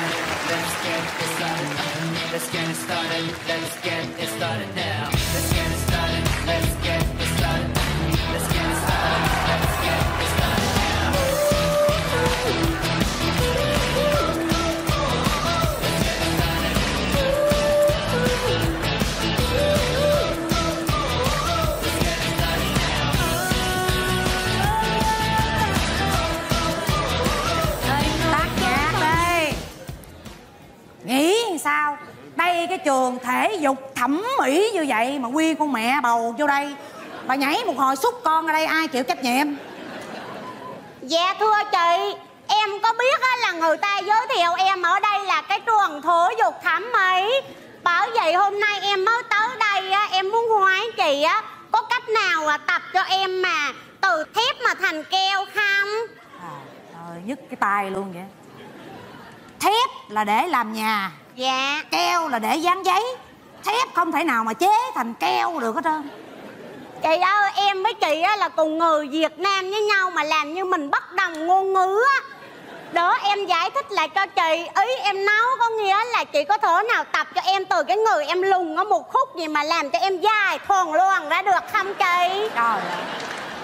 Let's get it started. Let's get it started. Let's get it started now. Let's get it started. Let's get trường thể dục thẩm mỹ như vậy mà nguyên con mẹ bầu vô đây. Bà nhảy một hồi xúc con ở đây ai chịu trách nhiệm? Dạ thưa chị Em có biết á, là người ta giới thiệu em ở đây là cái trường thể dục thẩm mỹ. Bởi vậy hôm nay em mới tới đây á, Em muốn hỏi chị á Có cách nào là tập cho em mà Từ thép mà thành keo không? À, trời nhức cái tay luôn vậy. Thép là để làm nhà Dạ. Keo là để dán giấy. Thép không thể nào mà chế thành keo được hết trơn. Chị ơi em với chị á, là cùng người Việt Nam với nhau Mà làm như mình bất đồng ngôn ngữ á. Đỡ em giải thích lại cho chị. Ý em nói có nghĩa là chị có thể nào tập cho em từ cái người em lùn ở một khúc gì mà làm cho em dài thuần loàn ra được không chị? trời ơi.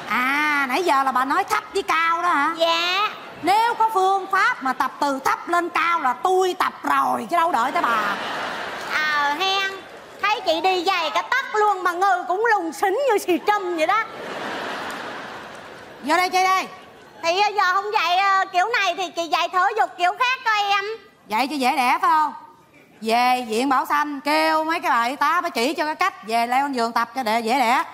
À nãy giờ là bà nói thấp với cao đó hả? Dạ nếu có phương pháp mà tập từ thấp lên cao là tôi tập rồi chứ đâu đợi tới bà. Ờ hen Thấy chị đi giày cả tóc luôn mà người cũng lùn xính như xì trâm vậy đó. Vô đây chơi đây. Thì giờ không dạy ờ, kiểu này thì chị dạy thể dục kiểu khác cho em. Vậy cho dễ đẻ phải không? Về viện bảo xanh kêu mấy cái bà y tá phải chỉ cho cái cách về leo lên giường tập cho để dễ đẻ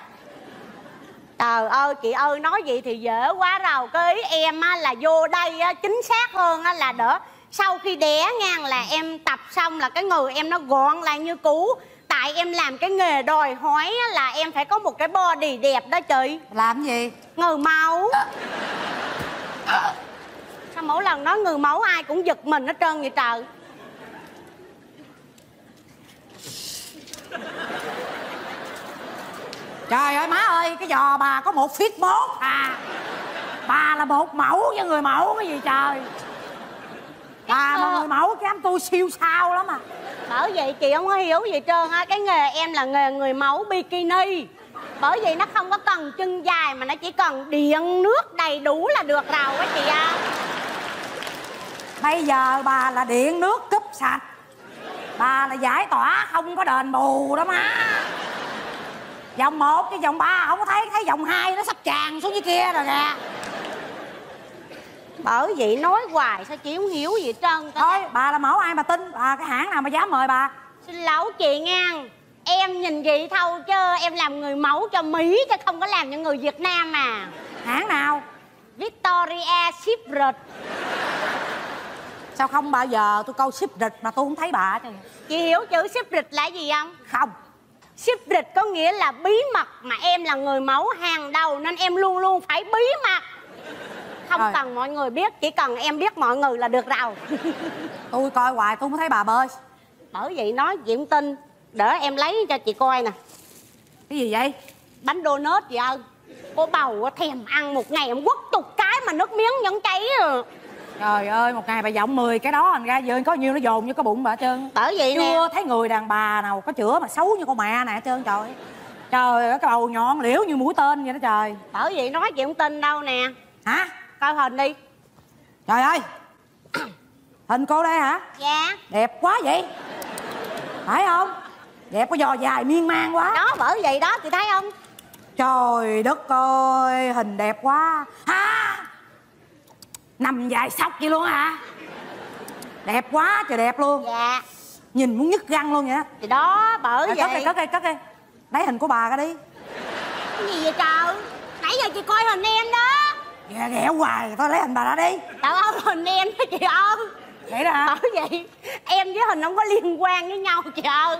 Trời ơi chị ơi nói vậy thì dễ quá rồi Cái ý em á, là vô đây á, chính xác hơn á, là đỡ. Sau khi đẻ ngang là em tập xong là cái người em nó gọn lại như cũ. Tại em làm cái nghề đòi hỏi á, là em phải có một cái body đẹp đó chị. Làm gì? Người mẫu. Sao mỗi lần nói người mẫu ai cũng giật mình hết trơn vậy trời trời ơi má ơi cái giò bà có một feet mốt à. Bà là một mẫu với người mẫu cái gì trời. Bà mà người mẫu dám tôi siêu sao lắm à. Bởi vậy chị không có hiểu gì trơn á Cái nghề em là nghề người mẫu bikini. Bởi vậy nó không có cần chân dài Mà nó chỉ cần điện nước đầy đủ là được rồi á chị ạ bây giờ bà là điện nước cúp sạch. Bà là giải tỏa không có đền bù đó má vòng một với vòng ba không có thấy thấy vòng hai nó sắp tràn xuống dưới kia rồi kìa Bởi vậy nói hoài sao chị không hiểu gì hết trơn thôi bà là mẫu ai mà tin? Bà cái hãng nào mà dám mời bà? Xin lỗi chị nha Em nhìn vậy thôi chứ em làm người mẫu cho Mỹ Chứ không có làm cho người Việt Nam mà hãng nào? Victoria Secret. Sao không bao giờ tôi câu ship rịch mà tôi không thấy bà chứ? Chị hiểu chữ Secret là gì không? không Secret có nghĩa là bí mật Mà em là người mẫu hàng đầu Nên em luôn luôn phải bí mật. Không Rồi. cần mọi người biết Chỉ cần em biết mọi người là được rồi. Tôi coi hoài tôi không thấy bà bơi. Bởi vậy nói chị không tin Để em lấy cho chị coi nè. Cái gì vậy? Bánh donut chị ơi. Cô bầu thèm ăn một ngày em quất tục cái Mà nước miếng vẫn cháy rồi trời ơi một ngày bà giọng 10 cái đó thành ra giờ có nhiêu nó dồn vô cái bụng bà hết trơn. Bởi vậy nè. Chưa thấy người đàn bà nào có chữa mà xấu như con mẹ nè hết trơn trời. Trời ơi cái đầu nhọn liễu như mũi tên vậy đó trời. Bởi vậy nói không tin đâu nè. Hả? Coi hình đi. Trời ơi. Hình cô đây hả? Dạ. Đẹp quá vậy. Phải không? Đẹp có giò dài miên man quá. Đó bởi vậy đó chị thấy không? Trời đất ơi hình đẹp quá. Ha nằm dài sóc vậy luôn hả? Đẹp quá trời đẹp luôn. Dạ. Nhìn muốn nhức răng luôn vậy đó Thì đó bởi Rồi, cất vậy. cất đi cất đi. Lấy hình của bà ra đi. Cái gì vậy trời? Nãy giờ chị coi hình em đó. Ghẹ ghẹ hoài thôi lấy hình bà ra đi. Đâu không hình em đó chị ơi vậy đó hả? Bởi vậy. Em với hình không có liên quan với nhau chị ơi.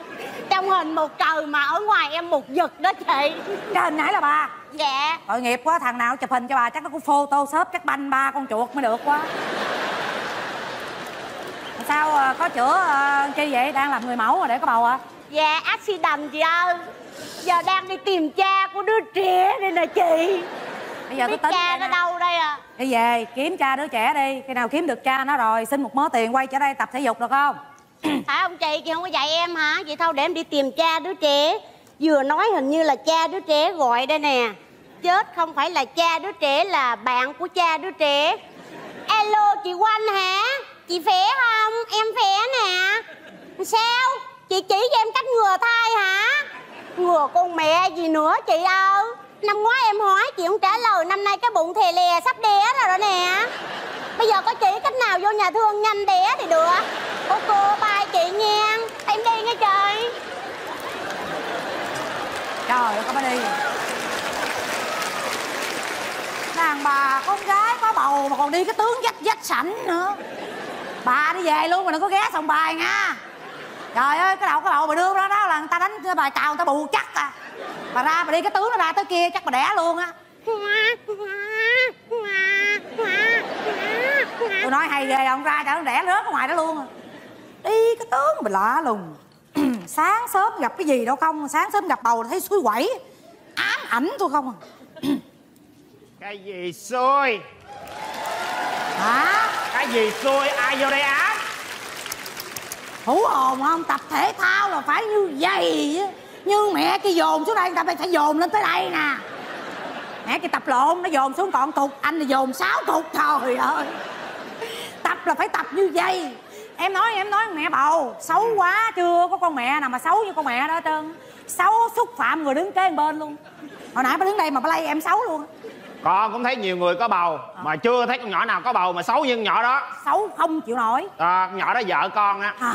Trong hình một trời mà ở ngoài em một giật đó chị. Cái hình nãy là bà. Dạ. Tội nghiệp quá thằng nào chụp hình cho bà chắc nó cũng photoshop chắc banh ba con chuột mới được quá. Sao ờ, có chữa ờ, chi vậy? Đang làm người mẫu rồi để có bầu à? Dạ accident chị ơi. Giờ đang đi tìm cha của đứa trẻ đây nè chị bây giờ tôi tính cha nó đâu đây à? Đi về kiếm cha đứa trẻ đi. Khi nào kiếm được cha nó rồi xin một mớ tiền quay trở đây tập thể dục được không? Hả ông chị chị không có dạy em hả? Vậy thôi để em đi tìm cha đứa trẻ. Vừa nói hình như là cha đứa trẻ gọi đây nè. Chết không phải là cha đứa trẻ là bạn của cha đứa trẻ. Alo chị Oanh hả? Chị khỏe không? Em khỏe nè. Sao? Chị chỉ cho em cách ngừa thai hả? Ngừa con mẹ gì nữa chị ơi năm ngoái em hỏi chị không trả lời. Năm nay cái bụng thề lè, sắp đẻ rồi đó nè. Bây giờ có chỉ cách nào vô nhà thương nhanh đẻ thì được. Cô cô bài chị nha. Em đi nghe trời. Trời ơi có bà đi. Đàn bà, con gái có bầu mà còn đi cái tướng dách dách sảnh nữa. Bà đi về luôn mà đừng có ghé sòng bài nha. Trời ơi, cái đầu cái đầu bà đưa đó đó là người ta đánh cái bài cào người ta bù chắc à bà ra bà đi cái tướng nó ra tới kia chắc bà đẻ luôn á. Tôi nói hay ghê không ra cho nó đẻ rớt ở ngoài đó luôn à. đi cái tướng bà lạ lùng. Sáng sớm gặp cái gì đâu không sáng sớm gặp bầu thấy suối quẩy. Ám ảnh tôi không à. Cái gì xui? Hả? Cái gì xui? Ai vô đây ám? Hú hồn không? Tập thể thao là phải như vậy á. Như mẹ kia dồn xuống đây người ta phải phải dồn lên tới đây nè. Mẹ kia tập lộn nó dồn xuống còn cục anh là dồn sáu cục trời ơi. Tập là phải tập như vậy. Em nói em nói mẹ bầu xấu quá chưa có con mẹ nào mà xấu như con mẹ đó trơn. Xấu xúc phạm người đứng kế bên luôn. Hồi nãy bà đứng đây mà bà lay em xấu luôn. Con cũng thấy nhiều người có bầu mà chưa thấy con nhỏ nào có bầu mà xấu như con nhỏ đó. Xấu không chịu nổi. À, con nhỏ đó vợ con á. À,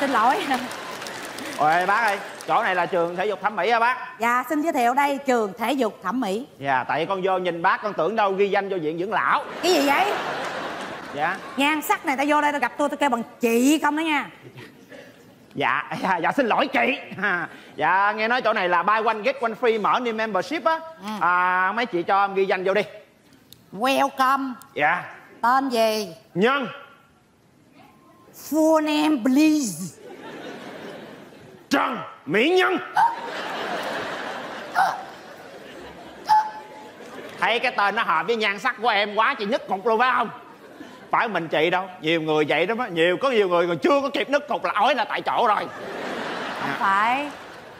xin lỗi ôi bác ơi chỗ này là trường thể dục thẩm mỹ hả bác? Dạ xin giới thiệu đây trường thể dục thẩm mỹ. Dạ tại con vô nhìn bác con tưởng đâu ghi danh vô viện dưỡng lão. Cái gì vậy? Dạ. Nhan sắc này ta vô đây ta gặp tôi tôi kêu bằng chị không đó nha. Dạ dạ, dạ xin lỗi chị. À, dạ nghe nói chỗ này là buy one get one free mở new membership á. À, mấy chị cho em ghi danh vô đi. Welcome. Dạ. Tên gì? Nhân. Full name please trần mỹ nhân. Thấy cái tên nó hợp với nhan sắc của em quá chị nứt cục luôn phải không? Phải mình chị đâu nhiều người vậy đó nhiều có nhiều người còn chưa có kịp nứt cục là ói là tại chỗ rồi. Không phải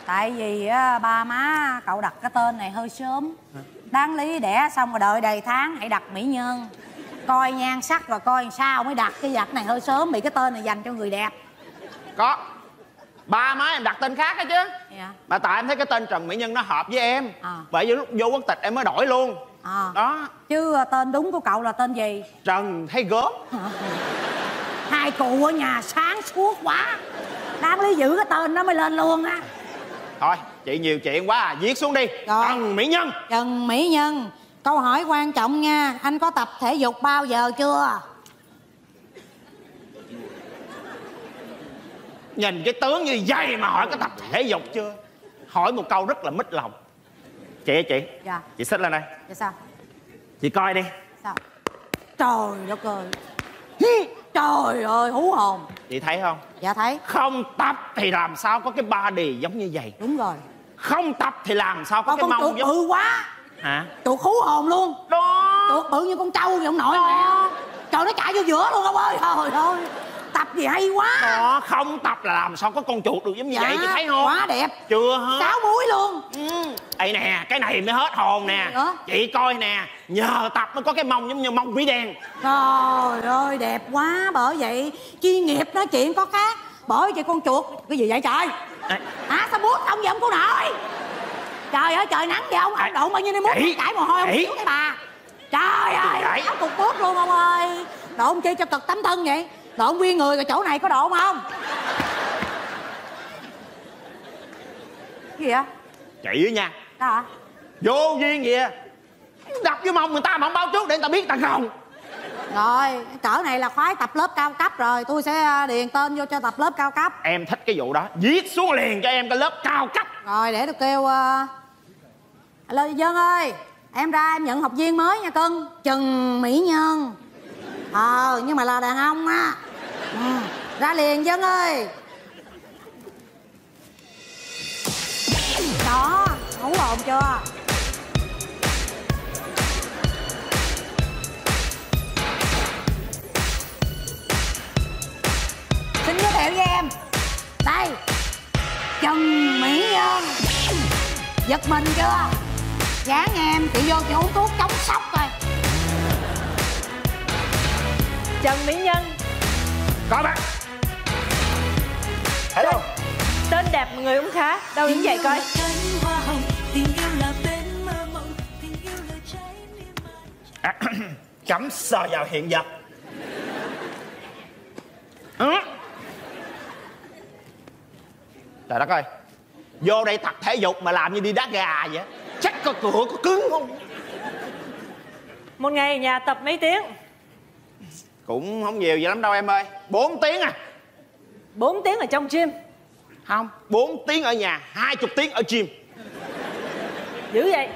tại vì á, ba má cậu đặt cái tên này hơi sớm. Đáng lý đẻ xong rồi đợi đầy tháng hãy đặt mỹ nhân. Coi nhan sắc rồi coi sao mới đặt cái giặt này hơi sớm bị cái tên này dành cho người đẹp. Có ba má em đặt tên khác hết chứ. Dạ. Mà tại em thấy cái tên trần mỹ nhân nó hợp với em. À. bởi vì lúc vô quốc tịch em mới đổi luôn. À. đó. Chứ à, tên đúng của cậu là tên gì? Trần thấy gớm. Hai cụ ở nhà sáng suốt quá. Đáng lý giữ cái tên nó mới lên luôn á. Thôi chị nhiều chuyện quá à. Viết xuống đi. Rồi. trần mỹ nhân. Trần mỹ nhân. Câu hỏi quan trọng nha. Anh có tập thể dục bao giờ chưa nhìn cái tướng như vậy mà hỏi có tập thể dục chưa? Hỏi một câu rất là mít lòng. Chị ơi chị. Dạ. Chị xích lên đây. Dạ sao? Chị coi đi. Sao? Trời đất ơi. Trời ơi hú hồn. Chị thấy không? Dạ thấy. Không tập thì làm sao có cái body giống như vậy? Đúng rồi. Không tập thì làm sao có con cái con mông giống bự quá. Hả? Chuột hú hồn luôn. Đó. Chuột bự như con trâu vậy ông nội. Mẹ trời nó chạy vô giữa luôn ông ơi. Trời ơi tập gì hay quá. Đó không tập là làm sao có con chuột được giống như vậy chị thấy không? Dạ, quá đẹp. Chưa hết sáu múi luôn. Ừ. Ê nè, cái này mới hết hồn nè. Nữa? Chị coi nè, nhờ tập mới có cái mông giống như mông quỷ đen. Trời ơi đẹp quá Bởi vậy chuyên nghiệp nói chuyện có khác. Bởi vậy con chuột Cái gì vậy trời? Ê, Hả sao bút không vậy ông cô nội? Trời ơi trời nắng vậy ông Ê, Độn bao nhiêu đi chị, chảy mồ hôi ông xíu cái bà. Trời ơi áo cục bút luôn ông ơi. Độn chi cho cực tấm thân vậy Độn nguyên người rồi chỗ này có độn không? Cái gì vậy? Chị á nha, Sao hả? Vô duyên vậy. À. Đập vô mông người ta mà không báo trước để người ta biết ta không. Rồi cỡ này là khoái tập lớp cao cấp rồi. Tôi sẽ à, điền tên vô cho tập lớp cao cấp. Em thích cái vụ đó, viết xuống liền cho em cái lớp cao cấp. Rồi để tôi kêu uh... Alo Dân ơi Em ra em nhận học viên mới nha cưng. Trần Mỹ Nhân. Ờ nhưng mà là đàn ông á ra liền dân ơi. Đó hỗn lộn chưa? Xin giới thiệu với em. Đây, trần mỹ nhân giật mình chưa? Dáng em, chị vô chị uống thuốc chống sốc rồi. Trần mỹ nhân có bạn. Hello. Tên đẹp mà người cũng khá. Đâu đứng dậy coi. Cắm sờ vào hiện vật. Ừ. trời đất ơi. Vô đây tập thể dục mà làm như đi đá gà vậy? Chắc có cửa có cứng không? Một ngày nhà tập mấy tiếng cũng không nhiều vậy lắm đâu em ơi. 4 tiếng à. 4 tiếng ở trong gym. Không 4 tiếng ở nhà 20 tiếng ở gym. Dữ vậy.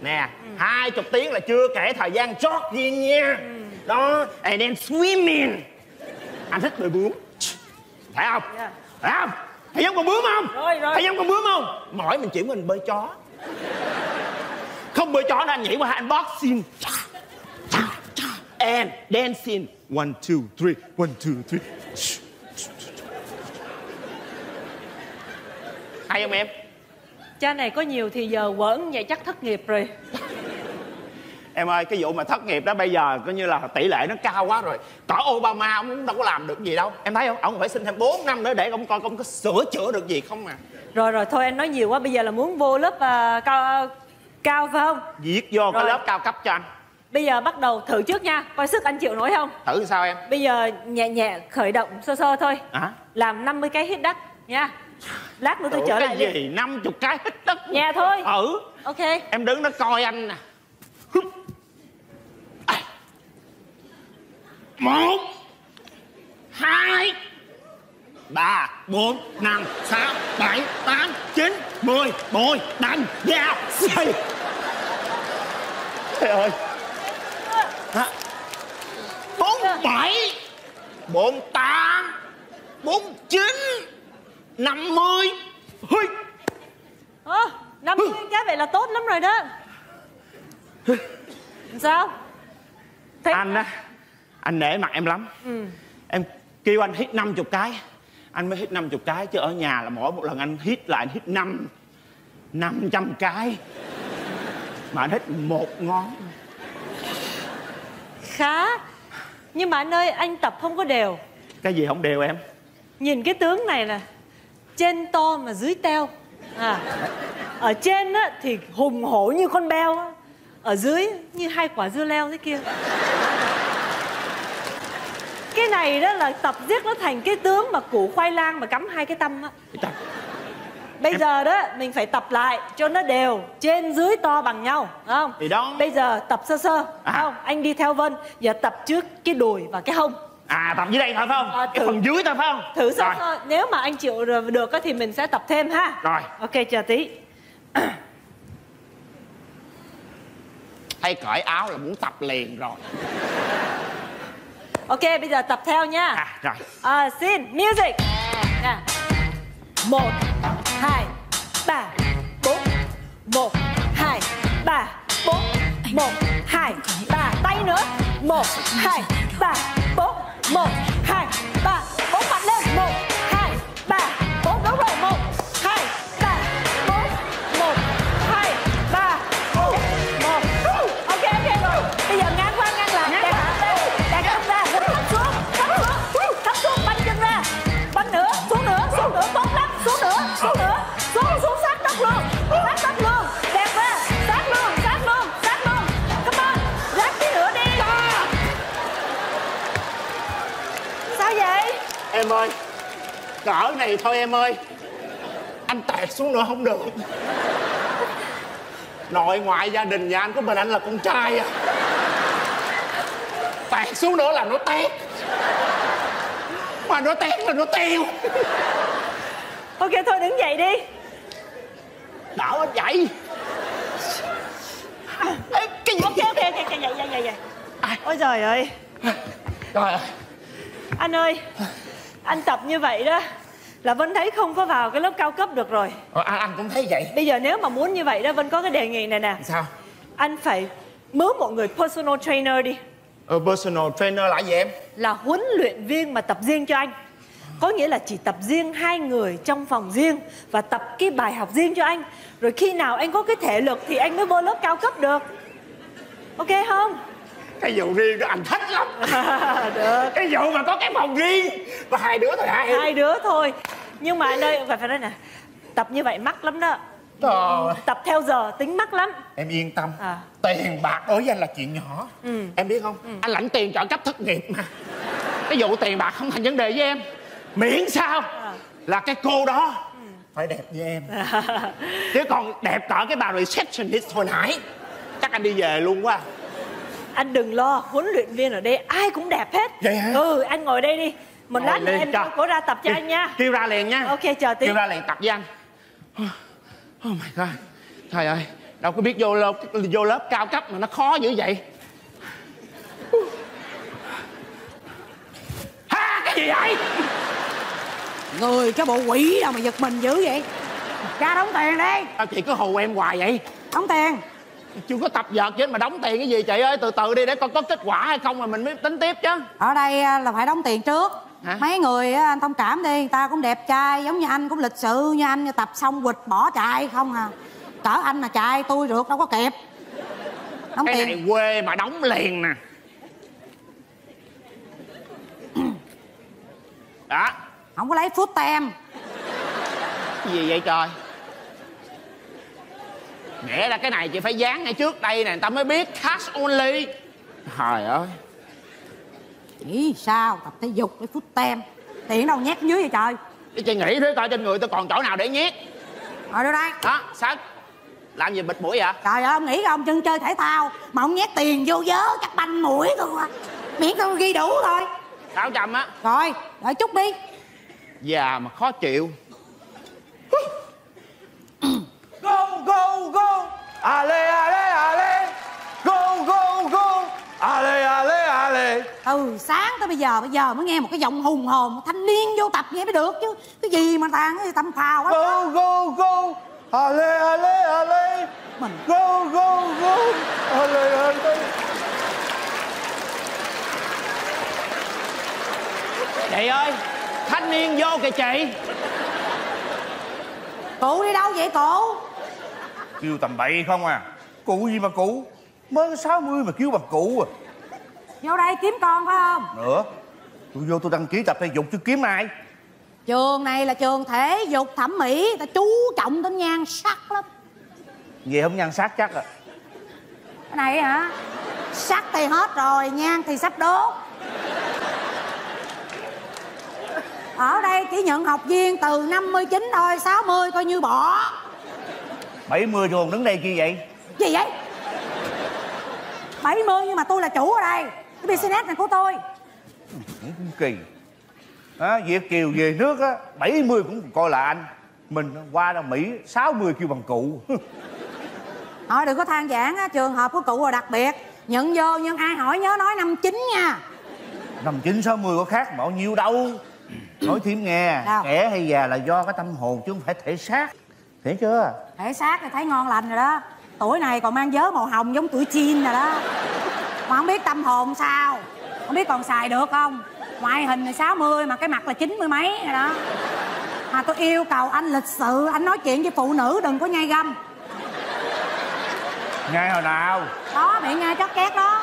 Nè hai chục tiếng là chưa kể thời gian jogging nha. Đó and then swimming. Anh thích bơi bướm. Phải không? Dạ. phải không? Thấy giống con bướm không? Rồi, rồi. thấy giống con bướm không? Mỏi mình chuyển mình bơi chó. Không bơi chó nên anh nhảy qua anh boxing. And dancing one two three. One two three. Hay không em? Cha này có nhiều thì giờ quẩn vậy chắc thất nghiệp rồi. Em ơi cái vụ mà thất nghiệp đó bây giờ coi như là tỷ lệ nó cao quá rồi. Cỡ obama ông đâu có làm được gì đâu. Em thấy không? Ông phải xin thêm 4 năm nữa để ông coi ông có sửa chữa được gì không à? Rồi rồi thôi anh nói nhiều quá. Bây giờ là muốn vô lớp à, cao cao phải không? Viết vô cái Rồi. lớp cao cấp cho anh Bây giờ bắt đầu thử trước nha. Coi sức anh chịu nổi không? Thử sao em? Bây giờ nhẹ nhẹ khởi động sơ sơ thôi. Hả? Làm 50 cái hít đất. Nha. Lát nữa tôi Ủa, trở cái lại đi. gì? năm chục cái hít đất. Nhẹ thôi. Ừ Ok. Em đứng đó coi anh nè. À. một hai ba bốn năm sáu bảy tám chín mười. Mười đành ra xây. Trời ơi? Bốn bảy bốn tám bốn chín năm mươi. Hui. Ơ, 50 cái vậy là tốt lắm rồi đó. Sao? Thế anh á anh nể mặt em lắm. Em kêu anh hít 50 cái. Anh mới hít 50 cái chứ ở nhà là mỗi một lần anh hít là anh hít năm 500 cái. Mà anh hít một ngón khá. Nhưng mà anh ơi anh tập không có đều. Cái gì không đều em? Nhìn cái tướng này là Trên to mà dưới teo. À. Ở trên á, thì hùng hổ như con beo á. Ở dưới như hai quả dưa leo thế kia. Cái này đó là tập giết nó thành cái tướng mà củ khoai lang mà cắm hai cái tâm á Bây giờ đó mình phải tập lại cho nó đều Trên dưới to bằng nhau không? Thì đó. Bây giờ tập sơ sơ À. không? Anh đi theo Vân Giờ tập trước cái đùi và cái hông à tập dưới đây thôi phải không À, cái thử. phần dưới thôi phải không Thử sơ sơ Nếu mà anh chịu được thì mình sẽ tập thêm ha Rồi. Ok chờ tí thấy cởi áo là muốn tập liền rồi Ok bây giờ tập theo nha à rồi à, Xin music Nè. Một, Hai, Ba, Bốn. Một, Hai, Ba, Bốn. Một, Hai, Ba, Tay nữa. Một, Hai, Ba, Bốn. Một, Hai, Ba cỡ này thôi em ơi. Anh tẹt xuống nữa không được. Nội ngoại gia đình nhà anh có mình anh là con trai à. Tẹt xuống nữa là nó tét. Mà nó tét là nó teo. Ok thôi đứng dậy đi. Đỡ hết vậy. Ê, cái gì? Ok ok ok ok, dậy dậy dậy dậy. Ôi trời ơi. Trời ơi. Anh ơi Anh tập như vậy đó Là Vân thấy không có vào cái lớp cao cấp được rồi. Ờ, anh, anh cũng thấy vậy. Bây giờ nếu mà muốn như vậy đó Vân có cái đề nghị này nè. Sao? Anh phải mướn một người personal trainer đi. Ờ, personal trainer là gì em? Là huấn luyện viên mà tập riêng cho anh. Có nghĩa là chỉ tập riêng hai người trong phòng riêng và tập cái bài học riêng cho anh. Rồi khi nào anh có cái thể lực thì anh mới vô lớp cao cấp được. Ok không cái vụ riêng đó anh thích lắm. Được. Cái vụ mà có cái phòng riêng. Có hai đứa thôi hả hai đứa thôi. Nhưng mà anh ơi phải phải nói nè. Tập như vậy mắc lắm đó. Trời. Tập theo giờ tính mắc lắm. Em yên tâm. À. tiền bạc đối với anh là chuyện nhỏ. Ừ. em biết không? Anh lãnh tiền trợ cấp thất nghiệp mà. Cái vụ tiền bạc không thành vấn đề với em. Miễn sao là cái cô đó phải đẹp như em. Chứ còn đẹp cỡ cái bà receptionist hồi nãy chắc anh đi về luôn quá anh đừng lo huấn luyện viên ở đây ai cũng đẹp hết. Vậy hả? ừ anh ngồi đây đi. Một lát nữa lên em cho. cố ra tập cho Kêu- anh nha. kêu ra liền nha. Ok chờ tí. Kêu ra liền tập với anh. Oh my god. Trời ơi đâu có biết vô lớp vô lớp cao cấp mà nó khó dữ vậy. Ha cái gì vậy? Người cái bộ quỷ đâu mà giật mình dữ vậy? Ra đóng tiền đi. Sao chị cứ hù em hoài vậy? Đóng tiền chưa có tập vợt chứ mà đóng tiền cái gì chị ơi? Từ từ đi để coi có kết quả hay không mà mình mới tính tiếp chứ. Ở đây à, là phải đóng tiền trước. Hả? mấy người á, anh thông cảm đi. Người ta cũng đẹp trai giống như anh cũng lịch sự như anh tập xong quịch bỏ chạy không à. Cỡ anh mà chạy tôi rượt đâu có kịp. Đóng cái tiền. này quê mà đóng liền nè. Đó. Không có lấy phút tem gì vậy trời nghĩa là cái này chị phải dán ngay trước đây nè người ta mới biết. Cash only. Trời ơi. Nghĩ sao? Tập thể dục lấy phút tem. Tiền đâu nhét dưới vậy trời? Cái chị nghĩ thế coi trên người tôi còn chỗ nào để nhét? Rồi đâu đây. Đó sao làm gì bịt mũi vậy? Trời ơi ông nghĩ là ông chân chơi thể thao mà ông nhét tiền vô vớ chắc banh mũi thôi à. miễn tôi ghi đủ thôi. Sáu trăm á. Rồi đợi chút đi. Già mà khó chịu Go, go, go. Ale, ale, ale. Go, go, go. Ale, ale, ale. từ sáng tới bây giờ bây giờ mới nghe một cái giọng hùng hồn thanh niên vô tập nghe mới được chứ cái gì mà tàn cái tâm phào quá Go, go, go. Ale, ale, ale. mình Go, go, go. Ale, ale. chị ơi thanh niên vô kìa chị cụ đi đâu vậy cụ Kêu tầm bậy không à. Cụ gì mà cụ. Mới 60 mà kêu bằng cụ à. vô đây kiếm con phải không Nữa. Tôi vô tôi đăng ký tập thể dục chứ kiếm ai. trường này là trường thể dục thẩm mỹ ta chú trọng đến nhan sắc lắm Về không nhan sắc chắc à. cái này hả sắc thì hết rồi nhan thì sắp đốt ở đây chỉ nhận học viên từ 59 thôi 60 coi như bỏ 70 rồi còn đứng đây kia vậy. gì vậy? 70 nhưng mà tôi là chủ ở đây cái business này của tôi. Cũng kỳ. À, Việt Kiều về nước á 70 cũng coi là anh. Mình qua ra Mỹ 60 kêu bằng cụ. Thôi đừng có than giảng á, trường hợp của cụ là đặc biệt. Nhận vô nhưng ai hỏi nhớ nói năm chín nha. Năm chín sáu mươi có khác bao nhiêu đâu. Nói thêm nghe Sao? Trẻ hay già là do cái tâm hồn chứ không phải thể xác Thấy chưa? Thể xác thì thấy ngon lành rồi đó. Tuổi này còn mang vớ màu hồng giống tuổi chin rồi đó. Mà không biết tâm hồn sao. Không biết còn xài được không? Ngoại hình thì 60 mà cái mặt là 90 mấy rồi đó. Mà tôi yêu cầu anh lịch sự Anh nói chuyện với phụ nữ đừng có nhai găm. Ngay hồi nào? Đó miệng nhai chót két đó.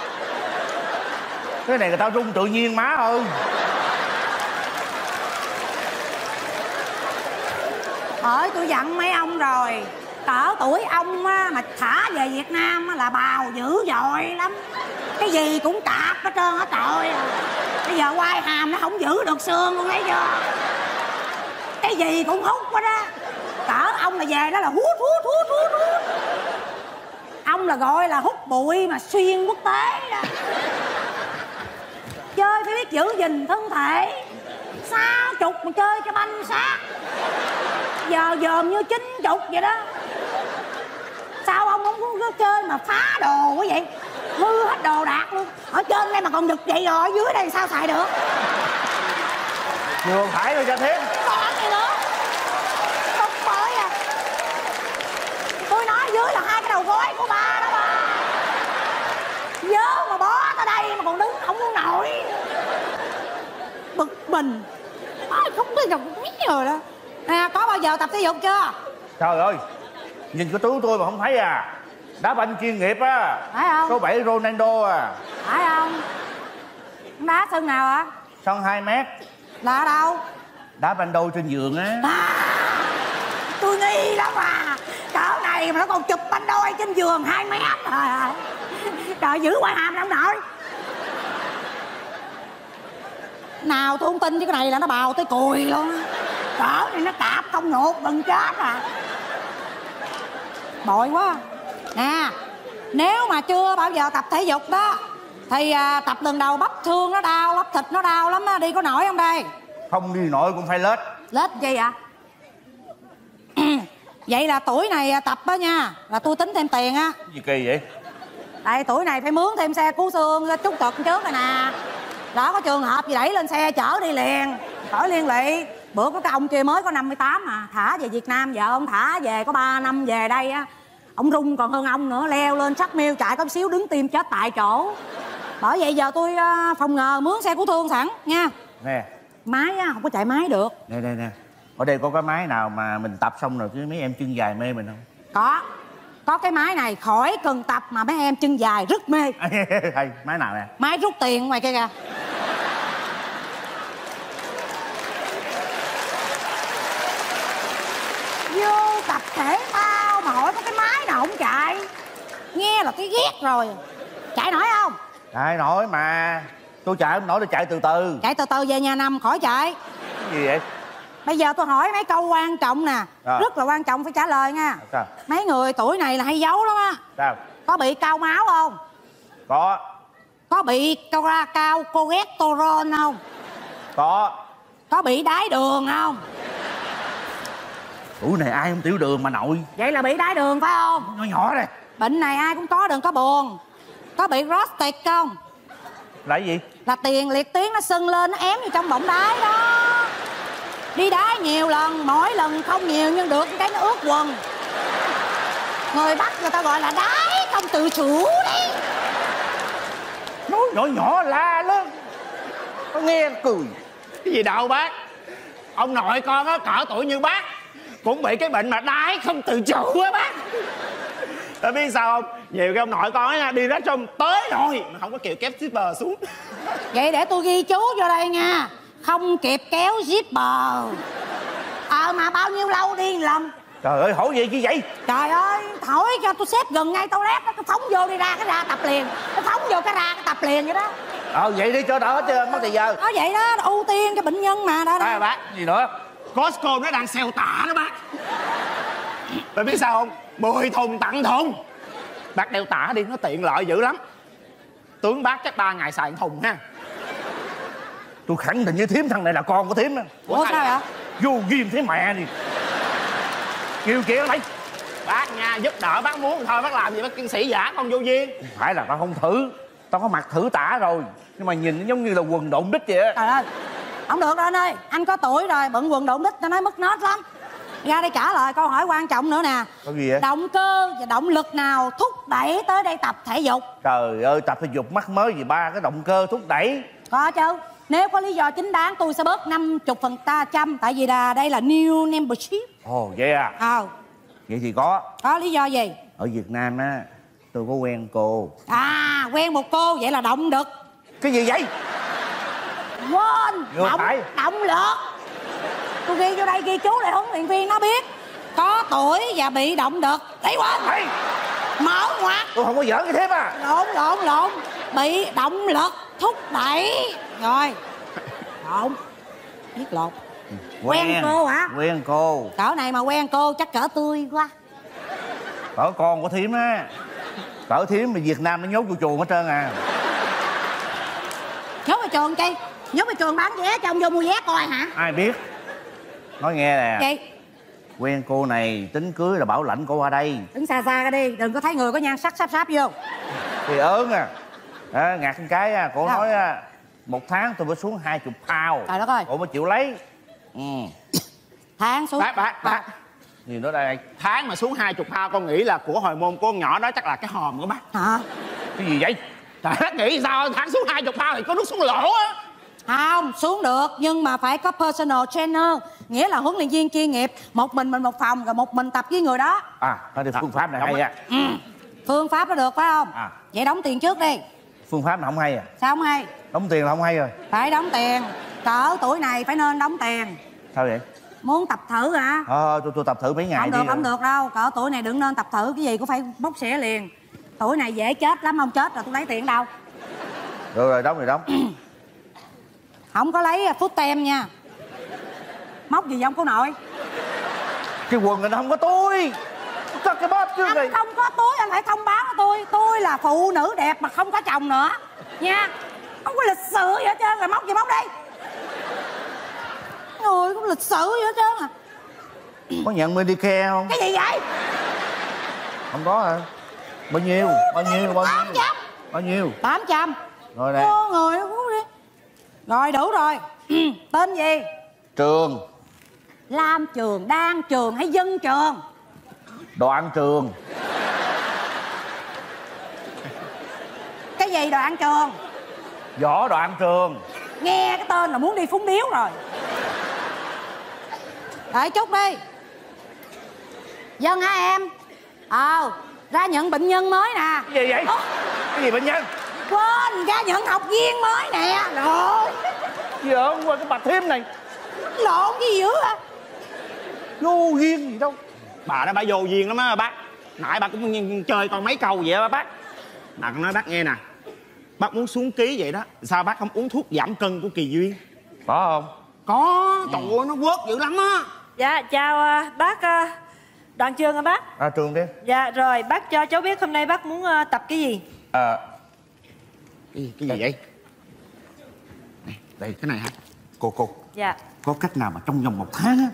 Cái này người ta rung tự nhiên má ơi Bởi tôi dặn mấy ông rồi. Cỡ tuổi ông á, mà thả về Việt Nam á, là bào dữ dội lắm. Cái gì cũng cạp hết trơn á trời. Bây giờ quai hàm nó không giữ được xương luôn thấy chưa? Cái gì cũng hút quá đó Cỡ ông là về đó là hút hút hút hút hút. Ông là gọi là hút bụi mà xuyên quốc tế đó. Chơi phải biết giữ gìn thân thể. Sao? Chục mà chơi cho banh xác. Giờ dòm như chín chục vậy đó. Sao ông không có chơi mà phá đồ quá vậy? Hư hết đồ đạc luôn. Ở trên đây mà còn giật vậy rồi ở dưới đây sao xài được? Không phải đâu cho thêm còn gì nữa không mới à. Tôi nói dưới là hai cái đầu gối của ba đó ba. Nhớ mà bó tới đây mà còn đứng không muốn nổi. Bực mình không biết gặp mấy rồi đó. À, có bao giờ tập thể dục chưa? Trời ơi nhìn cái tướng tôi mà không thấy à. Đá banh chuyên nghiệp á. Phải không? Số 7 Ronaldo à. Phải không? Đá sân nào hả sân 2 mét. Là đâu? Đá banh đôi trên giường á. À, tôi nghi lắm à. Cỡ này mà nó còn chụp banh đôi trên giường 2 mét. Trời ơi. Trời giữ ngoài hàm đâu nội nào tôi không tin chứ cái này là nó bào tới cùi luôn. Cỡ này nó cạp không nhột gần chết à. Bội quá. Nè nếu mà chưa bao giờ tập thể dục đó thì à, tập lần đầu bắp xương nó đau bắp thịt nó đau lắm á đi có nổi không đây? Không đi nổi cũng phải lết. Lết gì ạ? Vậy là tuổi này à, tập á nha là tôi tính thêm tiền á. Gì kỳ vậy? Tại tuổi này phải mướn thêm xe cứu xương chút cực trước rồi nè đó có trường hợp gì đẩy lên xe chở đi liền. Khỏi liên lụy. Bữa có cái ông kia mới có 58 mà thả về Việt Nam vợ ông thả về có 3 năm về đây á. Ông rung còn hơn ông nữa leo lên sắc miêu chạy có xíu đứng tim chết tại chỗ. Bởi vậy giờ tôi à, phòng ngờ mướn xe cứu thương sẵn nha. Nè. Máy á không có chạy máy được. Nè nè nè. Ở đây có cái máy nào mà mình tập xong rồi chứ mấy em chân dài mê mình không? Có có cái máy này khỏi cần tập mà mấy em chân dài rất mê. Hay máy nào nè? Máy rút tiền ngoài kia kìa. Vô tập thể thao mà hỏi có cái máy nào không chạy? Nghe là cái ghét rồi. Chạy nổi không? Chạy nổi mà. Tôi chạy không nổi tôi chạy từ từ. Chạy từ từ về nhà nằm khỏi chạy. Cái gì vậy bây giờ tôi hỏi mấy câu quan trọng nè. Rồi. rất là quan trọng phải trả lời nha. Sao? Mấy người tuổi này là hay giấu lắm á. Sao? Có bị cao máu không? Có. Có bị cao ra cao cholesterol không? Có. Có bị đái đường không? Tuổi này ai không tiểu đường mà nội? Vậy là bị đái đường phải không? Nhỏ nhỏ này bệnh này ai cũng có đừng có buồn. Có bị prostate không? Là gì? Là tiền liệt tuyến nó sưng lên nó ém vô trong bọng đái đó đi đái nhiều lần mỗi lần không nhiều nhưng được cái nó ướt quần. Người bắc người ta gọi là đái không tự chủ đấy. Nói nhỏ nhỏ la lớn. Có nghe cười. Cái gì đâu bác? Ông nội con á cỡ tuổi như bác cũng bị cái bệnh mà đái không tự chủ á bác. Tại biết sao không? Nhiều cái ông nội con á đi ra trong tới rồi mà không có kịp kép shipper xuống. Vậy để tôi ghi chú vô đây nha không kịp kéo zipper ờ mà bao nhiêu lâu đi lần? Trời ơi hỏi gì chứ vậy? Trời ơi thổi cho tôi xếp gần ngay toilet đó, tôi phóng vô đi ra cái ra tập liền. Tôi phóng vô cái ra cái tập liền vậy đó. Ờ vậy đi cho đỡ trơn mất thời giờ. Nói vậy đó ưu tiên cho bệnh nhân mà đó, à, đó. bác gì nữa? Costco nó đang sale tả đó bác. Bạn biết sao không? 10 thùng tặng thùng. Bác đeo tả đi nó tiện lợi dữ lắm. Tướng bác chắc 3 ngày xài một thùng ha tôi khẳng định với thím thằng này là con của thím đó ủa sao vậy? vô ghim thế mẹ đi. Kêu kia lấy. Bác nha giúp đỡ bác muốn thôi bác làm gì bác kiên sĩ giả con vô duyên. Phải là tao không thử. Tao có mặc thử tả rồi. Nhưng mà nhìn nó giống như là quần độn đít vậy á. Trời ơi không được đâu anh ơi. Anh có tuổi rồi bận quần đụng đít nó nói mất nết lắm. Ra đây trả lời câu hỏi quan trọng nữa nè. Có gì vậy? Động cơ và động lực nào thúc đẩy tới đây tập thể dục? Trời ơi tập thể dục mắc mới gì ba cái động cơ thúc đẩy. Có chứ nếu có lý do chính đáng tôi sẽ bớt 50 phần ta trăm. Tại vì là đây là new membership. Ồ vậy à? Ờ. Vậy thì có. Có lý do gì? Ở việt nam á tôi có quen cô. À quen một cô vậy là động lực cái gì vậy? Quên Vô động, phải. động lực. Tôi ghi vô đây ghi chú lại huấn luyện viên nó biết. Có tuổi và bị động lực thấy quên. Ê, mở ngoặt tôi không có giỡn cái thế mà lộn lộn lộn. Bị động lực thúc đẩy rồi lộn biết lộn Quen cô hả? quen cô. Cỡ này mà quen cô chắc cỡ tươi quá. Cỡ con của thím á. Cỡ thím mà việt nam nó nhốt vô chuồng hết trơn à. Nhốt vào trường chi? Nhốt vào trường bán vé cho ông vô mua vé coi hả? Ai biết? Nói nghe nè. Chị quen cô này tính cưới là bảo lãnh cô qua đây. Đứng xa xa ra đi đừng có thấy người có nhan sắc sáp sáp vô. Thì ớn à. À, ngạt cái à, cô Sao? nói à, một tháng tôi phải xuống hai chục pound. Trời đất ơi. cô mới chịu lấy. Ừ. Tháng xuống. Bác bác bác. Gì nữa đây. Tháng mà xuống 20 pound con nghĩ là của hồi môn của con nhỏ đó chắc là cái hòm của bác. Cái gì vậy? Trời bác nghĩ sao? Tháng xuống 20 pound thì có nước xuống lỗ á. Không xuống được nhưng mà phải có personal trainer. Nghĩa là huấn luyện viên chuyên nghiệp một mình mình một phòng rồi một mình tập với người đó. À nói đi phương pháp này hay á phương pháp nó được phải không? À. vậy đóng tiền trước đi. Phương pháp này không hay à? Sao không hay đóng tiền là không hay rồi. Phải đóng tiền. Cỡ tuổi này phải nên đóng tiền. Sao vậy? Muốn tập thử hả? Ờ tôi, tôi tập thử mấy ngày không đi được không được đâu. Cỡ tuổi này đừng nên tập thử. Cái gì cũng phải bốc xẻ liền. Tuổi này dễ chết lắm không chết rồi tôi lấy tiền đâu. Được rồi đóng rồi đóng. Không có lấy phút tem nha. Móc gì không cô nội. Cái quần này nó không có tôi cắt cái bóp chứ này. anh không có túi anh phải thông báo với tôi. Tôi là phụ nữ đẹp mà không có chồng nữa. Nha không có lịch sự gì hết trơn là móc gì móc đi người cũng lịch sự gì hết trơn à? Có nhận Medicare không? Cái gì vậy? Không có hả bao nhiêu? Bao nhiêu? Bao nhiêu? bao nhiêu? Tám trăm. Rồi nè Ô, người nó cũng đi. Rồi đủ rồi. Tên gì? Trường. Lam trường đan trường hay dân trường? Đoạn trường. Cái gì đoạn trường võ đoạn trường nghe cái tên là muốn đi phúng điếu rồi. Đợi chút đi. Dân hả em? Ờ ra nhận bệnh nhân mới nè. Cái gì vậy? Ơ, cái gì bệnh nhân? Quên ra nhận học viên mới nè. Rồi giờ qua cái bà thêm này. Lộn cái gì dữ à vô duyên gì đâu. Bà đó bà vô duyên lắm á bác. Nãy bà cũng chơi con mấy câu vậy á bác. Bà con nói bác nghe nè bác muốn xuống ký vậy đó. Sao bác không uống thuốc giảm cân của kỳ duyên? Có không? Có. Trời ơi nó quớt dữ lắm á. Dạ chào à, bác à, Đoàn trường hả bác? À trường đi. Dạ rồi bác cho cháu biết hôm nay bác muốn à, tập cái gì? À. Cái, gì- cái gì vậy? Này, đây cái này hả? Cô cô. Dạ. Có cách nào mà trong vòng một tháng á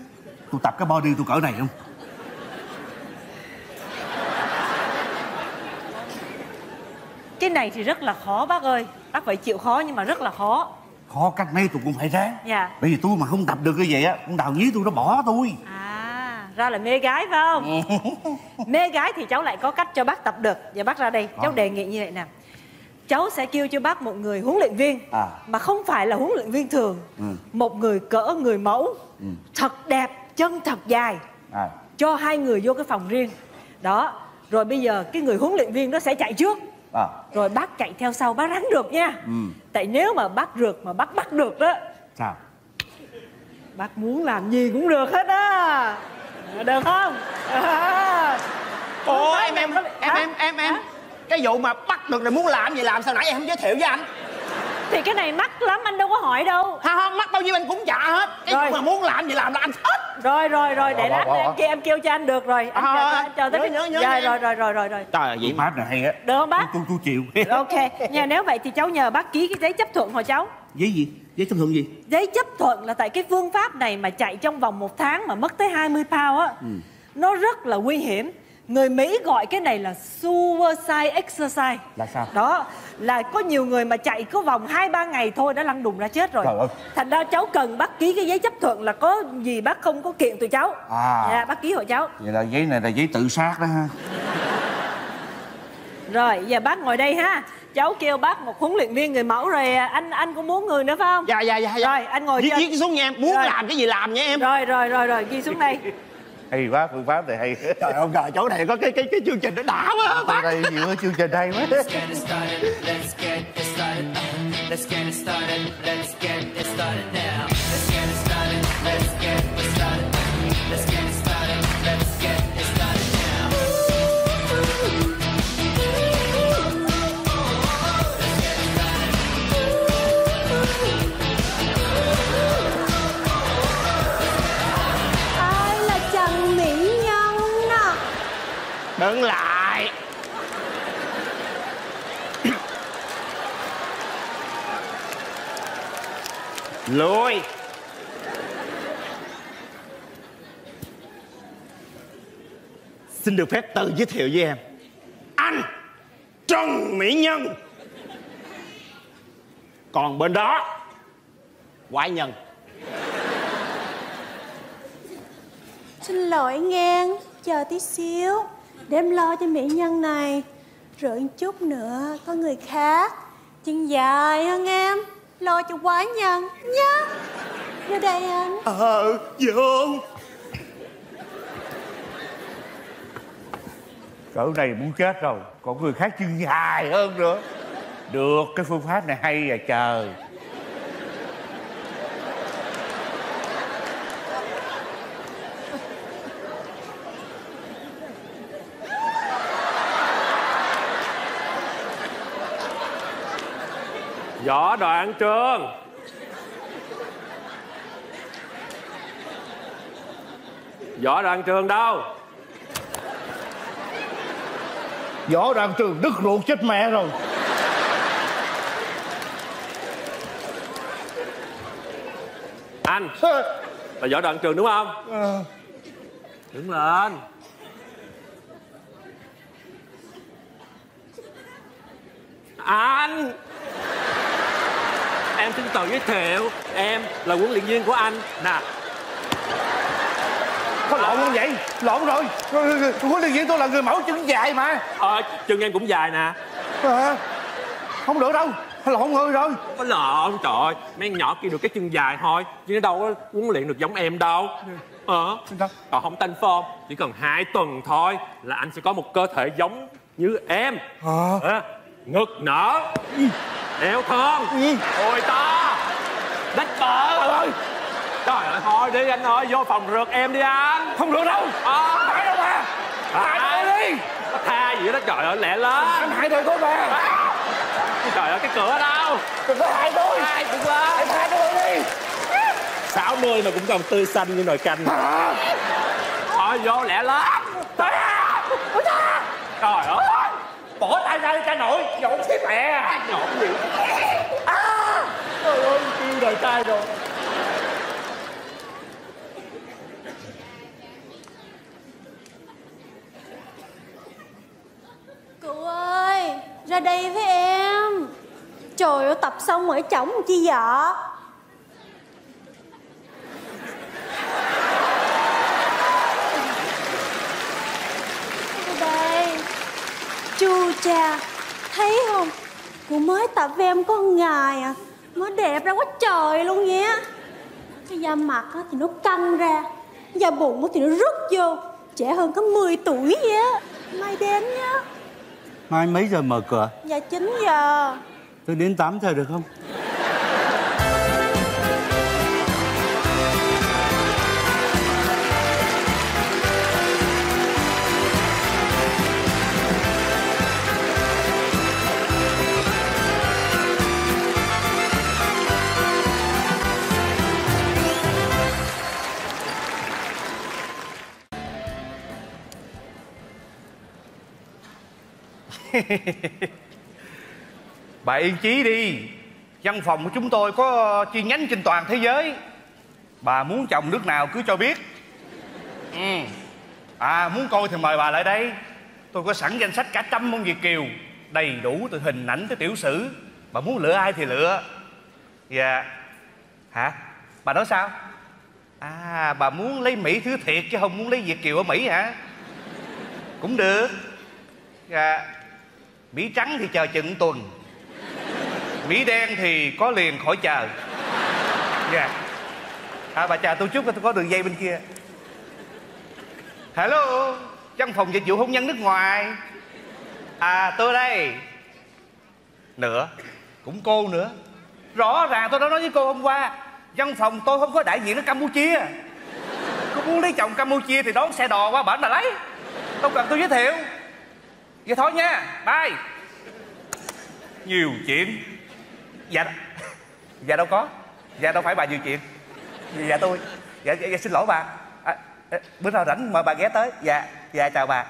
tôi tập cái body tôi cỡ này không Cái này thì rất là khó bác ơi. Bác phải chịu khó nhưng mà rất là khó. Khó cách mấy tôi cũng phải ráng. Dạ. Bởi vì tôi mà không tập được như vậy á con đào nhí tôi nó bỏ tôi. À ra là mê gái phải không? Mê gái thì cháu lại có cách cho bác tập được. Giờ bác ra đây cháu À. đề nghị như vậy nè. Cháu sẽ kêu cho bác một người huấn luyện viên À. Mà không phải là huấn luyện viên thường. Ừ. Một người cỡ người mẫu Thật đẹp chân thật dài. À. Cho hai người vô cái phòng riêng. Đó rồi bây giờ cái người huấn luyện viên đó sẽ chạy trước à rồi bác chạy theo sau bác rắn được nha. Ừ. tại nếu mà bác rượt mà bác bắt được đó sao? bác muốn làm gì cũng được hết á. Được không? À. ồ Không, em em em em em em. cái vụ mà bắt được rồi muốn làm gì làm sao nãy em không giới thiệu với anh thì cái này mắc lắm anh đâu có hỏi đâu. Ha không mắc bao nhiêu anh cũng trả hết. Cái Rồi. mà muốn làm gì làm là anh hết. Rồi rồi rồi để lát em kia em kêu cho anh được rồi. Anh chờ, anh chờ tới nhớ, nhớ, nhớ Dạ, nha. rồi rồi rồi rồi rồi. Trời vậy pháp này hay á. Được không bác? Tôi tôi chịu. Ok. Nha nếu vậy thì cháu nhờ bác ký cái giấy chấp thuận hộ cháu. Giấy gì? Giấy chấp thuận gì? Giấy chấp thuận là tại cái phương pháp này mà chạy trong vòng một tháng mà mất tới 20 pound á. Nó rất là nguy hiểm người Mỹ gọi cái này là suicide exercise. Là sao? đó là có nhiều người mà chạy có vòng 2 3 ngày thôi đã lăn đùng ra chết rồi. Trời ơi. thành ra cháu cần bác ký cái giấy chấp thuận là có gì bác không có kiện tụi cháu. À. dạ bác ký hộ cháu. Vậy là giấy này là giấy tự sát đó ha. Rồi giờ bác ngồi đây ha. Cháu kêu bác một huấn luyện viên người mẫu rồi à, anh anh cũng muốn người nữa phải không? Dạ dạ dạ dạ. Rồi, anh ngồi viết viết xuống nha em. Muốn Rồi. làm cái gì làm nha em. Rồi rồi rồi rồi ghi xuống đây hay quá phương pháp này hay. Trời ơi trời chỗ này có cái cái cái chương trình nó đã quá ở bác. đây nhiều chương trình hay quá. Get it started. Let's đứng lại. Lùi. Xin được phép tự giới thiệu với em. Anh trần mỹ nhân. Còn bên đó quái nhân. Xin lỗi ngang, chờ tí xíu. Để em lo cho mỹ nhân này. Rồi chút nữa có người khác. Chân dài hơn em Lo cho quá nhân nhá. Vô đây anh Ờ, vô cỡ này muốn chết rồi còn người khác chân dài hơn nữa. Được cái phương pháp này hay à trời. Võ Đoạn Trường. Võ Đoạn Trường đâu? Võ đoàn trường đứt ruột chết mẹ rồi. Anh. Là Võ Đoạn Trường đúng không? Đứng lên. Anh Em xin tự giới thiệu Em là huấn luyện viên của anh. Nè. Có lộn không vậy? Lộn rồi. Huấn luyện viên tôi là người mẫu chân dài mà. Ờ, Chân em cũng dài nè. À, không được đâu. Lộn người rồi. Có lộn trời ơi. Mấy nhỏ kia được cái chân dài thôi Chứ nó đâu có huấn luyện được giống em đâu. Ờ? Còn không tanh form Chỉ cần hai tuần thôi Là anh sẽ có một cơ thể giống như em. Ờ. à, Ngực nở. Eo thon. Đùi to Đách bờ ơi. Trời ơi thôi đi anh ơi Vô phòng rượt em đi anh. Không được đâu. À, phải đâu mà. Hại tôi đi. Tha gì đó trời ơi lẹ lên. Anh hại đời tôi mà. Trời ơi cái cửa đâu? Đừng có hại tôi. Ai cũng lên anh tha tôi đi. 60 mà cũng còn tươi xanh như nồi canh. Thôi vô lẹ lên. Trời ơi đi cha nội nhộn xí mẹ. Nhộn gì Trời ơi kêu đời trai rồi. Cụ ơi Ra đây với em. Trời ơi tập xong rồi chổng chi vậy Ra đây Chu cha Thấy không? Cụ mới tập em có ngày à. Mới đẹp ra quá trời luôn nha. Cái da mặt á thì nó căng ra Da bụng á thì nó rút vô. Trẻ hơn có 10 tuổi vậy á. Mai đến nhá. Mai mấy giờ mở cửa? Dạ 9 giờ. Tôi đến 8 giờ được không? bà yên chí đi. Văn phòng của chúng tôi có chi nhánh trên toàn thế giới. Bà muốn chồng nước nào cứ cho biết. Ừ. à muốn coi thì mời bà lại đây. Tôi có sẵn danh sách cả trăm môn việt kiều, đầy đủ từ hình ảnh tới tiểu sử. Bà muốn lựa ai thì lựa. Dạ. Hả? Bà nói sao? À bà muốn lấy mỹ thứ thiệt chứ không muốn lấy việt kiều ở mỹ hả? Cũng được. Dạ mỹ trắng thì chờ chừng tuần. Mỹ đen thì có liền, khỏi chờ. Dạ. À bà chờ tôi chút tôi có đường dây bên kia. Hello, văn phòng dịch vụ hôn nhân nước ngoài. À tôi đây. Nữa, cũng cô nữa. Rõ ràng tôi đã nói với cô hôm qua, văn phòng tôi không có đại diện ở campuchia. Cô muốn lấy chồng campuchia thì đón xe đò qua bển là lấy. Không cần tôi giới thiệu vậy thôi nha bye. Nhiều chuyện. Dạ dạ đâu có dạ đâu phải bà nhiều chuyện. Dạ tôi dạ, dạ, dạ xin lỗi bà. À, à, bữa nào rảnh mời bà ghé tới. Dạ dạ chào bà.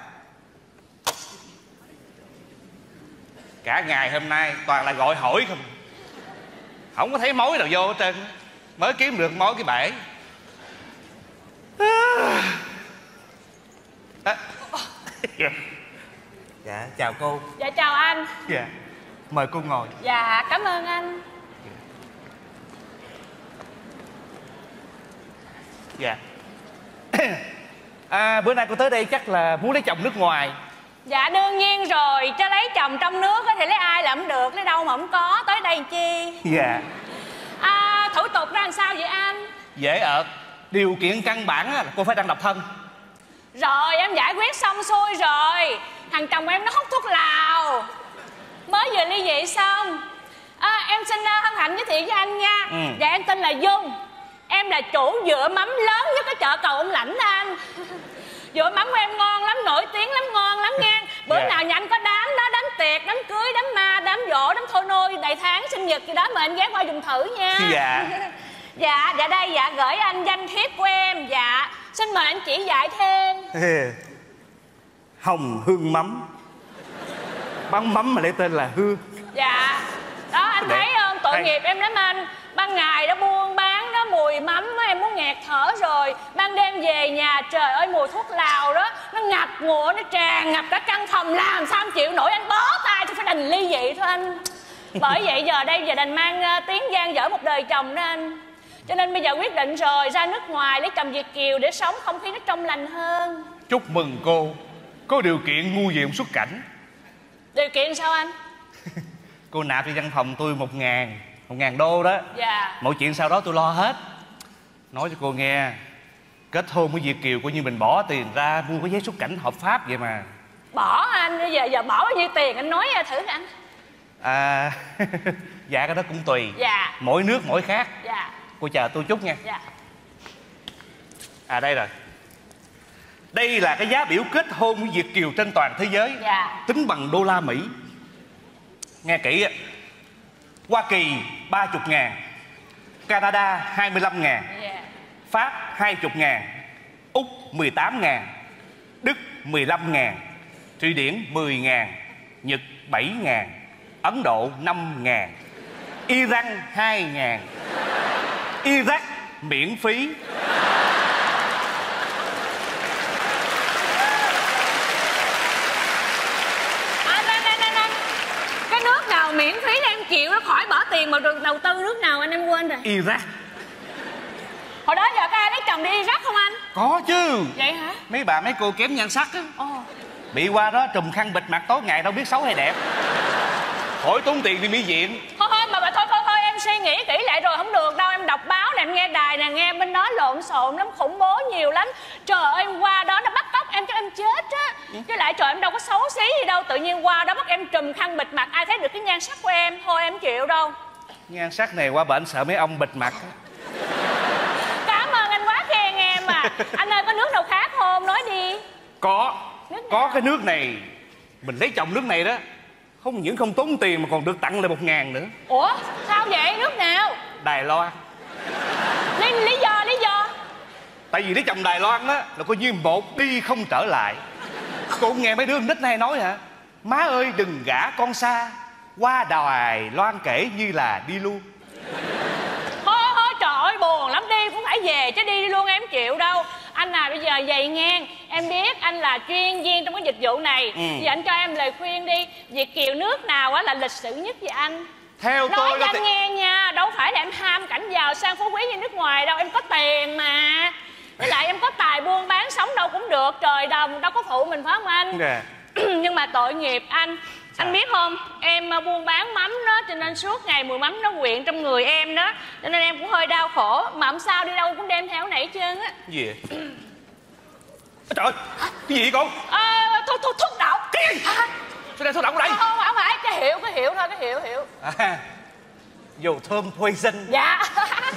Cả ngày hôm nay toàn là gọi hỏi không. Không có thấy mối nào vô hết trơn. Mới kiếm được mối cái bể. À. dạ. dạ chào cô. Dạ chào anh. Dạ mời cô ngồi. Dạ cảm ơn anh. Dạ. À, bữa nay cô tới đây chắc là muốn lấy chồng nước ngoài. Dạ đương nhiên rồi. Cho lấy chồng trong nước á thì lấy ai là không được Lấy đâu mà không có. Tới đây làm chi dạ dễ ợt. Điều kiện căn bản á là cô phải đang độc thân. Rồi em giải quyết xong xuôi rồi Thằng chồng em nó hút thuốc lào. Mới vừa ly dị xong. À, Em xin uh, hân hạnh giới thiệu với anh nha. Ừ. Dạ em tên là Dung. Em là chủ dựa mắm lớn nhất cái chợ cầu ông lãnh đó anh. Dựa mắm của em ngon lắm, nổi tiếng lắm, ngon lắm nha. Bữa Dạ. nào nhà anh có đám đó, đám tiệc, đám cưới, đám ma, đám dỗ, đám thôi nôi, đầy tháng, sinh nhật gì đó Mời anh ghé qua dùng thử nha. Dạ. Dạ, dạ đây, dạ gửi anh danh thiếp của em. Dạ, xin mời anh chỉ dạy thêm hồng hương mắm. Bán mắm mà lấy tên là hương Dạ. Đó anh Để- thấy không? Tội hay. nghiệp em lắm anh. Ban ngày đó buôn bán đó mùi mắm á, em muốn nghẹt thở rồi. Ban đêm về nhà trời ơi mùi thuốc lào đó. Nó ngập ngụa nó tràn ngập cả căn phòng. Làm sao em chịu nổi? Anh bó tay tôi phải đành ly dị thôi anh. Bởi vậy giờ đây giờ đành mang ờ, tiếng gian dở một đời chồng đó anh. Cho nên bây giờ quyết định rồi ra nước ngoài lấy chồng Việt Kiều Để sống không khí nó trong lành hơn. Chúc mừng cô có điều kiện ngu diệm xuất cảnh. Điều kiện sao anh? Cô nạp cho văn phòng tôi một ngàn một ngàn đô đó. Dạ. Mọi chuyện sau đó tôi lo hết. Nói cho cô nghe kết hôn với Việt Kiều coi như mình bỏ tiền ra mua cái giấy xuất cảnh hợp pháp vậy mà. Bỏ anh bây giờ giờ bỏ bao nhiêu tiền? Anh nói thử anh. À dạ cái đó cũng tùy. Dạ. Mỗi nước mỗi khác. Dạ. Cô chờ tôi chút nha. Dạ. À đây rồi đây là cái giá biểu kết hôn với Việt Kiều trên toàn thế giới. Dạ. Tính bằng đô la Mỹ. Nghe kỹ á. Hoa Kỳ 30 ngàn. Canada 25 ngàn. Dạ. Pháp 20 ngàn. Úc 18 ngàn. Đức 15 ngàn. Thụy Điển 10 ngàn. Nhật 7 ngàn. Ấn Độ 5 ngàn. Iran 2 ngàn. Iraq miễn phí anh anh anh anh anh cái nước nào miễn phí là em chịu nó khỏi bỏ tiền mà được đầu tư nước nào anh em quên rồi. Iraq. Hồi đó giờ có ai lấy chồng đi Iraq không anh? Có chứ. Vậy hả? Mấy bà mấy cô kém nhan sắc á. Ồ. Bị qua đó trùm khăn bịt mặt tối ngày đâu biết xấu hay đẹp. Khỏi tốn tiền đi mỹ viện. Thôi thôi mà bà thôi thôi suy nghĩ kỹ lại rồi không được đâu. Em đọc báo nè em nghe đài nè nghe bên đó lộn xộn lắm khủng bố nhiều lắm. Trời ơi em qua đó nó bắt cóc em cho em chết á. Với lại trời em đâu có xấu xí gì đâu. Tự nhiên qua đó bắt em trùm khăn bịt mặt. Ai thấy được cái nhan sắc của em? Thôi em chịu đâu. Nhan sắc này qua bệnh sợ mấy ông bịt mặt cảm ơn anh quá khen em à. Anh ơi có nước nào khác không? Nói đi. Có? Có cái nước này. Mình lấy chồng nước này đó Không những không tốn tiền mà còn được tặng lại một ngàn nữa. Ủa sao vậy? Nước nào? Đài Loan. Lý lý do lý do? Tại vì lấy chồng Đài Loan đó Là coi như một đi không trở lại. Cô nghe mấy đứa nít này nói hả? Má ơi đừng gả con xa. Qua Đài Loan kể như là đi luôn thôi thôi trời ơi buồn lắm đi cũng phải về chứ đi luôn em chịu đâu. Anh à bây giờ vậy nghe em biết anh là chuyên viên trong cái dịch vụ này. Ừ. giờ anh cho em lời khuyên đi. Việt kiều nước nào á là lịch sử nhất vậy anh? Theo nói tôi cho anh thì... nghe nha đâu phải là em ham cảnh giàu sang phú quý như nước ngoài đâu em có tiền mà. Với lại em có tài buôn bán sống đâu cũng được trời đồng đâu có phụ mình phải không anh? Nè, nhưng mà tội nghiệp anh Sao? anh biết không? Em à, buôn bán mắm đó cho nên suốt ngày mùi mắm nó quyện trong người em đó. Cho nên em cũng hơi đau khổ. Mà không sao đi đâu cũng đem theo hết trơn á. Gì vậy? Trời ơi, cái gì vậy con? à, thuốc thuốc thuốc độc. Cái gì? à, Sao đây thuốc độc ở đây? không không phải cái hiệu cái hiệu thôi cái hiệu hiệu. À, dầu thơm poison dạ.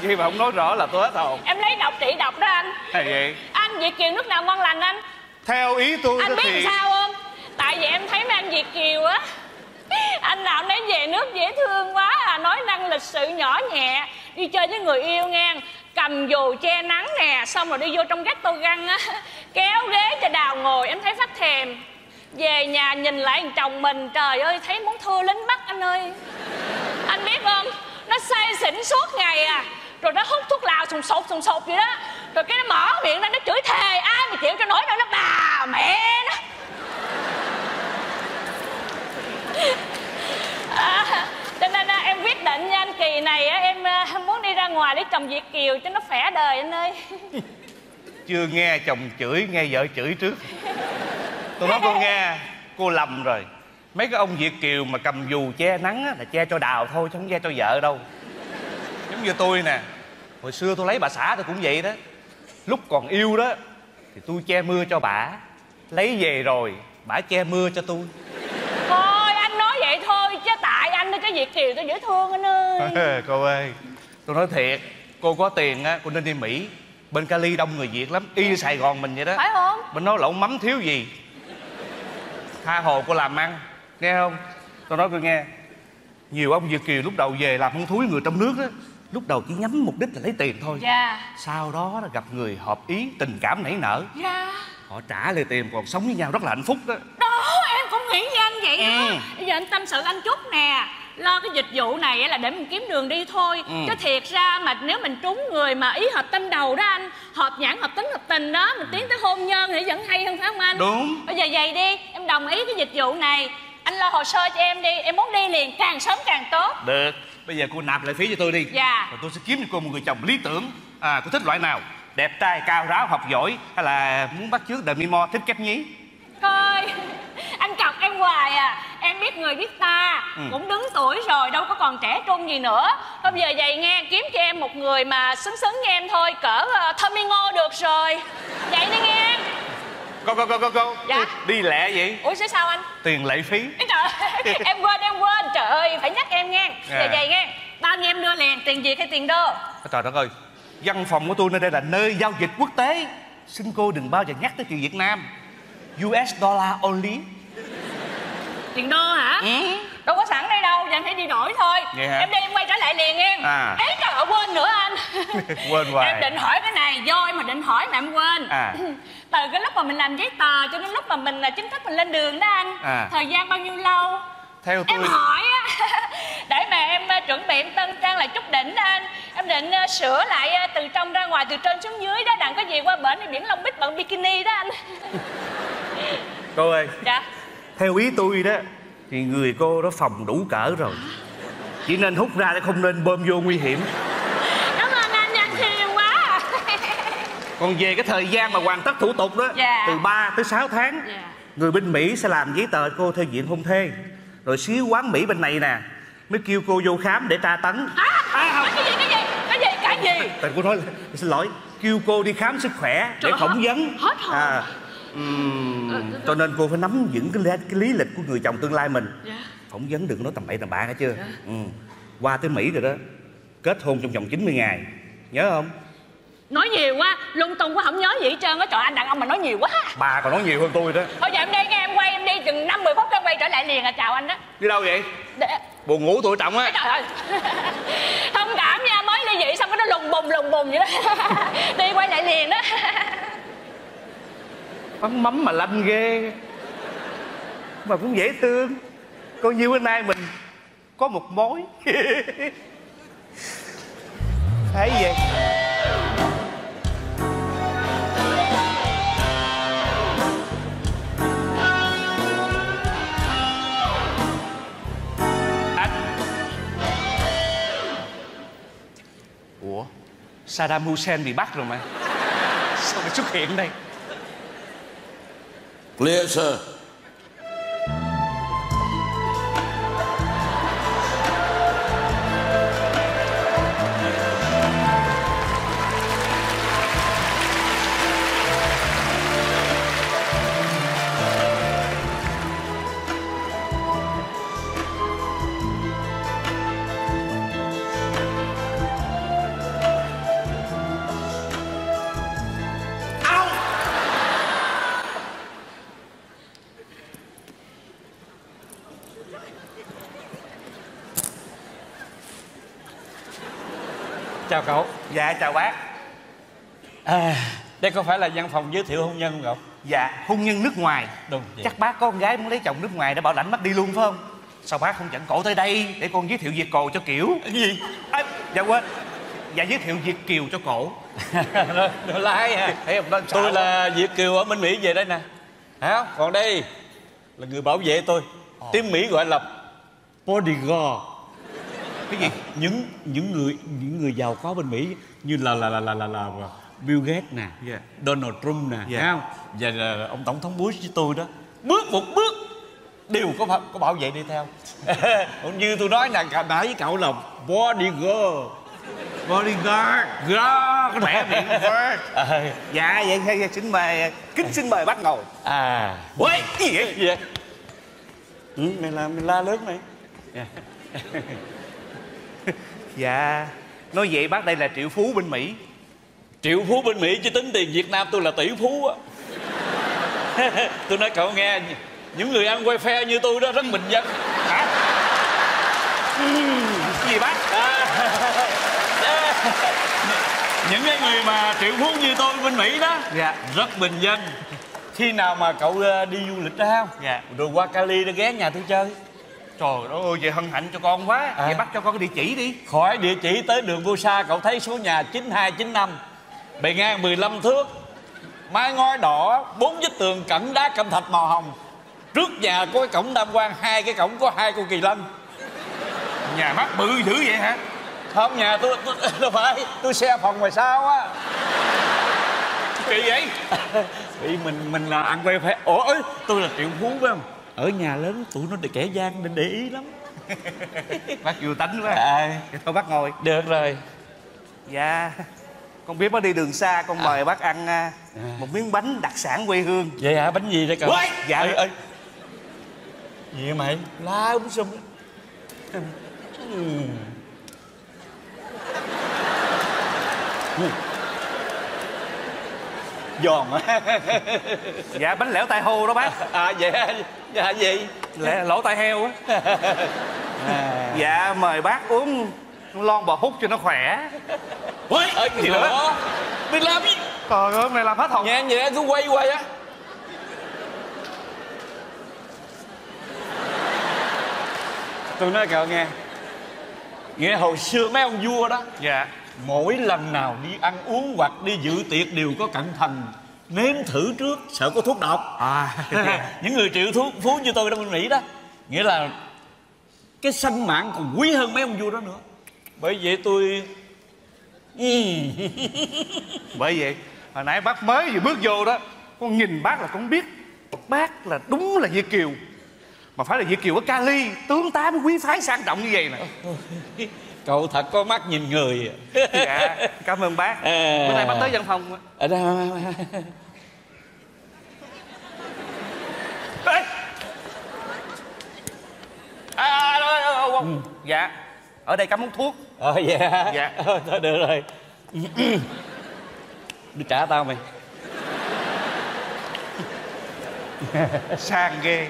Gì mà không nói rõ là tôi hết hồn. Em lấy độc trị độc đó anh. Hay vậy? anh việt kiều nước nào ngon lành anh? Theo ý tôi anh biết thì sao không tại vì em thấy mấy anh việt kiều á. Anh nào nấy về nước dễ thương quá à nói năng lịch sự nhỏ nhẹ, đi chơi với người yêu nghe cầm dù che nắng nè, xong rồi đi vô trong gác tô găng á, kéo ghế cho đào ngồi, em thấy phát thèm. Về nhà nhìn lại chồng mình, trời ơi, thấy muốn thưa lính mắt anh ơi. Anh biết không? Nó say xỉn suốt ngày à. Rồi nó hút thuốc lào sùng sột sùng sột vậy đó. Rồi cái nó mở miệng ra, nó chửi thề, ai mà chịu cho nổi đâu, nó bà mẹ nó à, cho nên à, em quyết định nha anh kỳ này á, em à, muốn đi ra ngoài để chồng việt kiều cho nó khỏe đời anh ơi. Chưa nghe chồng chửi, nghe vợ chửi trước. Tôi nói cô nghe, cô lầm rồi. Mấy cái ông Việt Kiều mà cầm dù che nắng á, là che cho đào thôi chứ không che cho vợ đâu. Giống như tôi nè hồi xưa tôi lấy bà xã tôi cũng vậy đó. Lúc còn yêu đó thì tôi che mưa cho bả lấy về rồi bả che mưa cho tôi. Thôi anh nói vậy thôi chứ tại anh cái Việt kiều tôi dễ thương anh ơi. Cô ơi tôi nói thiệt cô có tiền á cô nên đi mỹ. Bên cali đông người việt lắm y sài gòn mình vậy đó. Phải không? Bên đó lẩu mắm thiếu gì? Tha hồ cô làm ăn nghe không? Tôi nói cô nghe nhiều ông việt kiều lúc đầu về làm hung thúi người trong nước đó lúc đầu chỉ nhắm mục đích là lấy tiền thôi. Dạ. Sau đó là gặp người hợp ý tình cảm nảy nở. Dạ. Họ trả lại tiền còn sống với nhau rất là hạnh phúc đó. Đó em cũng nghĩ như anh vậy đó Ừ. bây giờ anh tâm sự anh chút nè lo cái dịch vụ này á là để mình kiếm đường đi thôi. Ừ. chứ thiệt ra mà nếu mình trúng người mà ý hợp tâm đầu đó anh hợp nhãn hợp tính hợp tình đó mình tiến tới hôn nhân thì vẫn hay hơn phải không anh? Đúng. bây giờ vậy đi em đồng ý cái dịch vụ này. Anh lo hồ sơ cho em đi em muốn đi liền càng sớm càng tốt. Được. Bây giờ cô nạp lại phí cho tôi đi. Dạ. rồi tôi sẽ kiếm cho cô một người chồng lý tưởng. À cô thích loại nào? Đẹp trai cao ráo học giỏi hay là muốn bắt chước Moore thích cách nhí? Thôi anh cọc em hoài à. Em biết người biết ta. Ừ. cũng đứng tuổi rồi đâu có còn trẻ trung gì nữa. Thôi bây giờ vậy nghe kiếm cho em một người mà xứng xứng với em thôi. Cỡ uh, Tommy Ngô được rồi. Vậy đi nghe. Cô cô cô cô cô Dạ. đi lẹ vậy. Ủa sẽ sao anh? Tiền lệ phí. Ê trời em quên em quên. Trời ơi phải nhắc em nghe. Dạ. vậy vậy nghe. Bao nhiêu em đưa liền tiền việt hay tiền đô? Trời đất ơi. Văn phòng của tôi nơi đây là nơi giao dịch quốc tế. Xin cô đừng bao giờ nhắc tới chuyện Việt Nam. US dollar only tiền đô hả? Ừ. đâu có sẵn đây đâu em phải đi đổi thôi. Vậy hả? em đi em quay trở lại liền em. À. ấy trời ơi quên nữa anh. Quên hoài. Em định hỏi cái này do em mà định hỏi mà em quên. À. từ cái lúc mà mình làm giấy tờ cho đến lúc mà mình là chính thức mình lên đường đó anh. À. thời gian bao nhiêu lâu? Theo tôi em hỏi á. Để mà em ờ, chuẩn bị em tân trang lại chút đỉnh đó anh. Em định ờ, sửa lại ờ, từ trong ra ngoài từ trên xuống dưới đó. Đặng có gì qua bển thì biển long bích bằng bikini đó anh. Cô ơi. Dạ theo ý tôi đó thì người cô đó phòng đủ cỡ rồi chỉ nên hút ra chứ không nên bơm vô nguy hiểm cảm ơn anh anh hiền quá còn về cái thời gian mà hoàn tất thủ tục đó Dạ. từ 3 tới 6 tháng Dạ. người bên mỹ sẽ làm giấy tờ cô theo diện hôn thê rồi xíu quán mỹ bên này nè mới kêu cô vô khám để tra tấn à, À, không. cái gì cái gì cái gì cái gì tại cô nói là- xin lỗi kêu cô đi khám sức khỏe để Trời phỏng vấn hết hồn. à, cho nên cô phải nắm vững cái, lý- cái lý lịch của người chồng tương lai mình. Dạ. phỏng vấn đừng nói tầm bậy tầm bạ nghe chưa? Ừ. qua tới mỹ rồi đó. Kết hôn trong vòng 90 ngày. Nhớ không? Nói nhiều quá. Lung tung quá không nhớ gì hết trơn á. Trời anh đàn ông mà nói nhiều quá. Bà còn nói nhiều hơn tôi đó. Thôi giờ em đi nghe em quay em đi chừng năm mười phút em quay trở lại liền à. Chào anh đó. Đi đâu vậy? Để... buồn ngủ tuổi trọng á. Trời ơi. Thông cảm nha mới ly dị xong cái nó lùng bùng lùng bùng vậy đó. Đi quay lại liền đó bắn mắm mà lanh ghê. Mà cũng dễ thương. Coi như bữa nay mình có một mối. Thấy vậy. Ủa? Saddam Hussein bị bắt rồi mà. Sao lại xuất hiện đây? Beleza? Đây có phải là văn phòng giới thiệu hôn nhân không cậu? dạ hôn nhân nước ngoài. Đúng vậy. chắc bác có con gái muốn lấy chồng nước ngoài để bảo lãnh bắt đi luôn phải không? Sao bác không dẫn cổ tới đây để con giới thiệu việt cồ cho kiểu? Cái gì? à, dạ quên. Dạ giới thiệu việt kiều cho cổ. Đồ lái à thấy không? Tôi là Việt Kiều ở bên Mỹ về đây nè. Hả? Còn đây là người bảo vệ tôi. Tiếng Mỹ gọi là bodyguard. Cái gì? Những những người những người giàu có bên Mỹ như là là là là là, là Bill Gates nè, Dạ. Donald Trump nè, Dạ. thấy không? Và là ông tổng thống Bush với tôi đó, bước một bước đều có bảo- có bảo vệ đi theo. Cũng như tôi nói là cả nãy với cậu là bodyguard. bodyguard Guard khỏe miệng guard Ờ, dạ vậy, vậy, xin mời kính xin mời bác ngồi À cái gì vậy Gì vậy? Ừ, mày làm mày la lớn mày dạ nói vậy bác đây là triệu phú bên mỹ Triệu phú bên Mỹ chứ tính tiền Việt Nam tôi là tỷ phú á. Tôi nói cậu nghe Những người ăn quay phe như tôi đó rất bình dân. Hả? Gì bác? Những cái người mà triệu phú như tôi bên Mỹ đó dạ. Rất bình dân. Khi nào mà cậu ờ, đi du lịch đó không? Dạ. Rồi qua Cali nó ghé nhà tôi chơi. Trời ơi vậy hân hạnh cho con quá. À. vậy bác cho con cái địa chỉ đi. Khỏi địa chỉ tới đường vô xa Cậu thấy số nhà 9295 Bề ngang 15 thước Mái ngói đỏ bốn vách tường cẩm đá cẩm thạch màu hồng. Trước nhà có cái cổng tam quan Hai cái cổng có hai con kỳ lân. Nhà bác bự dữ vậy hả? Không nhà tôi, tôi đâu phải Tôi xe phòng ngoài sau á. Kỳ vậy? Vì mình mình là ăn quay phải Ủa ơi, tôi là triệu phú phải không? Ở nhà lớn tụi nó để kẻ gian nên để ý lắm. Bác vừa tánh quá. À, thôi bác ngồi. Được rồi. Dạ con biết bác đi đường xa con mời bác ăn à, một miếng bánh đặc sản quê hương. Vậy hả? Bánh gì đây cậu? Uầy, dạ. ơi, ơi. Gì vậy mày? La um sùm Ừ. Giòn á dạ bánh lẻo tai hô đó bác. À vậy hả? Dạ gì? Lẻ lỗ tai heo á. À. dạ mời bác uống lon bò hút cho nó khỏe Ôi, ơi, gì nữa? nữa Đừng làm gì? Trời ơi nay làm hết hồn Nghe vậy cứ quay quay á. Tôi nói cậu nghe. Nghĩa hồi xưa mấy ông vua đó dạ. Mỗi lần nào đi ăn uống hoặc đi dự tiệc đều có cẩn thận Nếm thử trước sợ có thuốc độc. À. Những người triệu thuốc phú như tôi ở bên Mỹ đó. Nghĩa là Cái sanh mạng còn quý hơn mấy ông vua đó nữa. Bởi vậy tôi Ừ. bởi vậy hồi nãy bác mới vừa bước vô đó con nhìn bác là con biết bác là đúng là việt kiều. Mà phải là việt kiều ở cali tướng tá mới quý phái sang trọng như vậy nè. Cậu thật có mắt nhìn người dạ cảm ơn bác. À. bữa nay bác tới văn phòng Ở đây Ê! à, à, à, à, à, à, dạ ở đây cắm hút thuốc. Ờ dạ. Dạ. Ờ, Thôi được rồi. Đi trả tao mày. Sang ghê.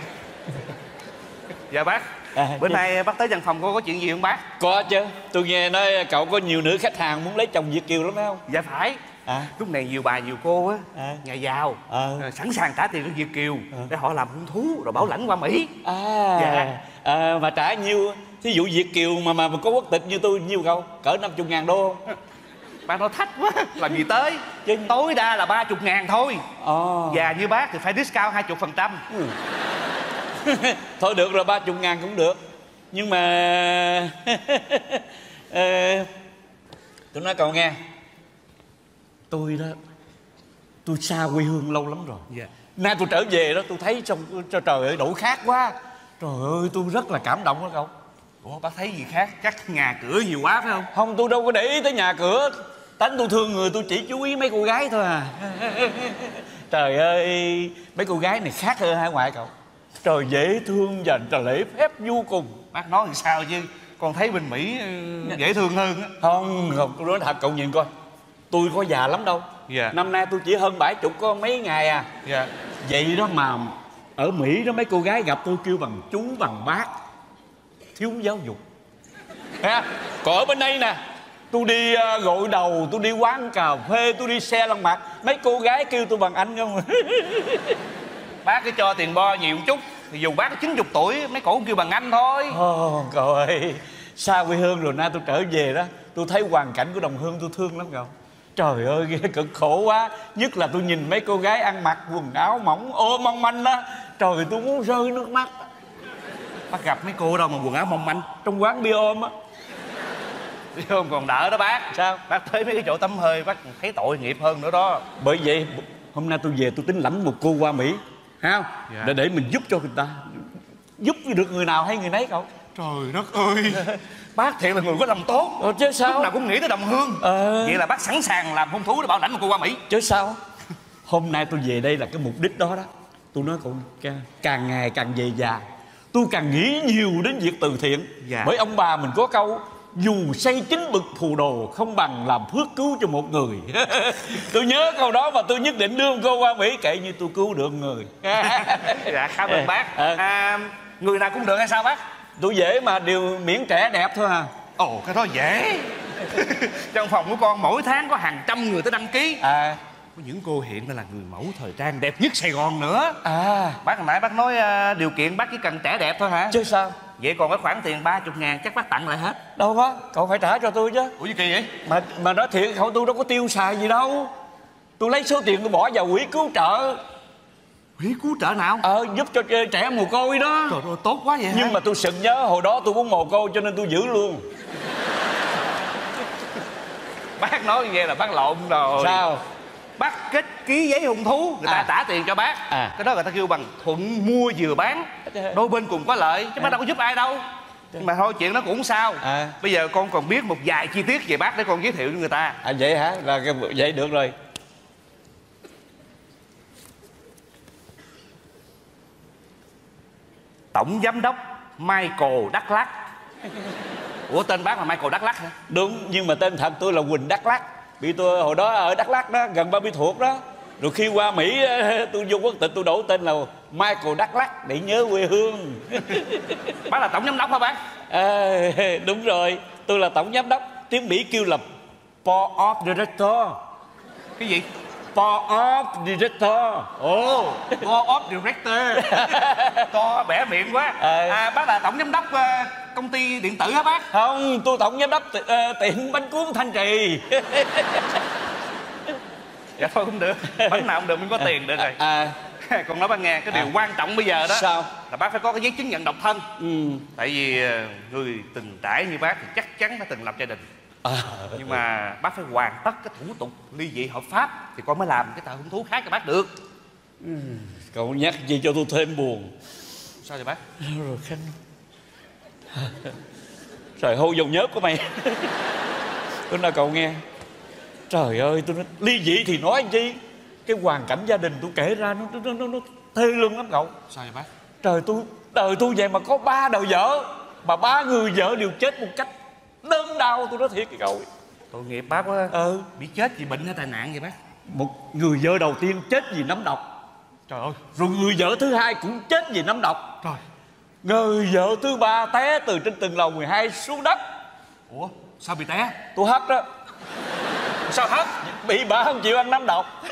Dạ bác. À, bữa chị- nay bác tới văn phòng có có chuyện gì không bác? Có chứ. Tôi nghe nói cậu có nhiều nữ khách hàng muốn lấy chồng Việt Kiều lắm phải không? Dạ phải. À. Lúc này nhiều bà nhiều cô á À. nhà giàu. Ờ. ờ, sẵn sàng trả tiền cho việt kiều để họ làm hung thú rồi bảo lãnh qua mỹ. À, Dạ. à mà trả nhiêu Thí dụ Việt Kiều mà mà có quốc tịch như tôi nhiêu cậu Cỡ 50 ngàn đô. Bác nói thách quá. Làm gì tới? Chứ- tối đa là ba chục ngàn thôi. Ồ già như bác thì phải discount hai chục phần trăm. Thôi được rồi 30 ngàn cũng được. Nhưng mà ờ, Tôi nói cậu nghe. Tôi đó Tôi xa quê hương lâu lắm rồi. Dạ. Nay tôi trở về đó tôi thấy trong trời ơi đổi khác quá. Trời ơi tôi rất là cảm động đó cậu ủa bác thấy gì khác? Chắc nhà cửa nhiều quá phải không? Không tôi đâu có để ý tới nhà cửa. Tánh tôi thương người tôi chỉ chú ý mấy cô gái thôi à. Trời ơi Mấy cô gái này khác hơn hai ngoại cậu? Trời dễ thương và trời lễ phép vô cùng. Bác nói thì sao chứ? Con thấy bên mỹ ừ, dễ thương hơn á. Không, không tôi nói thật cậu nhìn coi. Tôi có già lắm đâu. Dạ. Năm nay tôi chỉ hơn bảy chục có mấy ngày à. Dạ. Vậy đó mà Ở Mỹ đó mấy cô gái gặp tôi kêu bằng chú bằng bác Thiếu giáo dục. Ha? Còn ở bên đây nè Tôi đi uh, gội đầu, tôi đi quán cà phê, tôi đi xe lăn mặt Mấy cô gái kêu tôi bằng anh không? Bác cứ cho tiền bo nhiều chút. Thì dù bác 90 tuổi mấy cổ kêu bằng anh thôi. Ồ, cậu ơi Xa quê hương rồi nay tôi trở về đó Tôi thấy hoàn cảnh của đồng hương tôi thương lắm cậu. Trời ơi cực khổ quá. Nhất là tôi nhìn mấy cô gái ăn mặc quần áo mỏng ô mong manh đó. Trời tôi muốn rơi nước mắt bác gặp mấy cô đâu mà quần áo mong manh? Trong quán bia ôm á. Biết không còn đỡ đó bác. Sao? bác tới mấy cái chỗ tắm hơi bác thấy tội nghiệp hơn nữa đó. Bởi vậy hôm nay tôi về tôi tính lãnh một cô qua Mỹ. Ha không? Dạ. Để để mình giúp cho người ta. Giúp được người nào hay người nấy cậu. Trời đất ơi. Bác thiệt là người có lòng tốt. Ờ, chứ sao? lúc nào cũng nghĩ tới đồng hương. Ờ. vậy là bác sẵn sàng làm hôn thú để bảo lãnh một cô qua mỹ. Chứ sao? Hôm nay tôi về đây là cái mục đích đó đó. Tôi nói càng, càng ngày càng về già tôi càng nghĩ nhiều đến việc từ thiện. Dạ. bởi ông bà mình có câu dù xây chính bực phù đồ không bằng làm phước cứu cho một người. Tôi nhớ câu đó mà tôi nhất định đưa cô qua mỹ kệ như tôi cứu được người. Dạ cảm ơn bác. Ờ. à, người nào cũng được hay sao bác? Tôi dễ mà điều miễn trẻ đẹp thôi à. Ồ cái đó dễ. Trong phòng của con mỗi tháng có hàng trăm người tới đăng ký. À có những cô hiện là người mẫu thời trang đẹp nhất sài gòn nữa. À. Bác hồi nãy bác nói à, điều kiện bác chỉ cần trẻ đẹp thôi hả? Chứ sao? Vậy còn cái khoản tiền ba chục ngàn chắc bác tặng lại hết. Đâu có cậu phải trả cho tôi chứ. Ủa gì kỳ vậy? Mà mà nói thiệt cậu tôi đâu có tiêu xài gì đâu. Tôi lấy số tiền tôi bỏ vào quỹ cứu trợ. Quỹ cứu trợ nào? Ờ giúp cho trẻ mồ côi đó. Trời ơi tốt quá vậy nhưng hả? mà tôi sực nhớ hồi đó tôi muốn mồ côi cho nên tôi giữ luôn. Bác nói như vậy là bác lộn rồi. Sao bác kết ký giấy hôn thú người ta À. trả tiền cho bác. À. cái đó người ta kêu bằng thuận mua vừa bán. Đôi bên cùng có lợi chứ bác đâu có giúp ai đâu. Nhưng mà thôi chuyện đó cũng sao. À. bây giờ con còn biết một vài chi tiết về bác để con giới thiệu cho người ta. À vậy hả? Là vậy được rồi. Tổng giám đốc Michael Đắk Lắc ủa tên bác là Michael Đắk Lắc hả? Đúng nhưng mà tên thật tôi là quỳnh đắk lắc vì tôi hồi đó ở đắk lắc đó gần ba mươi thuộc đó. Rồi khi qua mỹ tôi vô quốc tịch tôi đổi tên là michael đắk lắc để nhớ quê hương. Bác là tổng giám đốc hả bác? À, đúng rồi. Tôi là tổng giám đốc tiếng mỹ kêu là board of director. Cái gì board of director. Ồ board of director. To bẻ miệng quá. Ờ. à, bác là tổng giám đốc ờ, công ty điện tử hả bác? Không tôi tổng giám đốc ờ, tiệm bánh cuốn thanh trì. Dạ thôi cũng được. Bánh nào cũng được mình có tiền được rồi. À. Còn nói bác nghe cái điều À. quan trọng bây giờ đó Sao? là bác phải có cái giấy chứng nhận độc thân. Ừ. tại vì ờ, người từng trải như bác thì chắc chắn đã từng lập gia đình à, nhưng mà bác phải hoàn tất cái thủ tục ly dị hợp pháp thì con mới làm cái tờ hôn thú khác cho bác được. Cậu nhắc gì cho tôi thêm buồn? Sao vậy bác? Rồi khanh trời hô dầu nhớt của mày. Tôi nói cậu nghe. Trời ơi tôi nói ly dị thì nói chi? Cái hoàn cảnh gia đình tôi kể ra nó nó nó, nó thê lương lắm cậu. Sao vậy bác? Trời tôi đời tôi vậy mà có ba đời vợ mà ba người vợ đều chết một cách đớn đau tôi nói thiệt với cậu. Tội nghiệp bác quá. Ừ. Bị chết vì bệnh hay tai nạn vậy bác? Một người vợ đầu tiên chết vì nấm độc. Trời ơi. Rồi người vợ thứ hai cũng chết vì nấm độc. Trời. Người vợ thứ ba té từ trên tầng lầu 12 xuống đất. Ủa sao bị té? Tôi hất đó. Sao hết bị bà không chịu ăn nấm độc.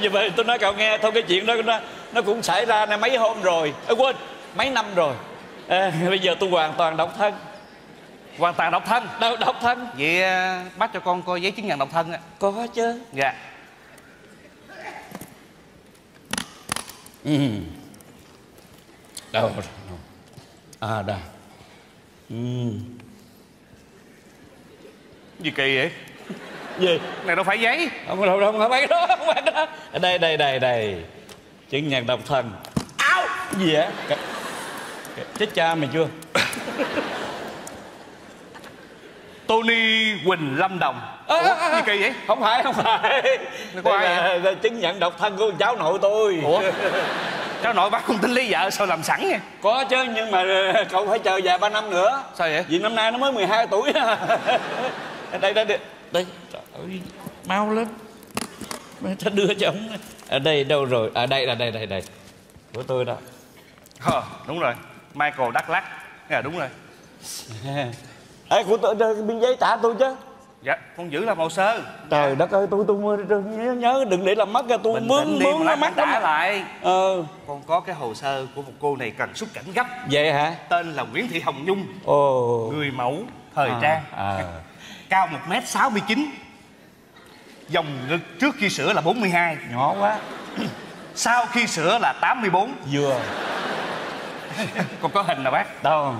Như vậy tôi nói cậu nghe thôi cái chuyện đó nó nó cũng xảy ra này mấy hôm rồi. À, quên mấy năm rồi à, bây giờ tôi hoàn toàn độc thân. Hoàn toàn độc thân. Đâu độc thân? Vậy ờ, bác cho con coi giấy chứng nhận độc thân á. Có chứ. Dạ. Ừ. đâu rồi? à đây ừ. gì kỳ vậy? Gì? Này đâu phải giấy. Không đâu đâu không phải cái đó không phải đó. Đây đây đây đây. Chứng nhận độc thân. Áo! Gì cái- chết cha mày chưa? Tony Quỳnh Lâm Đồng. Ơ, Ủa, ơ. gì kỳ vậy? Không phải không phải. Đây ai là, là chứng nhận độc thân của cháu nội tôi. Ủa? Cháu nội bác không tính lấy vợ sao làm sẵn nha có chứ nhưng mà cậu phải chờ vài ba năm nữa. Sao vậy? Vì năm nay nó mới 12 tuổi. Đây đây đây. Đây. Trời ơi mau lên Mày ta đưa cho ông. Ở đây đâu rồi? Ở đây là đây đây đây. Của tôi đó. Ờ, đúng rồi Michael Đắk Lắc dạ đúng rồi. Ê, của tôi biên giấy trả tôi chứ. Dạ con giữ làm hồ sơ. Trời đất ơi tôi tôi nhớ, nhớ đừng để làm mất ra tôi bình mướn mướn nó mắc trả lại. Ờ. Con có cái hồ sơ của một cô này cần xuất cảnh gấp. Vậy hả? Tên là Nguyễn Thị Hồng Nhung. Ồ. Người mẫu thời À, trang. à. cao 1m69 dòng ngực trước khi sửa là 42 nhỏ quá. Sau khi sửa là 84 vừa còn có hình nè bác? Đâu?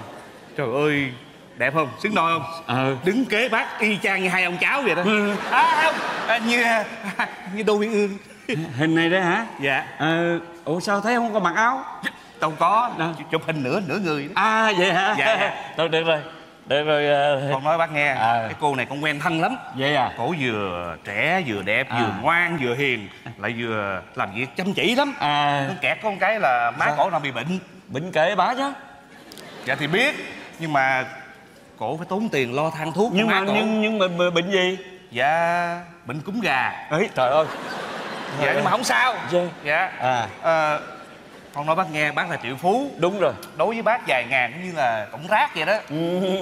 Trời ơi đẹp không? Xứng đôi không? Ờ. Đứng kế bác y chang như hai ông cháu vậy đó. Ừ. à không à, như như đôi uyên ương. Hình này đấy hả? Dạ. Ờ ủa sao thấy không có mặc áo? Đâu có. Chụp hình nửa nửa người đó. à vậy hả? Dạ. thôi được rồi. Được rồi ờ, con nói bác nghe. À. cái cô này con quen thân lắm. Vậy à? Cổ vừa trẻ vừa đẹp vừa À. ngoan vừa hiền lại vừa làm việc chăm chỉ lắm. À nó kẹt con cái là má Sao? cổ nào bị bệnh bệnh kệ bả chứ. Dạ thì biết nhưng mà cổ phải tốn tiền lo thang thuốc nhưng mà cổ. nhưng nhưng mà mà bệnh gì? Dạ bệnh cúm gà. Ấy trời ơi. Dạ nhưng mà không sao. Dạ. dạ. À. Ờ, con nói bác nghe bác là triệu phú. Đúng rồi. Đối với bác vài ngàn cũng như là cổng rác vậy đó.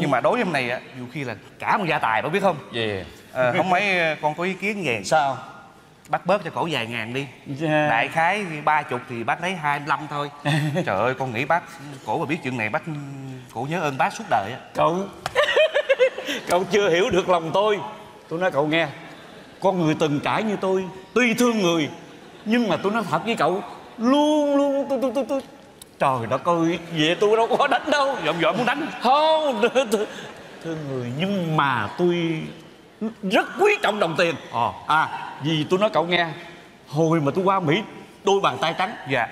Nhưng mà đối với em này á nhiều khi là cả một gia tài bác biết không? Về Ờ, không mấy ờ, con có ý kiến về sao bác bớt cho cổ vài ngàn đi. Dạ. đại khái ba chục thì bác lấy hai mươi lăm thôi. Trời ơi con nghĩ bác cổ mà biết chuyện này bác cổ nhớ ơn bác suốt đời á. Cậu cậu chưa hiểu được lòng tôi. Tôi nói cậu nghe con người từng trải như tôi tuy thương người nhưng mà tôi nói thật với cậu luôn luôn tôi tôi tôi tôi trời đất ơi vậy tôi đâu có đánh đâu. Dọn dọn muốn đánh. Không thương người nhưng mà tôi rất quý trọng đồng tiền. Ờ. à vì tôi nói cậu nghe hồi mà tôi qua mỹ đôi bàn tay trắng. Dạ.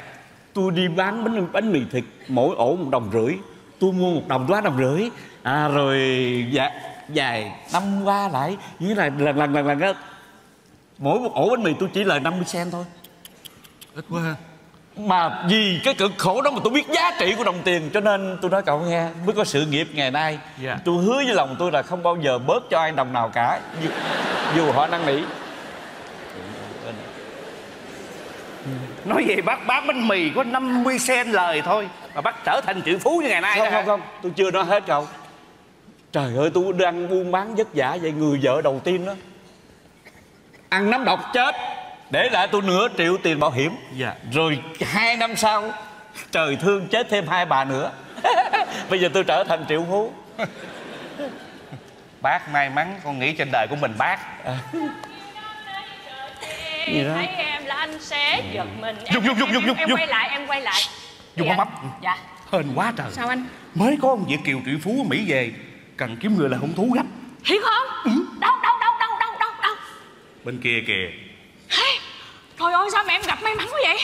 Tôi đi bán bánh bánh mì thịt mỗi ổ một đồng rưỡi. Tôi mua một đồng quá đồng rưỡi. À rồi dạ dài năm qua lại nghĩa là lần lần lần lần mỗi một ổ bánh mì tôi chỉ lời 50 cent thôi. Ít quá ha mà vì cái cực khổ đó mà tôi biết giá trị của đồng tiền cho nên tôi nói cậu nghe mới có sự nghiệp ngày nay. Dạ. tôi hứa với lòng tôi là không bao giờ bớt cho ai đồng nào cả dù, dù họ năn nỉ. Nói vậy bác bán bánh mì có 50 cent lời thôi mà bác trở thành triệu phú như ngày nay không hả? không không tôi chưa nói hết cậu. Trời ơi tôi đang buôn bán vất vả vậy người vợ đầu tiên đó. Ăn nấm độc chết để lại tôi nửa triệu tiền bảo hiểm. Dạ. rồi hai năm sau trời thương chết thêm hai bà nữa. Bây giờ tôi trở thành triệu phú. Bác may mắn con nghĩ trên đời của mình bác. Gì đó? thấy em là anh sẽ giật mình. Em, Dục, dục, dục, em, dục, em, em quay lại em quay lại. Dục dạ. bắp. Dạ. Hên quá trời. Sao anh? Mới có một việc kiều triệu phú ở mỹ về cần kiếm người là hung thú gấp. Thiệt không? Đâu đâu đâu đâu đâu đâu đâu. Bên kia kìa. Hey, trời ơi sao mà em gặp may mắn quá vậy?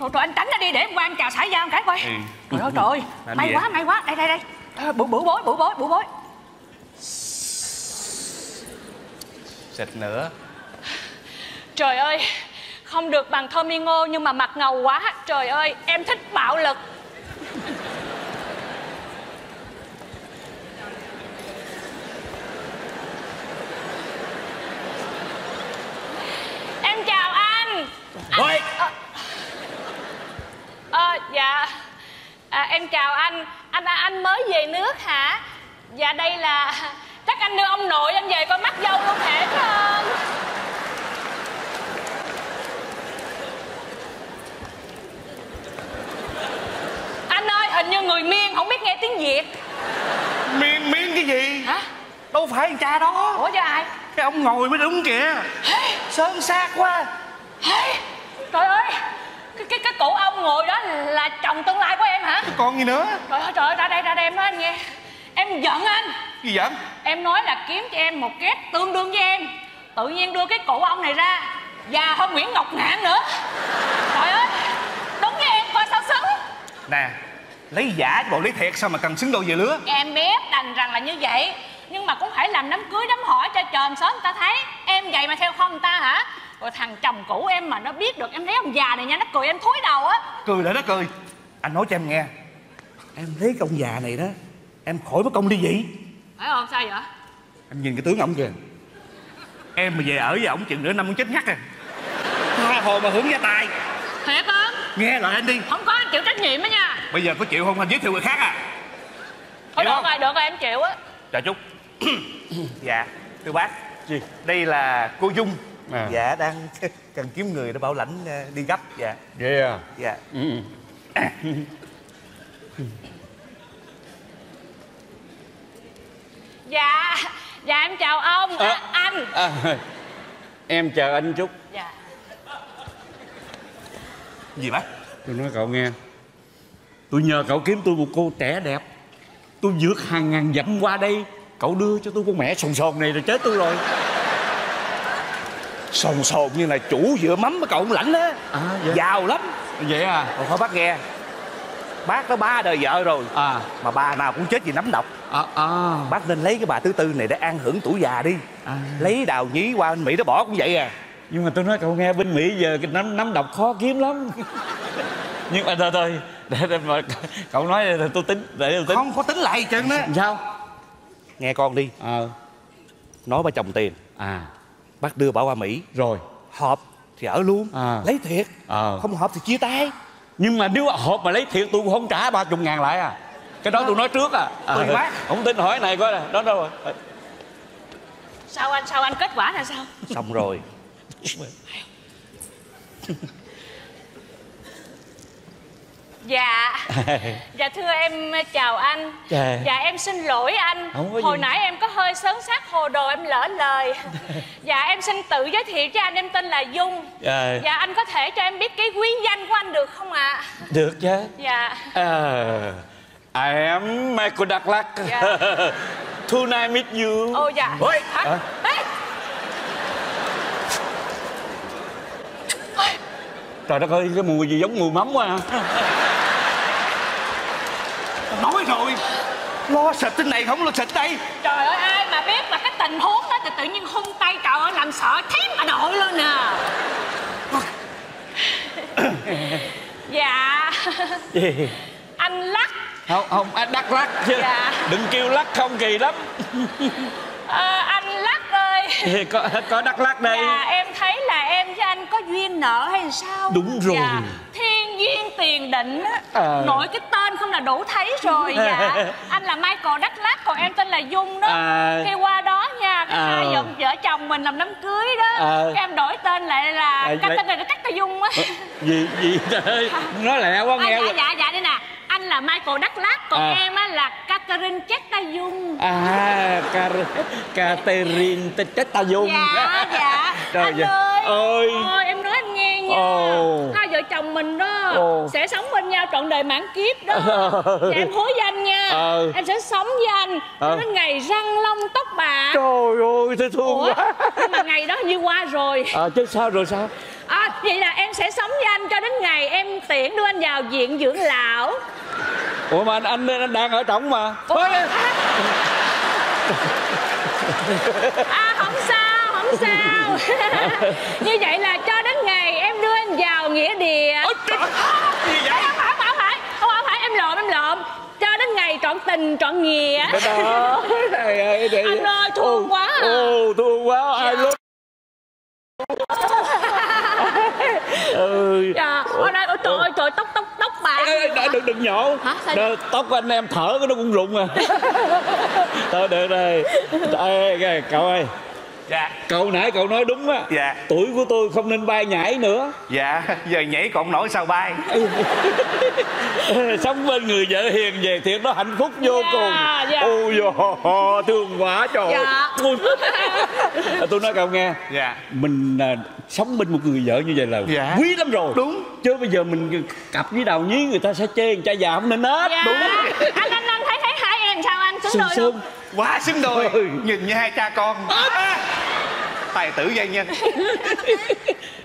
Trời trời anh tránh ra đi để em qua em chào xã giao một cái coi. Ừ. trời ơi trời ơi may quá may quá. Đây đây đây. Bữa bữa bối bữa bối bữa bối. Xịt nữa. Trời ơi không được bằng Tommy Ngô nhưng mà mặt ngầu quá. Trời ơi em thích bạo lực. Em chào anh ôi Ờ, dạ. À, Em chào anh. Anh Anh mới về nước hả? Dạ đây là Chắc anh đưa ông nội em về coi mắt dâu luôn hả không? Anh ơi hình như người miên không biết nghe tiếng Việt. Miên miên cái gì? Hả? Đâu phải anh cha đó. Ủa cho ai? Cái ông ngồi mới đúng kìa. Sơn sát quá Trời ơi cái, cái, cái cổ ông ngồi đó là chồng tương lai của em hả? Còn gì nữa? Trời ơi trời ơi ra đây ra đây em nói anh nghe. Em giận anh. Gì vậy? Em nói là kiếm cho em một két tương đương với em. Tự nhiên đưa cái cụ ông này ra Già hơn Nguyễn Ngọc Ngạn nữa. Trời ơi Đúng với em coi sao xứng. Nè lấy giả chứ bộ lấy thiệt sao mà cần xứng đôi về lứa? Em biết đành rằng là như vậy Nhưng mà cũng phải làm đám cưới đám hỏi cho tròn sớm người ta thấy. Em vậy mà theo không người ta hả Rồi thằng chồng cũ em mà nó biết được em lấy ông già này nha Nó cười em thúi đầu á. Cười lại đó cười. Anh nói cho em nghe. Em lấy cái ông già này đó em khỏi mất công ly dị Phải không? Sao vậy? Anh nhìn cái tướng ổng kìa. Em mà về ở với ổng chừng nửa năm muốn chết ngắt à. Tha hồ mà hưởng gia tài. Thiệt không nghe lời anh đi. Không có anh chịu trách nhiệm á nha. Bây giờ có chịu không? Anh giới thiệu người khác à. Thôi được không? rồi được rồi em chịu á. Chào chúc dạ thưa bác. Gì? đây là cô dung À. dạ đang cần kiếm người để bảo lãnh ờ, đi gấp dạ. Vậy à. Dạ. Ừ. Dạ Dạ em chào ông. Ờ. à, Anh. À, em chờ anh chút. Dạ. Gì bác? Tôi nói cậu nghe. Tôi nhờ cậu kiếm tôi một cô trẻ đẹp. Tôi vượt hàng ngàn dặm qua đây. Cậu đưa cho tôi con mẹ sồn sồn này rồi chết tôi rồi sồn sồn như là chủ dựa mắm với cậu ông lãnh á. À vậy, giàu lắm. Vậy à? Còn thôi bác nghe. Bác đó ba đời vợ rồi à. mà bà nào cũng chết vì nấm độc. À à. Bác nên lấy cái bà thứ tư này để an hưởng tuổi già đi. À. lấy đào nhí qua bên mỹ nó bỏ cũng vậy à. Nhưng mà tôi nói cậu nghe bên mỹ giờ cái nắm nắm độc khó kiếm lắm. Nhưng mà thôi thôi. Để, để mà cậu nói thì tôi tính để tôi tính. Không có tính lại chân á sao? Nghe con đi. Ờ. Nói bà chồng tiền. À bác đưa bà qua mỹ. Rồi. Hợp thì ở luôn. À. lấy thiệt. Ờ không hợp thì chia tay. Nhưng mà nếu hộp mà lấy thiệt tôi cũng không trả ba chục ngàn lại à. Cái đó tôi nói trước à, à Tùy bác. không tin hỏi này coi nè đó đâu rồi? Sao anh, sao anh kết quả là sao? xong rồi Dạ. Dạ thưa em chào anh. Dạ. Dạ em xin lỗi anh. Không có gì. Hồi nãy em có hơi sớm sát hồ đồ em lỡ lời. Dạ em xin tự giới thiệu cho anh Em tên là Dung. Dạ. Dạ anh có thể cho em biết cái quý danh của anh được không ạ? Được chứ. Dạ. Ờ, I am Michael Douglas. Dạ. Tonight meet you Ồ dạ. Ôi, Hả? Ê, Trời đất ơi, cái mùi gì giống mùi mắm quá à. nói rồi. Lo xịt trên này không lo xịt đây. Trời ơi ai mà biết là cái tình huống đó Thì tự nhiên hung tay trời ơi làm sợ thém cả đội luôn nè Dạ. Gì? Anh lắc. Không, không, anh đắc lắc chứ. Dạ. Đừng kêu lắc không kỳ lắm. Ờ, anh lắc ơi có, có đắc lắc đây Dạ em thấy là em với anh có duyên nợ hay sao Đúng rồi. dạ, Thiên duyên tiền định á Ờ. Nội cái tên không là đủ thấy rồi Dạ Anh là Michael Đắk Lắc Còn em tên là Dung đó À. Khi qua đó nha cái Ờ. Hai vợ, vợ chồng mình làm đám cưới đó Ờ. Em đổi tên lại là À, Cắt lại- tên là Cắt Tà Dung á Gì, gì trời Nói lẹ quá à, nghe Dạ dạ dạ đây nè Anh là Michael Đắk Lắc Còn À. em á là Catherine Cheta Dung À, Catherine Tết Ta Dung Dạ dạ Trời Anh dạ. ơi. Ôi em nói anh nghe nha Ồ. Hai vợ chồng mình đó Ồ. Sẽ sống bên nhau trọn đời mãn kiếp đó Dạ em hứa với anh nha Ờ. Em sẽ sống với anh Ờ. Cho đến ngày răng long tóc bạc Trời ơi, thấy thương Ủa quá nhưng mà ngày đó như qua rồi à, Chứ sao rồi sao à, Vậy là em sẽ sống với anh cho đến ngày em tiễn đưa anh vào viện dưỡng lão. Ủa mà anh, anh, anh đang ở trỏng mà. Ủa, à, à không sao không sao. Như vậy là cho đến ngày em đưa anh vào nghĩa địa. Gì vậy? Không phải không phải không phải, không phải em lộn em lộn. Cho đến ngày trọn tình trọn nghĩa. Đó ơi Anh ơi, thương quá à. ồ thương quá ai luôn ừ Dạ, ôi đây, ôi trời ơi, trời tóc bạc. Ê, ê, đừng đừng nhổ Hả? Sao Đờ, tóc anh em thở cái nó cũng rụng à thôi được rồi Ê, cậu ơi dạ cậu nãy cậu nói đúng á Dạ. tuổi của tôi không nên bay nhảy nữa dạ giờ nhảy còn nổi sao bay sống bên người vợ hiền về thiệt nó hạnh phúc vô Dạ, cùng dạ. ôi dồi thương quá trời ơi. Dạ. Ôi. tôi nói cậu nghe dạ mình à, sống bên một người vợ như vậy là Dạ. quý lắm rồi Đúng. chứ bây giờ mình cặp với đào nhí người ta sẽ chê người cha già không nên hết Dạ. Anh anh anh em sao anh? Xứng đôi không? quá xứng đôi. Ừ. nhìn như hai cha con. À, tài tử nhân.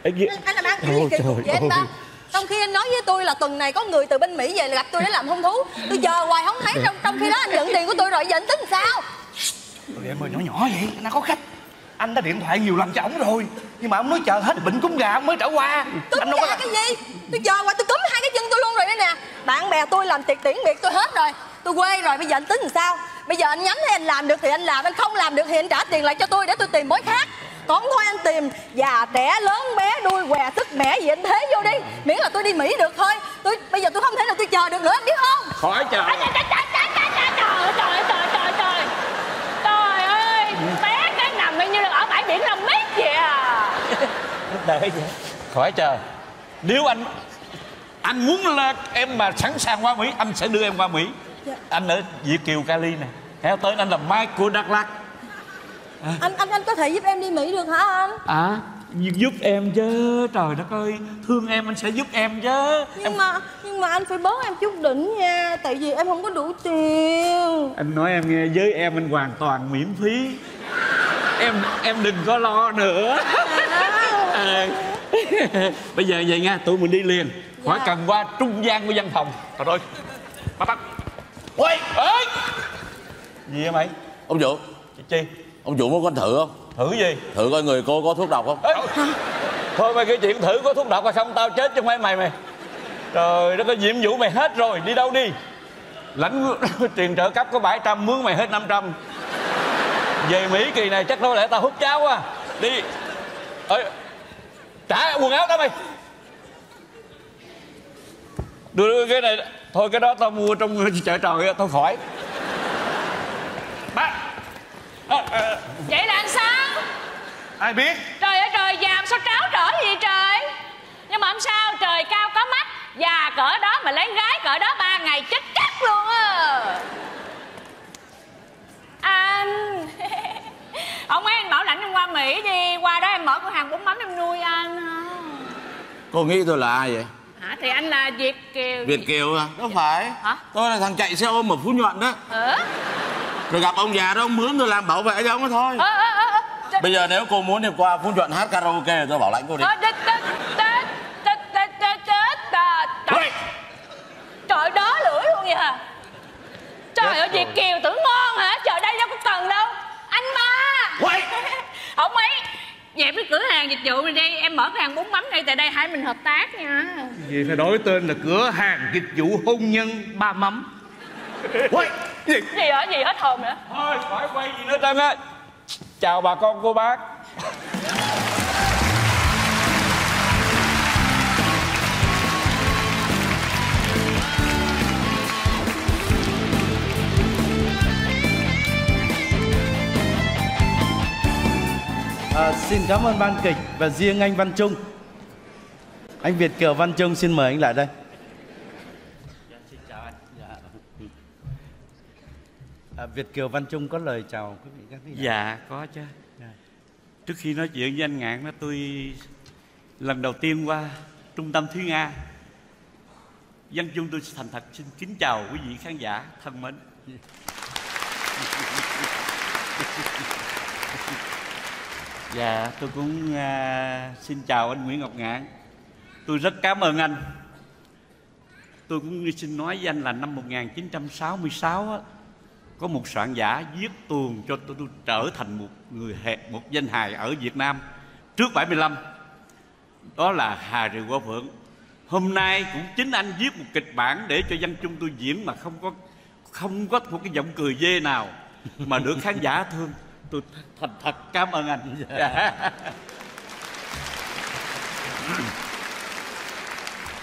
Ê, kìa. anh làm ăn cái Ôi, gì kỳ cục vậy anh ta. Trong khi anh nói với tôi là tuần này có người từ bên mỹ về là gặp tôi để làm hung thú. Tôi chờ hoài không thấy trong trong khi đó anh nhận tiền của tôi rồi giờ anh tính làm sao? Ôi, em ơi nhỏ nhỏ vậy nó có khách. Anh đã điện thoại nhiều lần cho ổng rồi. Nhưng mà ông nói chờ hết bệnh cúng gà ông mới trở qua. Cúm anh đâu có gà cái gì? Tôi chờ hoài tôi cúm hai cái chân tôi luôn rồi đây nè. Bạn bè tôi làm tiệc tiễn biệt tôi hết rồi tôi quê rồi bây giờ anh tính làm sao? Bây giờ anh nhắm thấy anh làm được thì anh làm anh không làm được thì anh trả tiền lại cho tôi để tôi tìm mối khác. Còn thôi anh tìm già trẻ lớn bé đuôi què sức mẻ gì anh thế vô đi. Miễn là tôi đi mỹ được thôi. Tôi bây giờ tôi không thể nào tôi chờ được nữa anh biết không? Khỏi chờ. Trời, trời, trời, trời, trời, trời, trời, trời, trời, trời, trời. Trời ơi, bé cái nằm y như là ở bãi biển Long Beach vậy à. đợi vậy? Khỏi chờ. Nếu anh anh muốn là em mà sẵn sàng qua mỹ anh sẽ đưa em qua mỹ anh ở việt kiều cali nè. Theo tên anh là michael douglas. Anh anh anh có thể giúp em đi mỹ được hả anh? À giúp em chứ. Trời đất ơi thương em anh sẽ giúp em chứ. Nhưng mà nhưng mà anh phải bớt em chút đỉnh nha tại vì em không có đủ tiền. Anh nói em nghe với em anh hoàn toàn miễn phí. Em em đừng có lo nữa. À, bây giờ vậy nha tụi mình đi liền. Khỏi cần qua trung gian của văn phòng. Thôi thôi. Bắt bắt Quay Ê! Gì vậy mày? Ông chủ Chi. Ông chủ muốn con thử không? Thử gì? Thử coi người cô có thuốc độc không? Ê, Thôi mày cái chuyện thử có thuốc độc hay không Tao chết chứ không phải mày mày. Trời đất ơi nhiệm vụ mày hết rồi Đi đâu đi? Lãnh tiền trợ cấp có 700 mướn mày hết 500 Về Mỹ kỳ này chắc thôi lẽ tao hút cháo quá. Đi. Ê, Trả quần áo đó mày. Đưa, đưa cái này thôi cái đó tao mua trong chợ trời tao khỏi. Bác. Vậy là anh sao? Ai biết? Trời ơi trời già sao tráo trở gì trời? Nhưng mà không sao trời cao có mắt Già cỡ đó mà lấy gái cỡ đó ba ngày chết chắc luôn á. Anh. Ông ấy anh bảo lãnh em qua Mỹ đi Qua đó em mở cửa hàng bún mắm em nuôi anh Cô nghĩ tôi là ai vậy Hả? Thì anh là Việt Kiều Việt Kiều à Đâu phải. Hả? Tôi là thằng chạy xe ôm ở Phú Nhuận đó. Ờ Rồi gặp ông già đó ông mướn tôi làm bảo vệ cho ông ấy thôi. Ờ ờ ờ ờ. Bây giờ nếu cô muốn thì qua Phú Nhuận hát karaoke tôi bảo lãnh cô đi. Ờ, chết, chết, chết, chết, chết, chết, chết, à, trời. Trời đó lưỡi luôn vậy hả Trời ơi Việt Kiều tưởng ngon hả Trời đây đâu có cần đâu Anh ba Không ấy Dẹp cái cửa hàng dịch vụ này đi. Em mở cửa hàng bún mắm đây Tại đây hai mình hợp tác nha. Vì phải đổi tên là cửa hàng dịch vụ hôn nhân. Ba mắm. Quay Gì? Gì hả? Gì hết hồn nữa thôi khỏi quay gì nữa trơn á chào bà con cô bác À, xin cảm ơn ban kịch và riêng anh Văn Trung. Anh Việt Kiều Văn Trung xin mời anh lại đây. xin chào anh. À, Việt Kiều Văn Trung có lời chào quý vị các khán giả. dạ có chứ trước khi nói chuyện với anh ngạn đó tôi lần đầu tiên qua trung tâm thúy nga dân chung tôi thành thật xin kính chào quý vị khán giả thân mến Dạ, tôi cũng uh, xin chào anh Nguyễn Ngọc Ngạn. Tôi rất cảm ơn anh. Tôi cũng xin nói với anh là năm 1966 á, có một soạn giả viết tuồng cho tôi, tôi trở thành một người hẹp một danh hài ở Việt Nam trước 75. Đó là Hà Rìu Qua Phượng. Hôm nay cũng chính anh viết một kịch bản để cho dân chung tôi diễn mà không có không có một cái giọng cười dê nào mà được khán giả thương. Tôi thành thật cảm ơn anh. Dạ.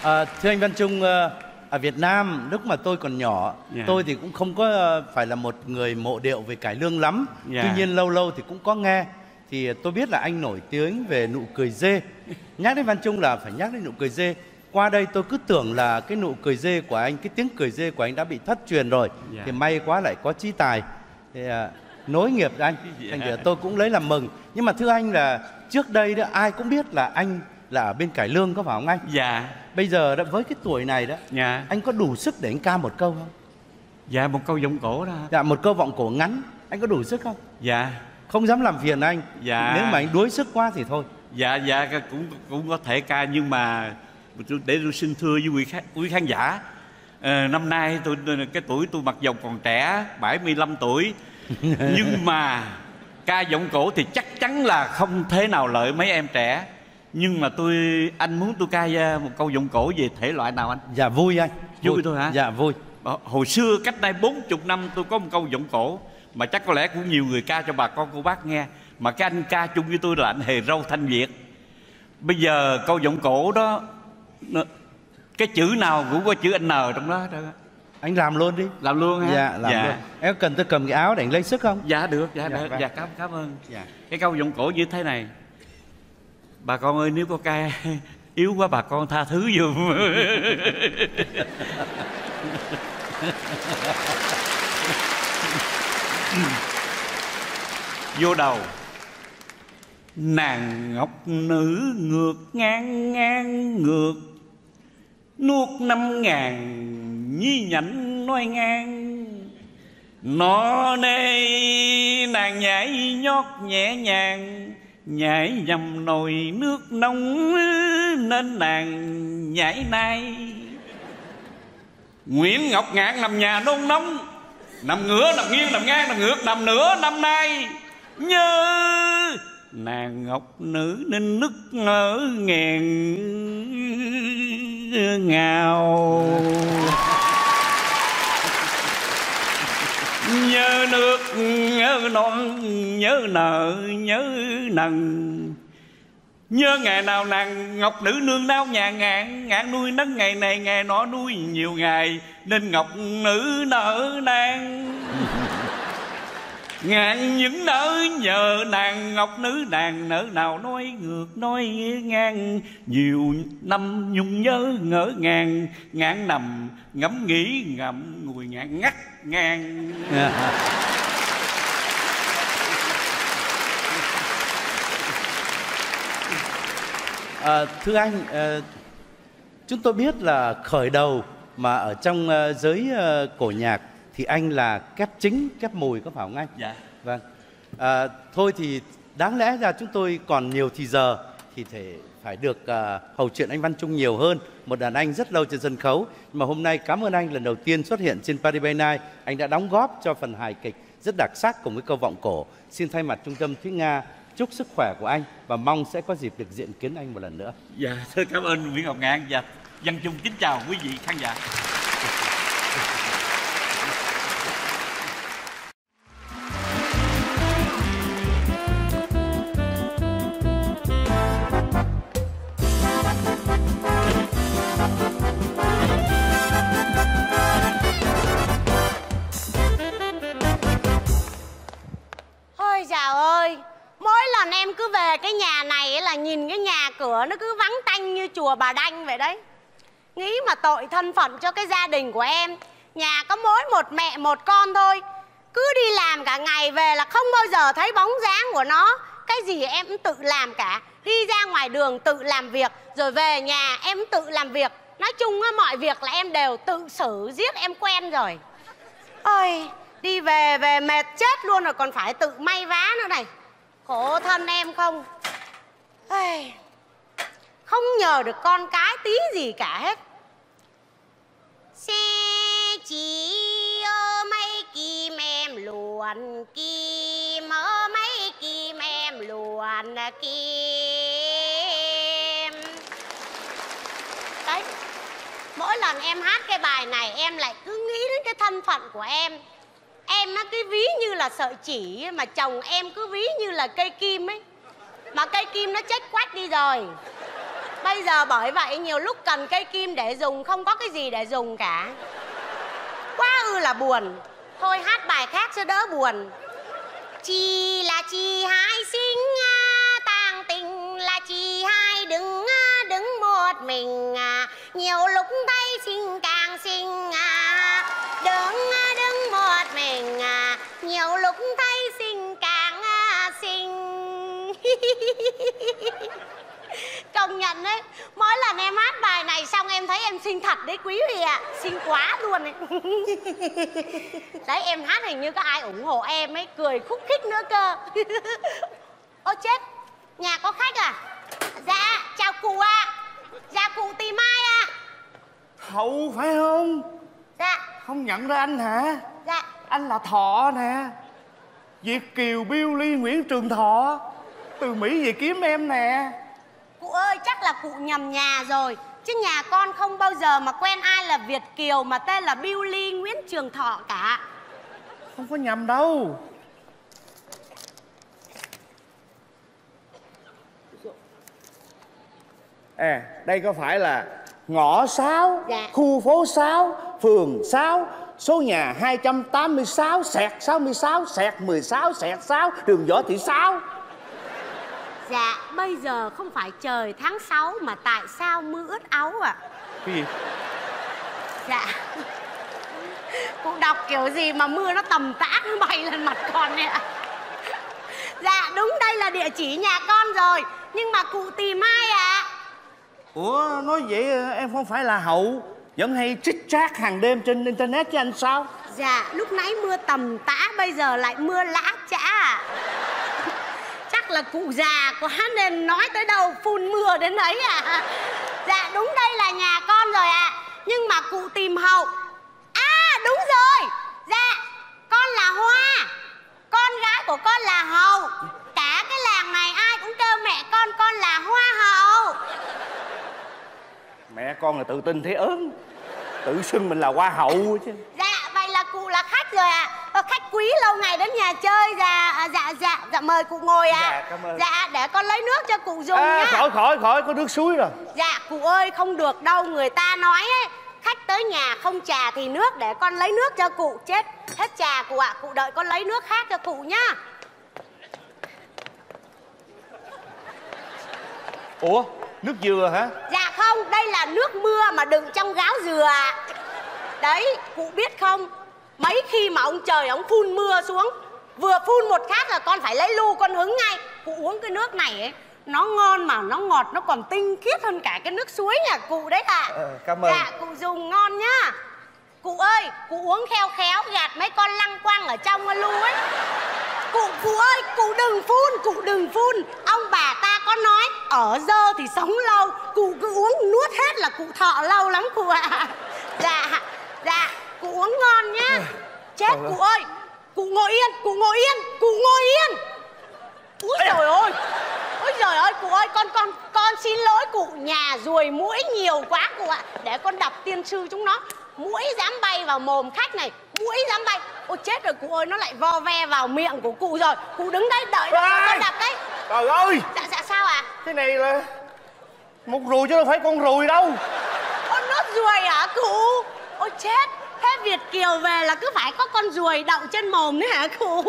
À, thưa anh Văn Trung, ờ, ở Việt Nam lúc mà tôi còn nhỏ, Dạ. tôi thì cũng không có ờ, phải là một người mộ điệu về cải lương lắm. Dạ. Tuy nhiên lâu lâu thì cũng có nghe. Thì tôi biết là anh nổi tiếng về nụ cười dê. Nhắc đến Văn Trung là phải nhắc đến nụ cười dê. Qua đây tôi cứ tưởng là cái nụ cười dê của anh, cái tiếng cười dê của anh đã bị thất truyền rồi. Dạ. Thì may quá lại có trí tài. Thì, à, nối nghiệp anh. Dạ. Thành ra tôi cũng lấy làm mừng. Nhưng mà thưa anh là trước đây đó ai cũng biết là anh là ở bên cải lương có phải không anh? Dạ. Bây giờ đó với cái tuổi này đó, Dạ. anh có đủ sức để anh ca một câu không? Dạ một câu giọng cổ đó. Dạ một câu vọng cổ ngắn, anh có đủ sức không? Dạ. Không dám làm phiền anh. Dạ. Nếu mà anh đuối sức quá thì thôi. Dạ dạ cũng cũng có thể ca nhưng mà để tôi xin thưa với quý khán, quý khán giả ờ, năm nay tôi cái tuổi tôi mặc dòng còn trẻ 75 tuổi nhưng mà ca giọng cổ thì chắc chắn là không thể nào lợi mấy em trẻ nhưng mà tôi anh muốn tôi ca ra một câu giọng cổ về thể loại nào anh Dạ vui anh. vui thôi hả Dạ vui. Ờ, hồi xưa cách đây 40 năm tôi có một câu giọng cổ mà chắc có lẽ cũng nhiều người ca cho bà con cô bác nghe mà cái anh ca chung với tôi là anh hề râu thanh việt bây giờ câu giọng cổ đó nó- cái chữ nào cũng có chữ anh n trong đó, đó. Anh làm luôn đi. làm luôn ha Dạ làm dạ. luôn. Em cần tôi cầm cái áo để anh lấy sức không? dạ được dạ, Dạ, dạ, vâng. dạ cảm cảm ơn Dạ. cái câu giọng cổ như thế này bà con ơi nếu có ca yếu quá bà con tha thứ giùm vô đầu nàng ngọc nữ ngược ngang ngang ngược nuốt năm ngàn nhi nhảnh nói ngang. Nó nê nàng nhảy nhót nhẹ nhàng nhảy nhầm nồi nước nóng nên nàng nhảy nay Nguyễn Ngọc Ngạn nằm nhà nôn nóng Nằm ngửa, nằm nghiêng, nằm ngang, nằm ngược, nằm nửa năm nay Như nàng ngọc nữ nên nức nở nghẹn ngào. Nhớ nước, nhớ non, nhớ nợ, nhớ nần. Nhớ ngày nào nàng ngọc nữ nương nao nhà ngạn ngạn nuôi nấng ngày này, ngày nọ nuôi nhiều ngày, nên ngọc nữ nợ nàng ngàn những nỡ nhờ nàng ngọc nữ nàng nỡ nào nói ngược nói ngang. Nhiều năm nhung nhớ ngỡ ngàng ngạn nằm ngẫm nghĩ ngậm ngùi ngạn ngắt ngang. À, thưa anh, à, chúng tôi biết là khởi đầu mà ở trong à, giới à, cổ nhạc thì anh là kép chính, kép mùi có phải không anh? Dạ. Vâng. À, thôi thì đáng lẽ ra chúng tôi còn nhiều thì giờ thì thể phải được ờ, hầu chuyện anh Văn Trung nhiều hơn. Một đàn anh rất lâu trên sân khấu. Nhưng mà hôm nay cảm ơn anh lần đầu tiên xuất hiện trên Party Bay Night. Anh đã đóng góp cho phần hài kịch rất đặc sắc cùng với câu vọng cổ. Xin thay mặt Trung tâm Thúy Nga chúc sức khỏe của anh và mong sẽ có dịp được diện kiến anh một lần nữa. dạ cảm ơn Nguyễn Ngọc Ngạn và Văn Trung kính chào quý vị khán giả Ơi Mỗi lần em cứ về cái nhà này là nhìn cái nhà cửa nó cứ vắng tanh như chùa bà Đanh vậy đấy. Nghĩ mà tội thân phận cho cái gia đình của em Nhà có mỗi một mẹ một con thôi. Cứ đi làm cả ngày về là không bao giờ thấy bóng dáng của nó. Cái gì em cũng tự làm cả Đi ra ngoài đường tự làm việc Rồi về nhà em tự làm việc. Nói chung á, mọi việc là em đều tự xử giết em quen rồi. Ôi, đi về về mệt chết luôn rồi, còn phải tự may vá nữa này. Khổ thân em không? Không nhờ được con cái tí gì cả hết. Xe chỉ ơ mấy kim em luồn, kim ơ mấy kim em luồn, kim. Đấy, Mỗi lần em hát cái bài này, em lại cứ nghĩ đến cái thân phận của em. Em á, cái ví như là sợi chỉ mà chồng em cứ ví như là cây kim ấy. Mà cây kim nó chết quách đi rồi. Bây giờ bởi vậy nhiều lúc cần cây kim để dùng, không có cái gì để dùng cả. Quá ư là buồn. Thôi hát bài khác cho đỡ buồn. Chi là chị hai sinh à, tàng tình là chị hai đứng à, đứng một mình. À. Nhiều lúc thấy sinh càng sinh Công nhận đấy. Mỗi lần em hát bài này xong em thấy em xinh thật đấy quý vị ạ. Xinh quá luôn ấy. Đấy em hát hình như có ai ủng hộ em ấy Cười khúc khích nữa cơ. Ô chết. Nhà có khách à? Dạ chào cụ ạ. Dạ cụ tìm ai ạ. Hậu phải không? Dạ. Không nhận ra anh hả? Dạ. Anh là Thọ nè. Việt Kiều Biêu Ly Nguyễn Trường Thọ Từ Mỹ về kiếm em nè Cụ ơi chắc là cụ nhầm nhà rồi Chứ nhà con không bao giờ mà quen ai là Việt Kiều Mà tên là Bill Ly Nguyễn Trường Thọ cả Không có nhầm đâu À, đây có phải là ngõ 6, Dạ. khu phố 6, phường 6, số nhà 286, sẹt 66, sẹt 16, sẹt 6, đường Võ Thị 6. Dạ bây giờ không phải trời tháng 6 Mà tại sao mưa ướt áo ạ? Cái gì? Dạ. Cụ đọc kiểu gì mà mưa nó tầm tã nó bay lên mặt con ạ. Dạ đúng đây là địa chỉ nhà con rồi. Nhưng mà cụ tìm ai ạ? Ủa, nói vậy em không phải là Hậu. Vẫn hay trích trác hàng đêm trên internet chứ anh sao? Dạ lúc nãy mưa tầm tã Bây giờ lại mưa lã chã ạ. Chắc là cụ già quá nên nói tới đâu phun mưa đến đấy à. Dạ đúng đây là nhà con rồi ạ. Nhưng mà cụ tìm hậu. À đúng rồi. Dạ con là Hoa. Con gái của con là Hậu. Cả cái làng này ai cũng kêu mẹ con con là Hoa Hậu. Mẹ con là tự tin thế ớn. Tự xưng mình là hoa hậu chứ. Dạ cụ là khách rồi ạ. À. Khách quý lâu ngày đến nhà chơi Dạ à, dạ dạ dạ mời cụ ngồi ạ. Dạ, cảm ơn. Dạ để con lấy nước cho cụ dùng à, nhá. khỏi khỏi khỏi có nước suối rồi. Dạ cụ ơi không được đâu Người ta nói ấy Khách tới nhà không trà thì nước Để con lấy nước cho cụ. Chết hết trà cụ ạ Cụ đợi con lấy nước khác cho cụ nhá. Ủa nước dừa hả? Dạ không Đây là nước mưa mà đựng trong gáo dừa ạ. Đấy cụ biết không Mấy khi mà ông trời ông phun mưa xuống Vừa phun một phát là con phải lấy lu con hứng ngay. Cụ uống cái nước này ấy Nó ngon mà nó ngọt Nó còn tinh khiết hơn cả cái nước suối nhà cụ đấy ạ Ờ, cảm ơn. Dạ cụ dùng ngon nhá. Cụ ơi cụ uống khéo khéo Gạt mấy con lăng quăng ở trong lu ấy. Cụ, cụ ơi, cụ đừng phun, cụ đừng phun. Ông bà ta có nói Ở dơ thì sống lâu. Cụ cứ uống nuốt hết là cụ thọ lâu lắm cụ ạ. Dạ, dạ, cụ uống ngon nhá Chết Trời ơi. cụ ơi. Cụ ngồi yên, cụ ngồi yên, cụ ngồi yên. Úi trời ơi. Ôi trời ơi cụ ơi con con con xin lỗi cụ. Nhà ruồi mũi nhiều quá cụ ạ. Để con đập tiên sư chúng nó. Mũi dám bay vào mồm khách này. Mũi dám bay. Ôi chết rồi cụ ơi nó lại vo ve vào miệng của cụ rồi. Cụ đứng đây đợi đó con đập đấy. Trời ơi! Dạ dạ sao ạ? Cái này là một ruồi chứ đâu phải con ruồi đâu. Ôi nốt ruồi hả cụ? Ôi chết Thế Việt Kiều về là cứ phải có con ruồi đậu trên mồm đấy hả cụ?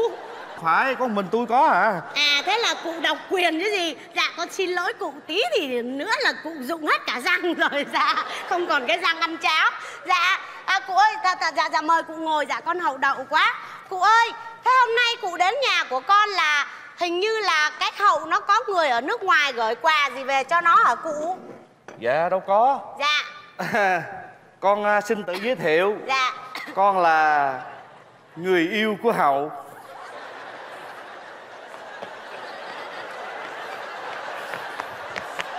Phải con mình tôi có à. À thế là cụ độc quyền chứ gì? Dạ con xin lỗi cụ tí thì nữa là cụ dụng hết cả răng rồi Dạ. Không còn cái răng ăn cháo. Dạ à, cụ ơi dạ, dạ, dạ, dạ mời cụ ngồi Dạ con hậu đậu quá. Cụ ơi thế hôm nay cụ đến nhà của con là Hình như là cái hậu nó có người ở nước ngoài gửi quà gì về cho nó hả cụ? Dạ đâu có. Dạ con à, xin tự giới thiệu. Dạ. Con là người yêu của hậu.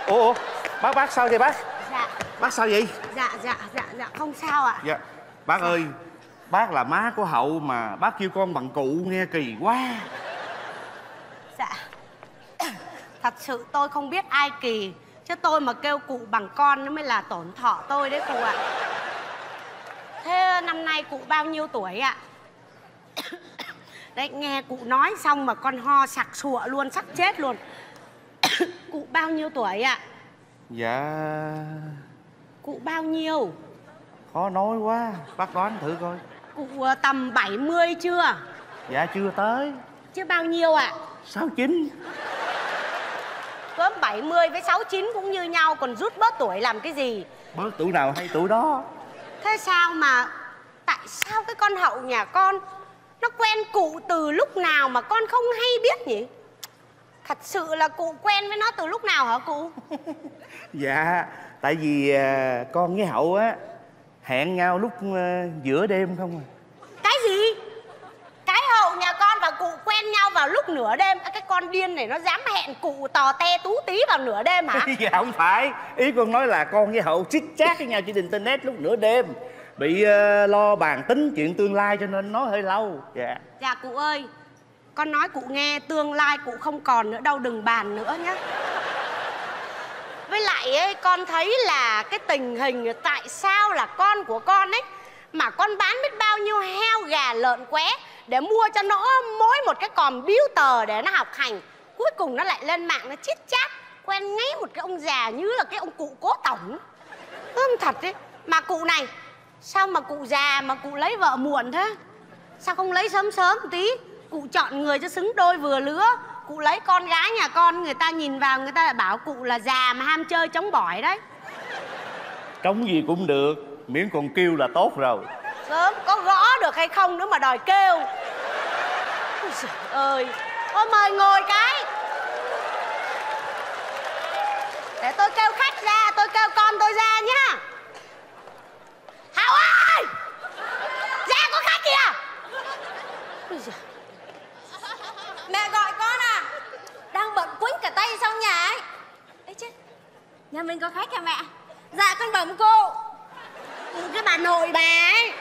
Ủa ủa, bác bác sao vậy bác? Dạ. Bác sao vậy? Dạ dạ dạ dạ không sao ạ. Dạ. Bác ơi bác là má của hậu mà bác kêu con bằng cụ nghe kỳ quá. Dạ. Thật sự tôi không biết ai kỳ chứ tôi mà kêu cụ bằng con nó mới là tổn thọ tôi đấy cụ ạ à. thế năm nay cụ bao nhiêu tuổi ạ à? đấy nghe cụ nói xong mà con ho sặc sụa luôn sắp chết luôn cụ bao nhiêu tuổi ạ à? dạ cụ bao nhiêu khó nói quá bác đoán thử coi cụ ờ, tầm 70 chưa dạ chưa tới chứ bao nhiêu ạ à? 69 cỡ 70 với 69 cũng như nhau Còn rút bớt tuổi làm cái gì? Bớt tuổi nào hay tuổi đó. Thế sao mà Tại sao cái con hậu nhà con Nó quen cụ từ lúc nào mà con không hay biết nhỉ? Thật sự là cụ quen với nó từ lúc nào hả cụ? Dạ Tại vì à, con với hậu á Hẹn nhau lúc à, giữa đêm không à. Cái gì? Cái hậu nhà con và cụ quen nhau vào lúc nửa đêm. À, Cái con điên này nó dám hẹn cụ tò te tú tí vào nửa đêm hả? Dạ không phải. Ý con nói là con với hậu chích chát với nhau trên internet lúc nửa đêm. Bị ờ, lo bàn tính chuyện tương lai cho nên nói hơi lâu. Dạ. Dạ cụ ơi. Con nói cụ nghe tương lai cụ không còn nữa đâu đừng bàn nữa nhé Với lại ấy, con thấy là cái tình hình tại sao là con của con ấy mà con bán biết bao nhiêu heo gà lợn qué Để mua cho nó mỗi một cái còm biếu tờ để nó học hành. Cuối cùng nó lại lên mạng, nó chít chát Quen ngay một cái ông già như là cái ông cụ cố tổng. Ưm thật đấy. Mà cụ này, Sao mà cụ già mà cụ lấy vợ muộn thế? Sao không lấy sớm sớm một tí? Cụ chọn người cho xứng đôi vừa lứa. Cụ lấy con gái nhà con, Người ta nhìn vào, người ta lại bảo cụ là già mà ham chơi chống bỏi đấy. Trống gì cũng được miễn còn kêu là tốt rồi. Sớm có gõ được hay không nữa mà đòi kêu. Trời ơi. Thôi mời ngồi cái. Để tôi kêu khách ra tôi kêu con tôi ra nhá. Hào ơi! Ra có khách kìa. Mẹ gọi con à? Đang bận quýnh cả tay xong nhà ấy. Ấy chết nhà mình có khách hả mẹ? Dạ con bẩm cô. Cái bà nội bà ấy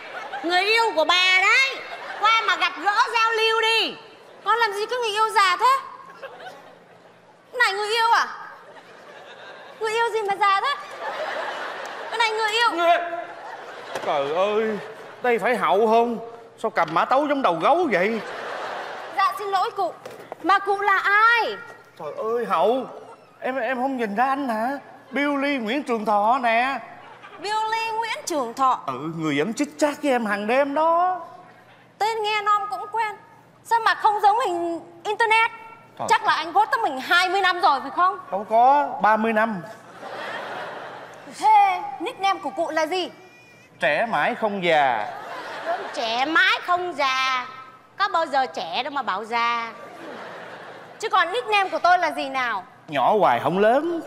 Người yêu của bà đấy. Qua mà gặp gỡ giao lưu đi. Con làm gì có người yêu già thế? Này người yêu à? Người yêu gì mà già thế? Cái này người yêu. Trời ơi Đây phải hậu không? Sao cầm mã tấu giống đầu gấu vậy? Dạ xin lỗi cụ. Mà cụ là ai? Trời ơi hậu. Em em không nhìn ra anh hả? Billy Nguyễn Trường Thọ nè Billy Nguyễn Trường Thọ. Ừ người vẫn chích chát với em hàng đêm đó. Tên nghe nom cũng quen. Sao mà không giống hình internet? Trời. Chắc là anh gốt tấm mình 20 năm rồi phải không? Đâu có 30 năm. Thế nickname của cụ là gì? Trẻ mãi không già. Vẫn trẻ mãi không già. Có bao giờ trẻ đâu mà bảo già. Chứ còn nickname của tôi là gì nào? Nhỏ hoài không lớn.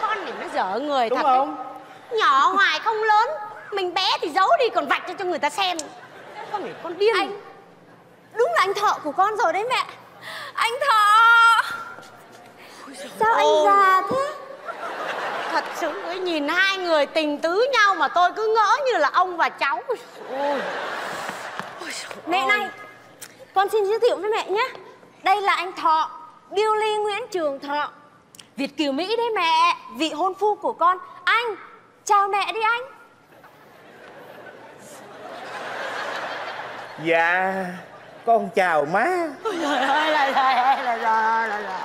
Con này nó dở người Đúng thật không? Nhỏ hoài không lớn. Mình bé thì giấu đi còn vạch cho cho người ta xem. Con này con điên. Anh Đúng là anh thọ của con rồi đấy mẹ. Anh thọ Sao anh già thế? Thật sự ấy, nhìn hai người tình tứ nhau mà tôi cứ ngỡ như là ông và cháu. Ôi. Mẹ này Con xin giới thiệu với mẹ nhé. Đây là anh Thọ Billy Nguyễn Trường Thọ. Việt Kiều Mỹ đấy mẹ. Vị hôn phu của con Anh Chào mẹ đi anh. Dạ Con chào má. Ôi trời ơi là trời ơi là trời ơi là trời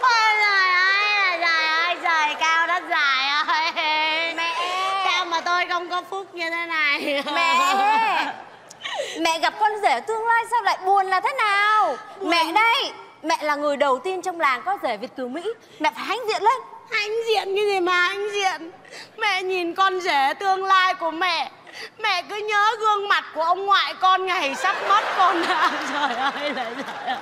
Ôi trời ơi là trời ơi trời cao đất dài ơi. Mẹ. Sao mà tôi không có phúc như thế này? Mẹ. Mẹ gặp con rể tương lai sao lại buồn là thế nào? Mẹ đây Mẹ là người đầu tiên trong làng có rể Việt Kiều Mỹ. Mẹ phải hãnh diện lên Hãnh diện cái gì mà hãnh diện? Mẹ nhìn con rể tương lai của mẹ. Mẹ cứ nhớ gương mặt của ông ngoại con ngày sắp mất con nào Trời ơi là trời ơi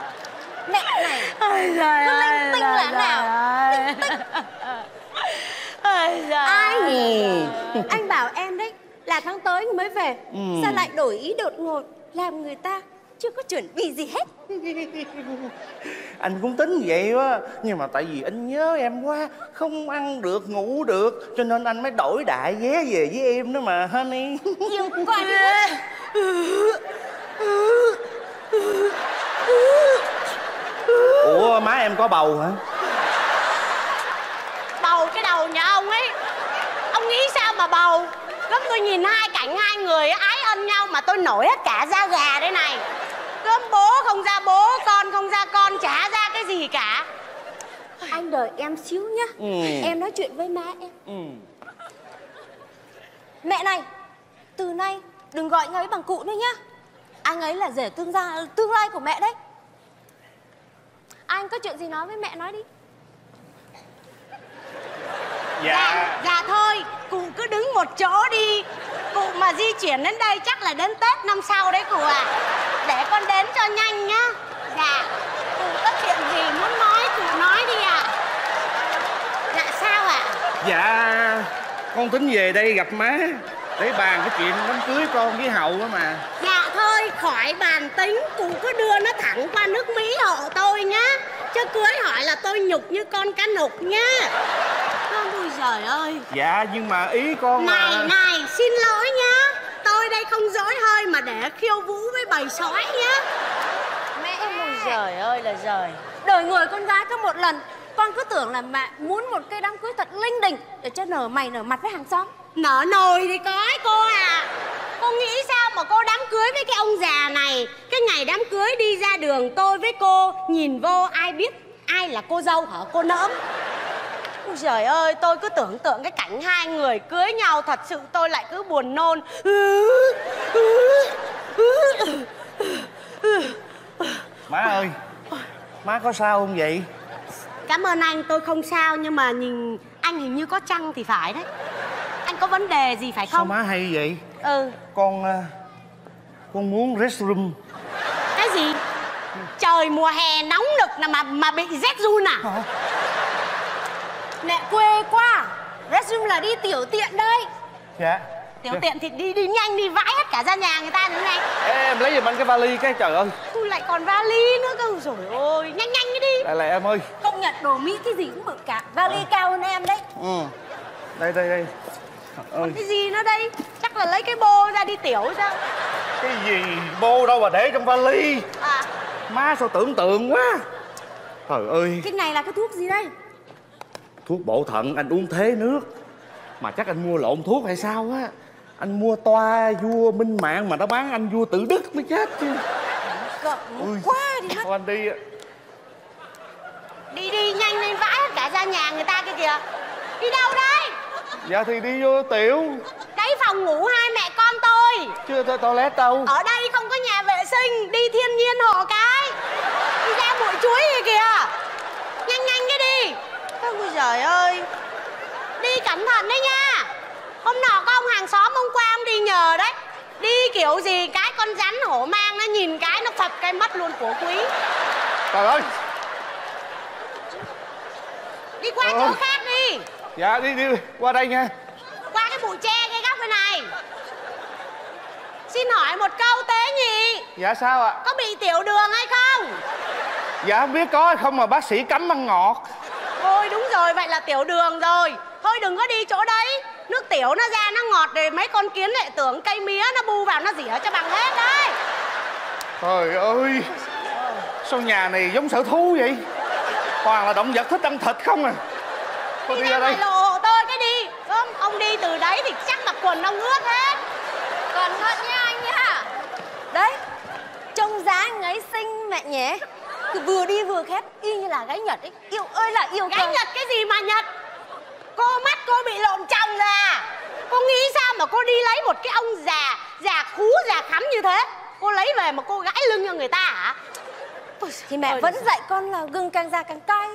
Mẹ này. Ôi trời linh tinh là nào? Linh tinh. Ôi trời Ai nhỉ? Anh bảo em đấy là tháng tới mới về. Ừ. Sao lại đổi ý đột ngột? Làm người ta chưa có chuẩn bị gì hết. Anh cũng tính vậy á Nhưng mà tại vì anh nhớ em quá Không ăn được ngủ được Cho nên anh mới đổi đại vé về với em đó mà honey. Yêu nữa Ủa má em có bầu hả? Bầu cái đầu nhà ông ấy. Ông nghĩ sao mà bầu? Gớm tôi nhìn hai cảnh hai người ái ân nhau Mà tôi nổi hết cả da gà đây này Gớm bố không ra bố Con không ra con chả ra cái gì cả. Anh đợi em xíu nhá. Ừ. Em nói chuyện với má em. Ừ. Mẹ này Từ nay đừng gọi anh ấy bằng cụ nữa nhá. Anh ấy là rể tương gia tương lai của mẹ đấy. Anh có chuyện gì nói với mẹ nói đi. Dạ Dạ thôi Cụ cứ đứng một chỗ đi. Cụ mà di chuyển đến đây chắc là đến Tết năm sau đấy cụ à Để con đến cho nhanh nhá. Dạ. Cụ có chuyện gì muốn nói cụ nói đi ạ. Dạ sao ạ? Dạ Con tính về đây gặp má Để bàn cái chuyện đám cưới con với Hậu đó mà. Dạ thôi khỏi bàn tính Cụ cứ đưa nó thẳng qua nước Mỹ hộ tôi nhá. Chứ cưới hỏi là tôi nhục như con cá nục nhá. Con ôi trời ơi. Dạ nhưng mà ý con Này là này xin lỗi đây không dỗi hơi mà để khiêu vũ với bầy sói nhá. Mẹ Ôi trời ơi là trời Đời người con gái có một lần Con cứ tưởng là mẹ muốn một cây đám cưới thật linh đình Để cho nở mày nở mặt với hàng xóm. Nở nồi thì có ấy cô à Cô nghĩ sao mà cô đám cưới với cái ông già này? Cái ngày đám cưới đi ra đường tôi với cô Nhìn vô ai biết ai là cô dâu hả? Cô nỡm Ôi trời ơi tôi cứ tưởng tượng cái cảnh hai người cưới nhau Thật sự tôi lại cứ buồn nôn. Má ơi Má có sao không vậy? Cảm ơn anh tôi không sao Nhưng mà nhìn anh hình như có trăng thì phải đấy. Anh có vấn đề gì phải Sao không? má hay vậy? Ừ. Con à, Con muốn restroom Cái gì? Trời mùa hè nóng nực là mà mà bị rét run à Mẹ quê quá. Restroom là đi tiểu tiện đây. Dạ. Tiểu tiện thì đi đi nhanh đi vãi hết cả ra nhà người ta nữa này. Ê, Em lấy giùm anh cái vali cái trời ơi. Tôi lại còn vali nữa cơ. Rồi ôi nhanh nhanh đi. Lại lại em ơi. Công nhận đồ Mỹ cái gì cũng bự cả. Vali cao hơn em đấy. Ừ. đây đây đây. Ơi. Cái gì nữa đây? Chắc là lấy cái bô ra đi tiểu sao cái gì? Bô đâu mà để trong vali. À. Má sao tưởng tượng quá. Trời ơi. Cái này là cái thuốc gì đây thuốc bổ thận anh uống thế nước. Mà chắc anh mua lộn thuốc hay sao á? Anh mua toa vua minh mạng mà nó bán anh vua tử đức mới chết chứ. Ui. quá đi mất. Thôi anh đi. Đi đi nhanh lên vãi hết cả ra nhà người ta kia kìa. Đi đâu đây? Dạ thì đi vô tiểu. Đấy phòng ngủ hai mẹ con tôi. Chưa tới toilet đâu. Ở đây không có nhà vệ sinh Đi thiên nhiên hồ cái. Đi ra bụi chuối kìa. Nhanh nhanh cái đi Ôi trời ơi. Đi cẩn thận đấy nha. Hôm nọ có ông hàng xóm hôm qua ông đi nhờ đấy. Đi kiểu gì cái con rắn hổ mang nó nhìn cái nó phập cái mất luôn của quý. Trời ơi. Đi qua Ờ. chỗ khác đi. Dạ đi đi qua đây nha. Qua cái bụi tre cái góc bên này. Xin hỏi một câu tế nhỉ dạ sao ạ? Có bị tiểu đường hay không? Dạ không biết có hay không mà bác sĩ cấm ăn ngọt Ôi đúng rồi vậy là tiểu đường rồi. Thôi đừng có đi chỗ đấy. Nước tiểu nó ra nó ngọt rồi mấy con kiến lại tưởng cây mía nó bu vào nó rỉa cho bằng hết đấy. Trời ơi sao nhà này giống sở thú vậy? Toàn là động vật thích ăn thịt không à? Thôi đi ra ra đây. lộ hộ tôi cái đi. Không, ông đi từ đấy thì chắc mặc quần ông ướt hết. Cẩn thận nha anh nhá. Đấy Trông giá anh ấy xinh mẹ nhé Cứ vừa đi vừa khét Y như là gái Nhật ấy. Yêu ơi là yêu Gái. Nhật cái gì mà Nhật? Cô mắt cô bị lộn chồng ra Cô nghĩ sao mà cô đi lấy một cái ông già Già khú già khắm như thế? Cô lấy về mà cô gãi lưng cho người ta hả? Thì mẹ Ôi, vẫn dạy con là gừng càng già càng cay.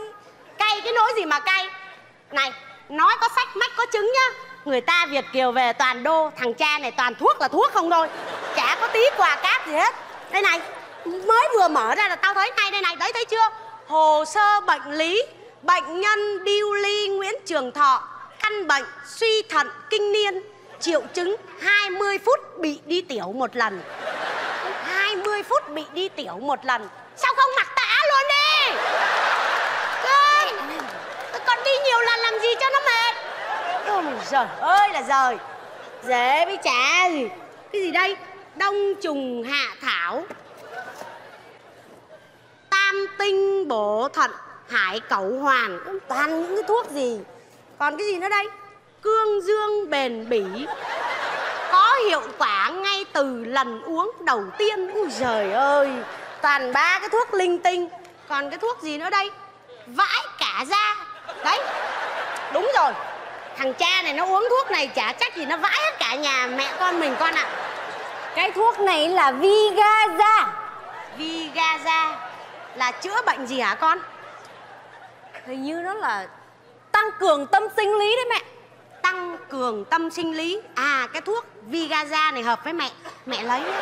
Cay cái nỗi gì mà cay? Này nói có sách mách có chứng nhá. Người ta Việt Kiều về toàn đô Thằng cha này toàn thuốc là thuốc không thôi. Chả có tí quà cáp gì hết. Đây này Mới vừa mở ra là tao thấy này, đây này, Đấy thấy chưa? Hồ sơ bệnh lý, Bệnh nhân Điêu Ly Nguyễn Trường Thọ, Căn bệnh suy thận kinh niên, Triệu chứng 20 phút bị đi tiểu một lần. 20 phút bị đi tiểu một lần. Sao không mặc tã luôn đi? Cưng còn đi nhiều lần làm gì cho nó mệt? Ôi giời ơi là giời. Dễ với chả. Gì Cái gì đây? Đông trùng hạ thảo. Tam tinh bổ thận Hải cẩu hoàng. Toàn những cái thuốc gì? Còn cái gì nữa đây? Cương dương bền bỉ. Có hiệu quả ngay từ lần uống đầu tiên. Úi giời ơi. Toàn ba cái thuốc linh tinh. Còn cái thuốc gì nữa đây? Vãi cả da. Đấy Đúng rồi. Thằng cha này nó uống thuốc này chả chắc gì nó vãi hết cả nhà mẹ con mình con ạ. Cái thuốc này là Vigaza. Vigaza Là chữa bệnh gì hả con? Hình như nó là tăng cường tâm sinh lý đấy mẹ. Tăng cường tâm sinh lý. À cái thuốc Vigaza này hợp với mẹ. Mẹ lấy nhé.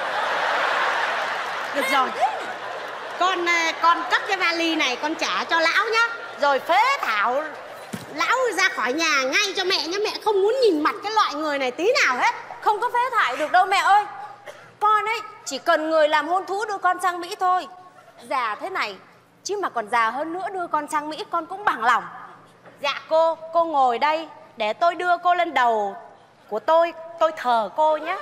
Được rồi. Con ờ, con cất cái vali này con trả cho lão nhá. Rồi phế thảo Lão ra khỏi nhà ngay cho mẹ nhé Mẹ không muốn nhìn mặt cái loại người này tí nào hết. Không có phế thải được đâu mẹ ơi. Con ấy chỉ cần người làm hôn thú đưa con sang Mỹ thôi Già thế này Chứ mà còn già hơn nữa đưa con sang Mỹ con cũng bằng lòng. Dạ cô, cô ngồi đây Để tôi đưa cô lên đầu của tôi Tôi thờ cô nhé.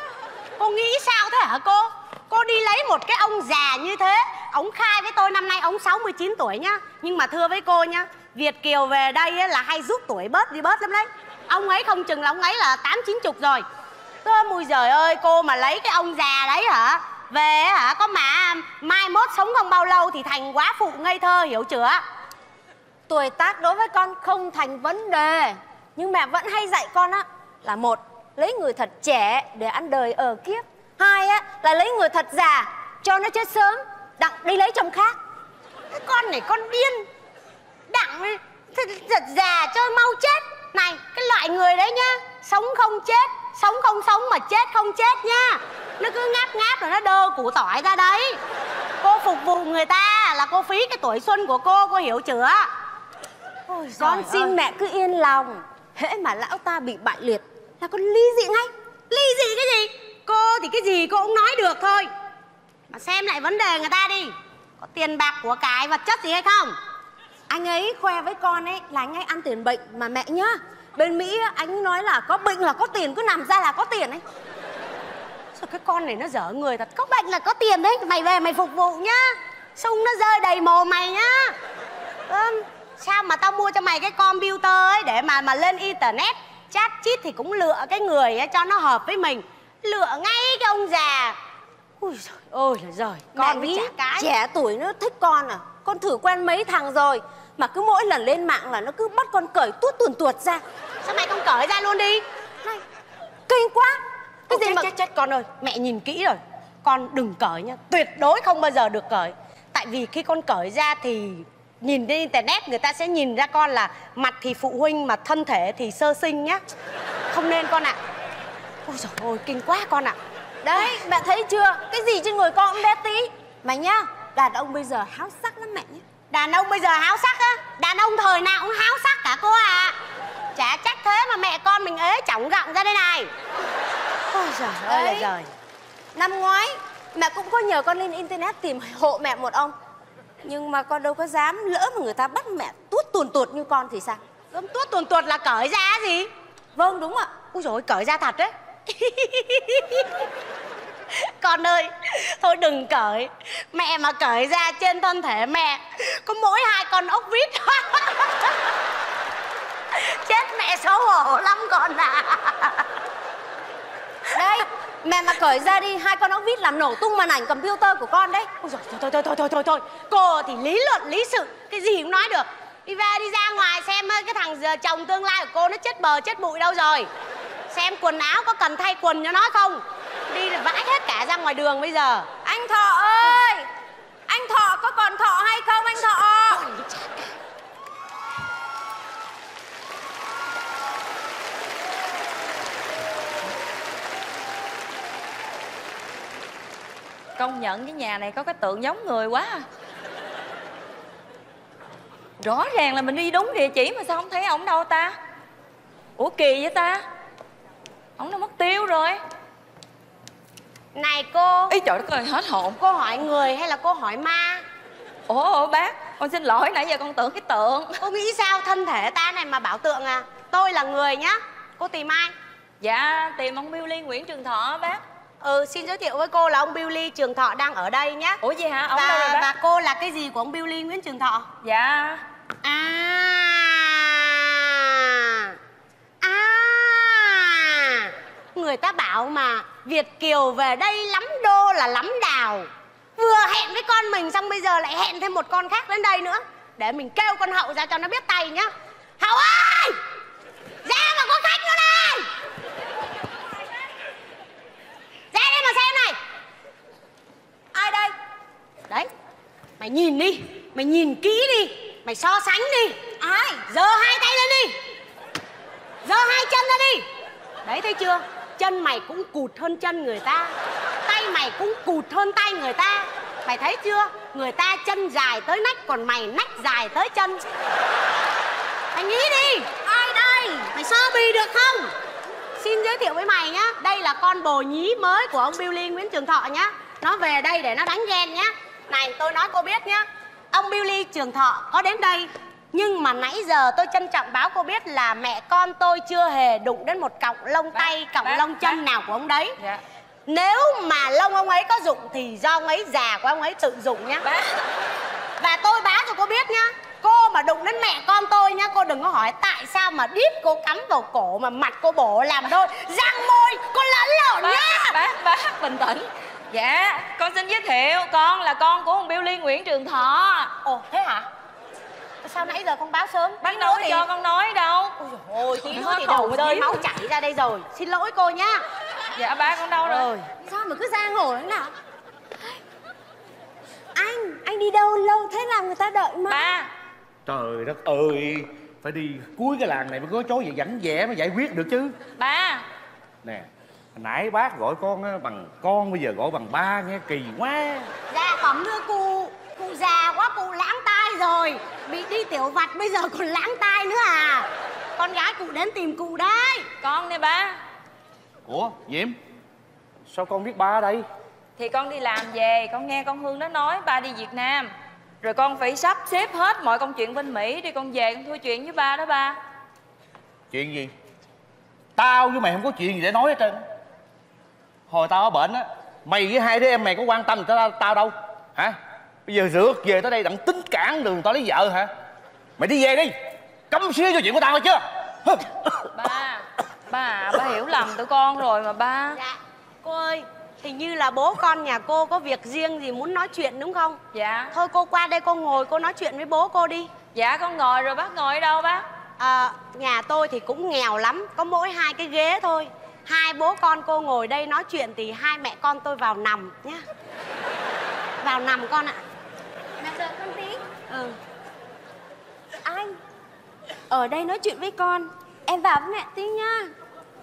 Cô nghĩ sao thế hả cô? Cô đi lấy một cái ông già như thế Ông khai với tôi năm nay ông 69 tuổi nhá. Nhưng mà thưa với cô nhá Việt Kiều về đây ấy là hay rút tuổi bớt đi bớt lắm đấy. Ông ấy không chừng là ông ấy là tám chín chục rồi. Tôi mùi giời ơi cô mà lấy cái ông già đấy hả? Về hả? Có mà mai mốt sống không bao lâu Thì thành quá phụ ngây thơ hiểu chưa? Tuổi tác đối với con không thành vấn đề Nhưng mẹ vẫn hay dạy con á Là một Lấy người thật trẻ để ăn đời ở kiếp. Hai á là lấy người thật già Cho nó chết sớm Đặng đi lấy chồng khác. Cái con này con điên. Đặng thật, thật già cho mau chết. Này cái loại người đấy nhá Sống không chết Sống không sống mà chết không chết nha Nó cứ ngáp ngáp rồi nó đơ củ tỏi ra đấy. Cô phục vụ người ta là cô phí cái tuổi xuân của cô Cô hiểu chưa? Ôi Con xin ơi. mẹ cứ yên lòng. Hễ mà lão ta bị bại liệt Là con ly dị ngay. Ly dị cái gì? Cô thì cái gì cô cũng nói được thôi. Mà xem lại vấn đề người ta đi. Có tiền bạc của cái vật chất gì hay không? Anh ấy khoe với con ấy là anh ấy ăn tiền bệnh Mà mẹ nhá. Bên Mỹ anh nói là có bệnh là có tiền Cứ nằm ra là có tiền ấy Sao cái con này nó dở người thật? Có bệnh là có tiền đấy. Mày về mày phục vụ nhá. Sung nó rơi đầy mồm mày nhá. Ừm, Sao mà tao mua cho mày cái computer ấy Để mà mà lên internet? Chat chít thì cũng lựa cái người ấy, cho nó hợp với mình. Lựa ngay cái ông già. Ui giời ôi là giời. Con với chả cái. trẻ tuổi nó thích con à? Con thử quen mấy thằng rồi Mà cứ mỗi lần lên mạng là nó cứ bắt con cởi tuốt tuồn tuột ra. Sao mày không cởi ra luôn đi? Này, Kinh quá Cái gì chết, chết chết con ơi. Mẹ nhìn kỹ rồi. Con đừng cởi nha Tuyệt đối không bao giờ được cởi. Tại vì khi con cởi ra thì Nhìn trên internet người ta sẽ nhìn ra con là Mặt thì phụ huynh mà thân thể thì sơ sinh nhá. Không nên con ạ. Ôi dồi ôi kinh quá con ạ. Đấy mẹ thấy chưa? Cái gì trên người con cũng bé tí. Mà nhá Đàn ông bây giờ háo sắc lắm mẹ nhé Đàn ông bây giờ háo sắc á? Đàn ông thời nào cũng háo sắc cả cô ạ. Chả trách thế mà mẹ con mình ế chỏng gọng ra đây này Ôi giời ơi là giời. Năm ngoái Mẹ cũng có nhờ con lên internet tìm hộ mẹ một ông. Nhưng mà con đâu có dám Lỡ mà người ta bắt mẹ tuốt tuồn tuột như con thì sao? Gấm tuốt tuồn tuột là cởi ra gì? Vâng đúng ạ. Ui dồi cởi ra thật đấy. Con ơi Thôi đừng cởi. Mẹ mà cởi ra trên thân thể mẹ Có mỗi hai con ốc vít. Chết mẹ xấu hổ lắm con à Đây Mẹ mà cởi ra đi Hai con ốc vít làm nổ tung màn ảnh computer của con đấy. Ôi dồi, thôi thôi thôi thôi thôi thôi. Cô thì lý luận lý sự Cái gì cũng nói được. Đi về đi ra ngoài xem cái thằng chồng tương lai của cô nó chết bờ chết bụi đâu rồi. Xem quần áo có cần thay quần cho nó không? Đi là vãi hết cả ra ngoài đường bây giờ. Anh Thọ ơi! Anh Thọ có còn Thọ hay không anh Thọ Công nhận cái nhà này có cái tượng giống người quá. À. Rõ ràng là mình đi đúng địa chỉ mà sao không thấy ổng đâu ta? Ủa kỳ vậy ta? Ổng đâu mất tiêu rồi. Này cô. Ý trời đất ơi hết hồn. Cô hỏi người hay là cô hỏi ma? Ủa, ủa bác Con xin lỗi nãy giờ con tưởng cái tượng. Cô nghĩ sao thân thể ta này mà bảo tượng à? Tôi là người nhá. Cô tìm ai? Dạ tìm ông Billy Nguyễn Trường Thọ bác Ừ xin giới thiệu với cô là ông Billy Trường Thọ đang ở đây nhá Ủa gì hả? Ông và, đâu rồi bác? và cô là cái gì của ông Billy Nguyễn Trường Thọ? Dạ. À. À. Người ta bảo mà Việt Kiều về đây lắm đô là lắm đào. Vừa hẹn với con mình xong bây giờ lại hẹn thêm một con khác đến đây nữa. Để mình kêu con Hậu ra cho nó biết tay nhá. Hậu ơi Ra mà có khách nữa đây Ra đây mà xem này Ai đây Đấy Mày nhìn đi Mày nhìn kỹ đi Mày so sánh đi. Ai? Giơ hai tay lên đi. Giơ hai chân ra đi. Đấy thấy chưa? Chân mày cũng cụt hơn chân người ta. Tay mày cũng cụt hơn tay người ta. Mày thấy chưa? Người ta chân dài tới nách Còn mày nách dài tới chân. Mày nghĩ đi. Ai đây? Mày so bì được không? Xin giới thiệu với mày nhá. Đây là con bồ nhí mới của ông Billy Nguyễn Trường Thọ nhá. Nó về đây để nó đánh ghen nhá Này tôi nói cô biết nhá. Ông Billy Trường Thọ có đến đây Nhưng mà nãy giờ tôi trân trọng báo cô biết là mẹ con tôi chưa hề đụng đến một cọng lông tay, cọng bác, lông chân bác. nào của ông đấy. Dạ. Nếu mà lông ông ấy có dụng thì do ông ấy già của ông ấy tự dụng nhá. Bác. Và tôi báo cho cô biết nhá Cô mà đụng đến mẹ con tôi nhá Cô đừng có hỏi tại sao mà đít cô cắm vào cổ Mà mặt cô bổ làm đôi. Răng môi cô lẫn lộn nhá. bác, bác, bác, bình tĩnh Dạ, con xin giới thiệu Con là con của ông Billy Nguyễn Trường Thọ. Ồ thế hả? Sao nãy giờ không báo sớm? Bác đâu có cho con nói đâu. Ôi tí nữa Hết thì đầu rơi xíu. máu chảy ra đây rồi. Xin lỗi cô nhá Dạ bác con đâu rồi? Rồi. Sao mà cứ giang hồ thế nào? Anh, anh đi đâu lâu thế làm người ta đợi mà? Ba. Trời đất ơi Phải đi cuối cái làng này mới có chỗ gì rảnh vẽ mới giải quyết được chứ. Ba. Nè nãy bác gọi con á, bằng con Bây giờ gọi bằng ba nghe kỳ quá. Dạ bẩm thưa cụ. Cụ già quá cụ lãng tai rồi. Bị đi tiểu vặt bây giờ còn lãng tai nữa à? Con gái cụ đến tìm cụ đấy. Con nè ba. Ủa Diễm Sao con biết ba ở đây? Thì con đi làm về Con nghe con Hương nó nói ba đi Việt Nam. Rồi con phải sắp xếp hết mọi công chuyện bên Mỹ Đi con về con thua chuyện với ba đó ba. Chuyện gì? Tao với mày không có chuyện gì để nói hết trơn hồi tao ở bệnh á mày với hai đứa em mày có quan tâm tới tao, tao đâu? Hả? Bây giờ rượt về tới đây đặng tính cản đường tao lấy vợ hả? Mày đi về đi cấm xía cho chuyện của tao nghe chưa Ba Ba ba hiểu lầm tụi con rồi mà ba. Dạ Cô ơi Hình như là bố con nhà cô có việc riêng gì muốn nói chuyện đúng không? Dạ. Thôi cô qua đây cô ngồi cô nói chuyện với bố cô đi. Dạ con ngồi rồi bác ngồi ở đâu bác? à, Nhà tôi thì cũng nghèo lắm Có mỗi hai cái ghế thôi Hai bố con cô ngồi đây nói chuyện thì hai mẹ con tôi vào nằm nhá. Vào nằm con ạ. Mẹ đợi con tí. Ừ. Anh Ở đây nói chuyện với con Em vào với mẹ tí nha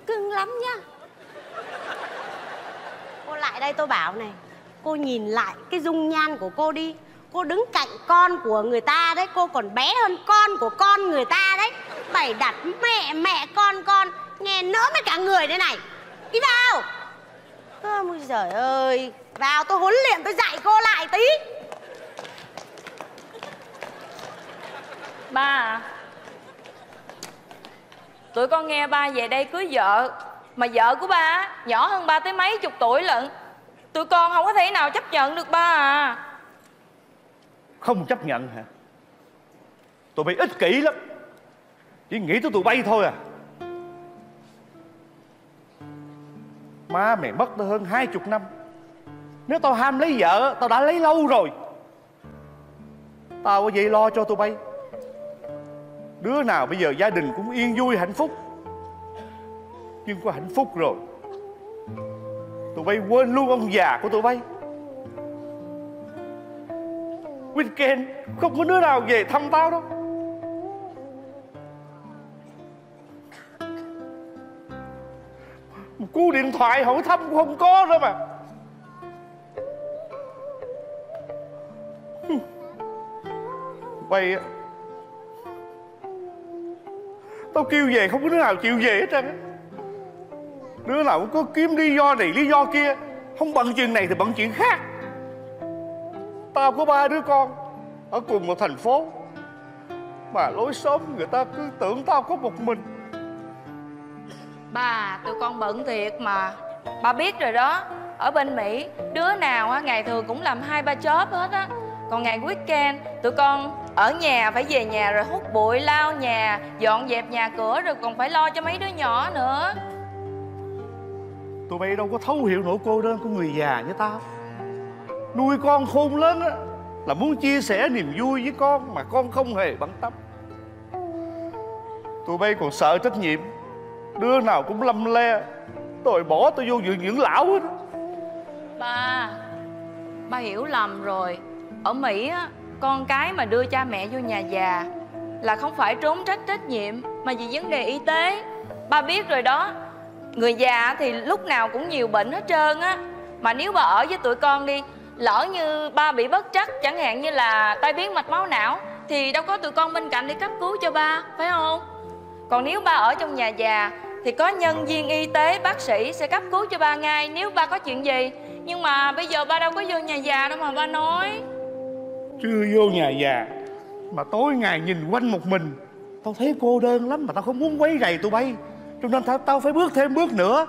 Cưng lắm nha Cô lại đây tôi bảo này Cô nhìn lại cái dung nhan của cô đi Cô đứng cạnh con của người ta đấy, Cô còn bé hơn con của con người ta đấy. Bày đặt mẹ mẹ con con, Nghe nỡ mấy cả người đây này. Đi vào. Ôi giời ơi. Vào, tôi huấn luyện, tôi dạy cô lại tí. Ba à Tụi con nghe ba về đây cưới vợ, Mà vợ của ba nhỏ hơn ba tới mấy chục tuổi lận. Tụi con không có thể nào chấp nhận được ba à không chấp nhận hả? Tụi bay ích kỷ lắm. Chỉ nghĩ tới tụi bay thôi à. Má mày mất tao hơn hai chục năm. Nếu tao ham lấy vợ, tao đã lấy lâu rồi. Tao có vậy lo cho tụi bay. Đứa nào bây giờ gia đình cũng yên vui, hạnh phúc. Nhưng có hạnh phúc rồi, tụi bay quên luôn ông già của tụi bay weekend không có đứa nào về thăm tao đâu. Một cú điện thoại hỏi thăm cũng không có nữa mà. Vậy á à. Tao kêu về không có đứa nào chịu về hết trơn á. Đứa nào cũng có kiếm lý do này lý do kia. Không bận chuyện này thì bận chuyện khác. Tao có ba đứa con Ở cùng một thành phố. Mà lối xóm người ta cứ tưởng tao có một mình. Ba, tụi con bận thiệt mà. Ba biết rồi đó. Ở bên Mỹ Đứa nào á, ngày thường cũng làm hai ba job hết á. Còn ngày weekend Tụi con ở nhà phải về nhà rồi hút bụi lau nhà Dọn dẹp nhà cửa rồi còn phải lo cho mấy đứa nhỏ nữa. Tụi bay đâu có thấu hiểu nỗi cô đơn của người già như tao Nuôi con khôn lớn á, Là muốn chia sẻ niềm vui với con Mà con không hề bận tâm. Tụi bay còn sợ trách nhiệm. Đứa nào cũng lâm le tôi bỏ tôi vô viện dưỡng lão hết. Ba Ba hiểu lầm rồi. Ở Mỹ á, Con cái mà đưa cha mẹ vô nhà già Là không phải trốn trách trách nhiệm Mà vì vấn đề y tế. Ba biết rồi đó, Người già thì lúc nào cũng nhiều bệnh hết trơn á. Mà nếu ba ở với tụi con đi Lỡ như ba bị bất trắc Chẳng hạn như là tai biến mạch máu não Thì đâu có tụi con bên cạnh để cấp cứu cho ba Phải không? Còn nếu ba ở trong nhà già Thì có nhân viên y tế, bác sĩ sẽ cấp cứu cho ba ngay Nếu ba có chuyện gì. Nhưng mà bây giờ ba đâu có vô nhà già đâu mà ba nói. Chưa vô nhà già Mà tối ngày nhìn quanh một mình. Tao thấy cô đơn lắm Mà tao không muốn quấy rầy tụi bay. Cho nên tao, tao phải bước thêm bước nữa.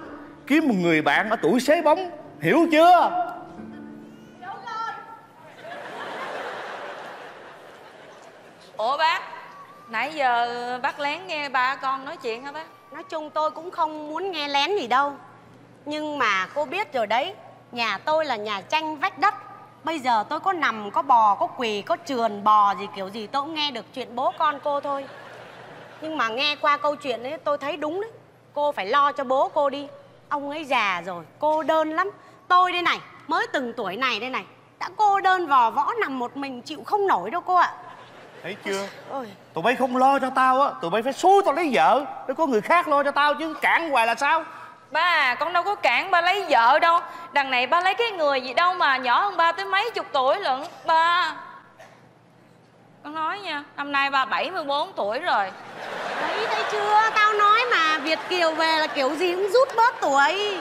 Kiếm một người bạn ở tuổi xế bóng Hiểu chưa? Ủa bác Nãy giờ bác lén nghe ba con nói chuyện hả bác? Nói chung tôi cũng không muốn nghe lén gì đâu. Nhưng mà cô biết rồi đấy Nhà tôi là nhà tranh vách đất. Bây giờ tôi có nằm, có bò, có quỳ, có trườn, bò gì kiểu gì Tôi cũng nghe được chuyện bố con cô thôi. Nhưng mà nghe qua câu chuyện ấy tôi thấy đúng đấy. Cô phải lo cho bố cô đi. Ông ấy già rồi, cô đơn lắm. Tôi đây này, mới từng tuổi này đây này Đã cô đơn vò võ nằm một mình chịu không nổi đâu cô ạ. Thấy chưa? Ôi, Tụi bay không lo cho tao á Tụi bay phải xúi tao lấy vợ. Để có người khác lo cho tao chứ cản hoài là sao? Ba à, con đâu có cản ba lấy vợ đâu. Đằng này ba lấy cái người gì đâu mà nhỏ hơn ba tới mấy chục tuổi lận Ba. Con nói nha Năm nay ba 74 tuổi rồi. Thấy thấy chưa, tao nói mà Việt Kiều về là kiểu gì cũng rút bớt tuổi.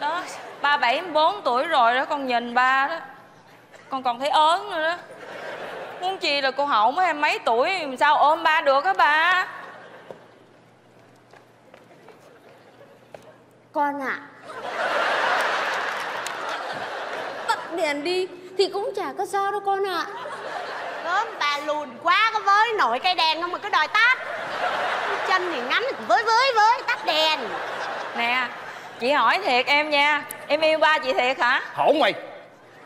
Đó Ba 74 tuổi rồi đó con nhìn ba đó. Con còn thấy ớn nữa đó Muốn chi là cô Hậu mới hai mấy tuổi sao ôm ba được á ba? Con ạ. Tắt đèn đi Thì cũng chả có sao đâu con ạ. Gớm bà lùn quá có với nổi cây đèn không mà cứ đòi tắt Chân thì ngắn thì với với với tắt đèn. Nè Chị hỏi thiệt em nha Em yêu ba chị thiệt hả? Hổn mày.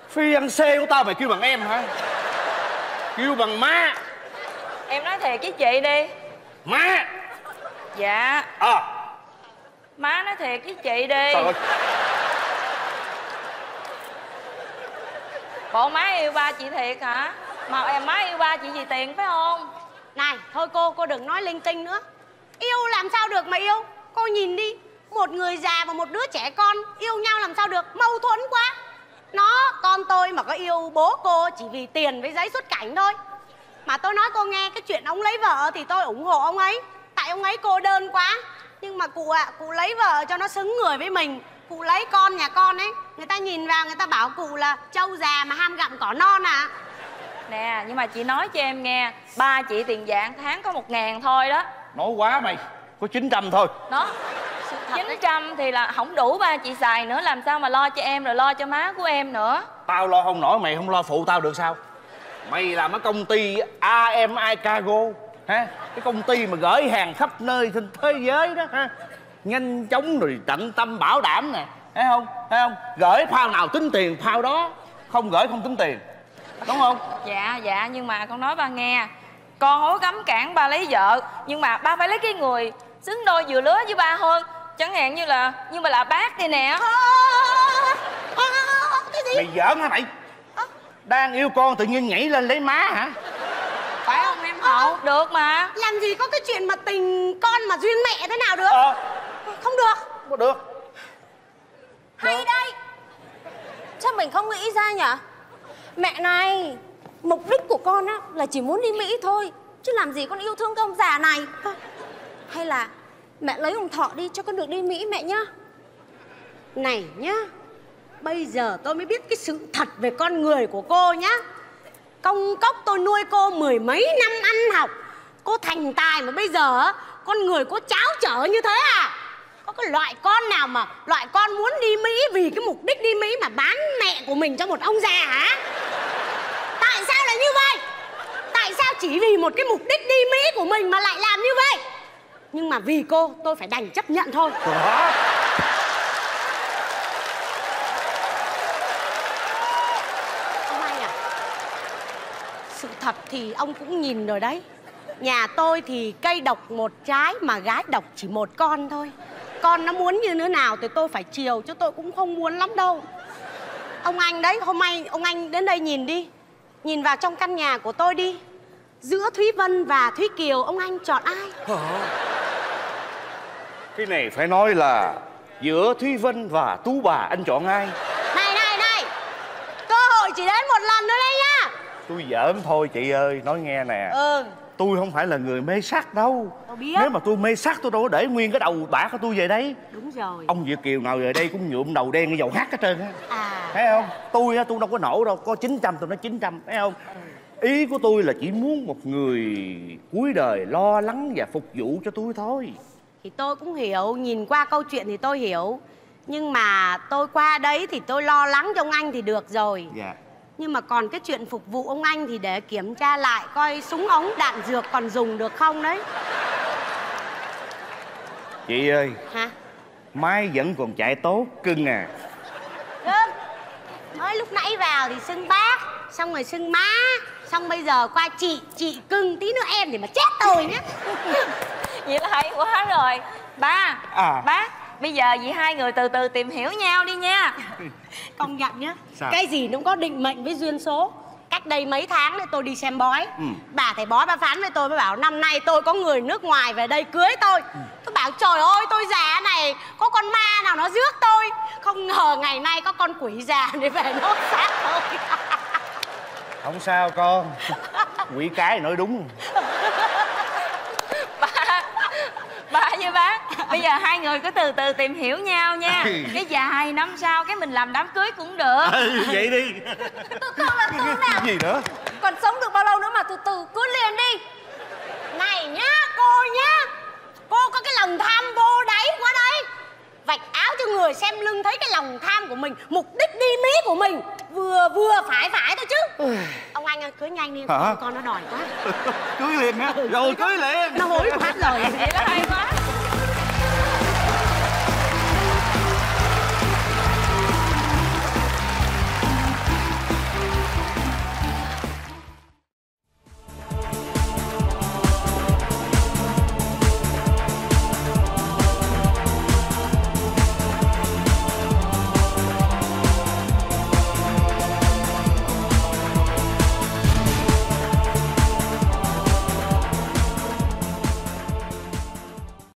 Phi ăn xê của tao mày kêu bằng em hả Kêu bằng má. Em nói thiệt với chị đi. Má. Dạ. Ờ Má nói thiệt với chị đi. Trời ơi. Bộ má yêu ba chị thiệt hả? Mà em má yêu ba chị vì tiền phải không? Này thôi cô cô đừng nói linh tinh nữa. Yêu làm sao được mà yêu? Cô nhìn đi. Một người già và một đứa trẻ con Yêu nhau làm sao được? Mâu thuẫn quá Nó con tôi mà có yêu bố cô Chỉ vì tiền với giấy xuất cảnh thôi. Mà tôi nói cô nghe Cái chuyện ông lấy vợ thì tôi ủng hộ ông ấy. Tại ông ấy cô đơn quá. Nhưng mà cụ ạ Cụ lấy vợ cho nó xứng người với mình. Cụ lấy con nhà con ấy. Người ta nhìn vào người ta bảo cụ là Trâu già mà ham gặm cỏ non à Nè nhưng mà chị nói cho em nghe Ba chị tiền dạng tháng có một ngàn thôi đó. Nói quá mày Có 900 thôi. Đó 900 thì là không đủ ba chị xài nữa Làm sao mà lo cho em rồi lo cho má của em nữa? Tao lo không nổi mày không lo phụ tao được sao? Mày làm ở công ty AMI Cargo ha Cái công ty mà gửi hàng khắp nơi trên thế giới đó ha Nhanh chóng rồi tận tâm bảo đảm nè Thấy không? Thấy không? Gửi phao nào tính tiền phao đó. Không gửi không tính tiền Đúng không? Dạ dạ nhưng mà con nói ba nghe. Con hối cấm cản ba lấy vợ Nhưng mà ba phải lấy cái người Xứng đôi vừa lứa với ba hơn Chẳng hạn như là Nhưng mà là bác đây nè. Mày giỡn hả mày? Đang yêu con tự nhiên nhảy lên lấy má hả? Phải không em Hậu? Được mà. Làm gì có cái chuyện mà tình con mà duyên mẹ thế nào được? Ờ. Không được. Không được. Hay đây. Sao mình không nghĩ ra nhỉ Mẹ này Mục đích của con á là chỉ muốn đi Mỹ thôi Chứ làm gì con yêu thương cái ông già này? Hay là Mẹ lấy ông Thọ đi, cho con được đi Mỹ mẹ nhá. Này nhá, Bây giờ tôi mới biết cái sự thật về con người của cô nhá. Công cốc tôi nuôi cô mười mấy năm ăn học, Cô thành tài mà bây giờ Con người cô cháo trở như thế à? Có cái loại con nào mà Loại con muốn đi Mỹ vì cái mục đích đi Mỹ Mà bán mẹ của mình cho một ông già hả? Tại sao lại như vậy? Tại sao chỉ vì một cái mục đích đi Mỹ của mình Mà lại làm như vậy? Nhưng mà vì cô tôi phải đành chấp nhận thôi. Ông Hai à Sự thật thì ông cũng nhìn rồi đấy. Nhà tôi thì cây độc một trái mà gái độc chỉ một con thôi. Con nó muốn như thế nào thì tôi phải chiều chứ tôi cũng không muốn lắm đâu. Ông anh đấy, hôm nay ông anh đến đây nhìn đi. Nhìn vào trong căn nhà của tôi đi Giữa Thúy Vân và Thúy Kiều ông anh chọn ai? Cái này phải nói là Giữa Thúy Vân và Tú bà anh chọn ai? Này này này! Cơ hội chỉ đến một lần nữa đấy nhá Tôi giỡn thôi chị ơi Nói nghe nè. Ừ. Tôi không phải là người mê sắc đâu. Tôi biết. Nếu mà tôi mê sắc tôi đâu có để nguyên cái đầu bạc của tôi về đây. Đúng rồi. Ông Việt Kiều nào về đây cũng nhuộm đầu đen cái dầu hát hết trơn á. À. Thấy không? Tôi á, tôi đâu có nổ đâu. Có 900 tôi nói 900 Thấy không? Ý của tôi là chỉ muốn một người cuối đời lo lắng và phục vụ cho tôi thôi. Thì tôi cũng hiểu Nhìn qua câu chuyện thì tôi hiểu. Nhưng mà tôi qua đấy thì tôi lo lắng cho ông anh thì được rồi. Dạ. Nhưng mà còn cái chuyện phục vụ ông anh thì để kiểm tra lại Coi súng ống đạn dược còn dùng được không đấy. Chị ơi Hả? Máy vẫn còn chạy tốt cưng à. Gớm Mới lúc nãy vào thì xưng bác Xong rồi xưng má Xong bây giờ qua chị, chị cưng Tí nữa em để mà chết tôi nhá Vậy là hay quá rồi. Ba À. Bác Bây giờ vậy hai người từ từ tìm hiểu nhau đi nha. Công nhận nhá. Sao? Cái gì nó cũng có định mệnh với duyên số Cách đây mấy tháng đấy tôi đi xem bói. Ừ. Bà thầy bói bà phán với tôi mới bảo Năm nay tôi có người nước ngoài về đây cưới tôi. Ừ. Tôi bảo trời ơi tôi già này Có con ma nào nó rước tôi? Không ngờ ngày nay có con quỷ già để về nốt xác tôi. Không sao con. Quỷ cái nói đúng Ba với bác. Bây giờ hai người cứ từ từ tìm hiểu nhau nha. Cái vài năm sau cái mình làm đám cưới cũng được. Ừ, Vậy đi. Con là con nào? Gì nữa? Còn sống được bao lâu nữa mà từ từ cưới liền đi. Này nhá cô nhá. Cô có cái lòng tham vô đáy quá đấy Vạch áo cho người xem lưng thấy cái lòng tham của mình Mục đích đi Mỹ của mình Vừa vừa phải phải thôi chứ. Ông anh ơi cưới nhanh đi Hả? Con nó đòi quá. Cưới liền hả? Rồi cưới liền. Nó hối quá rồi Vậy đó hay quá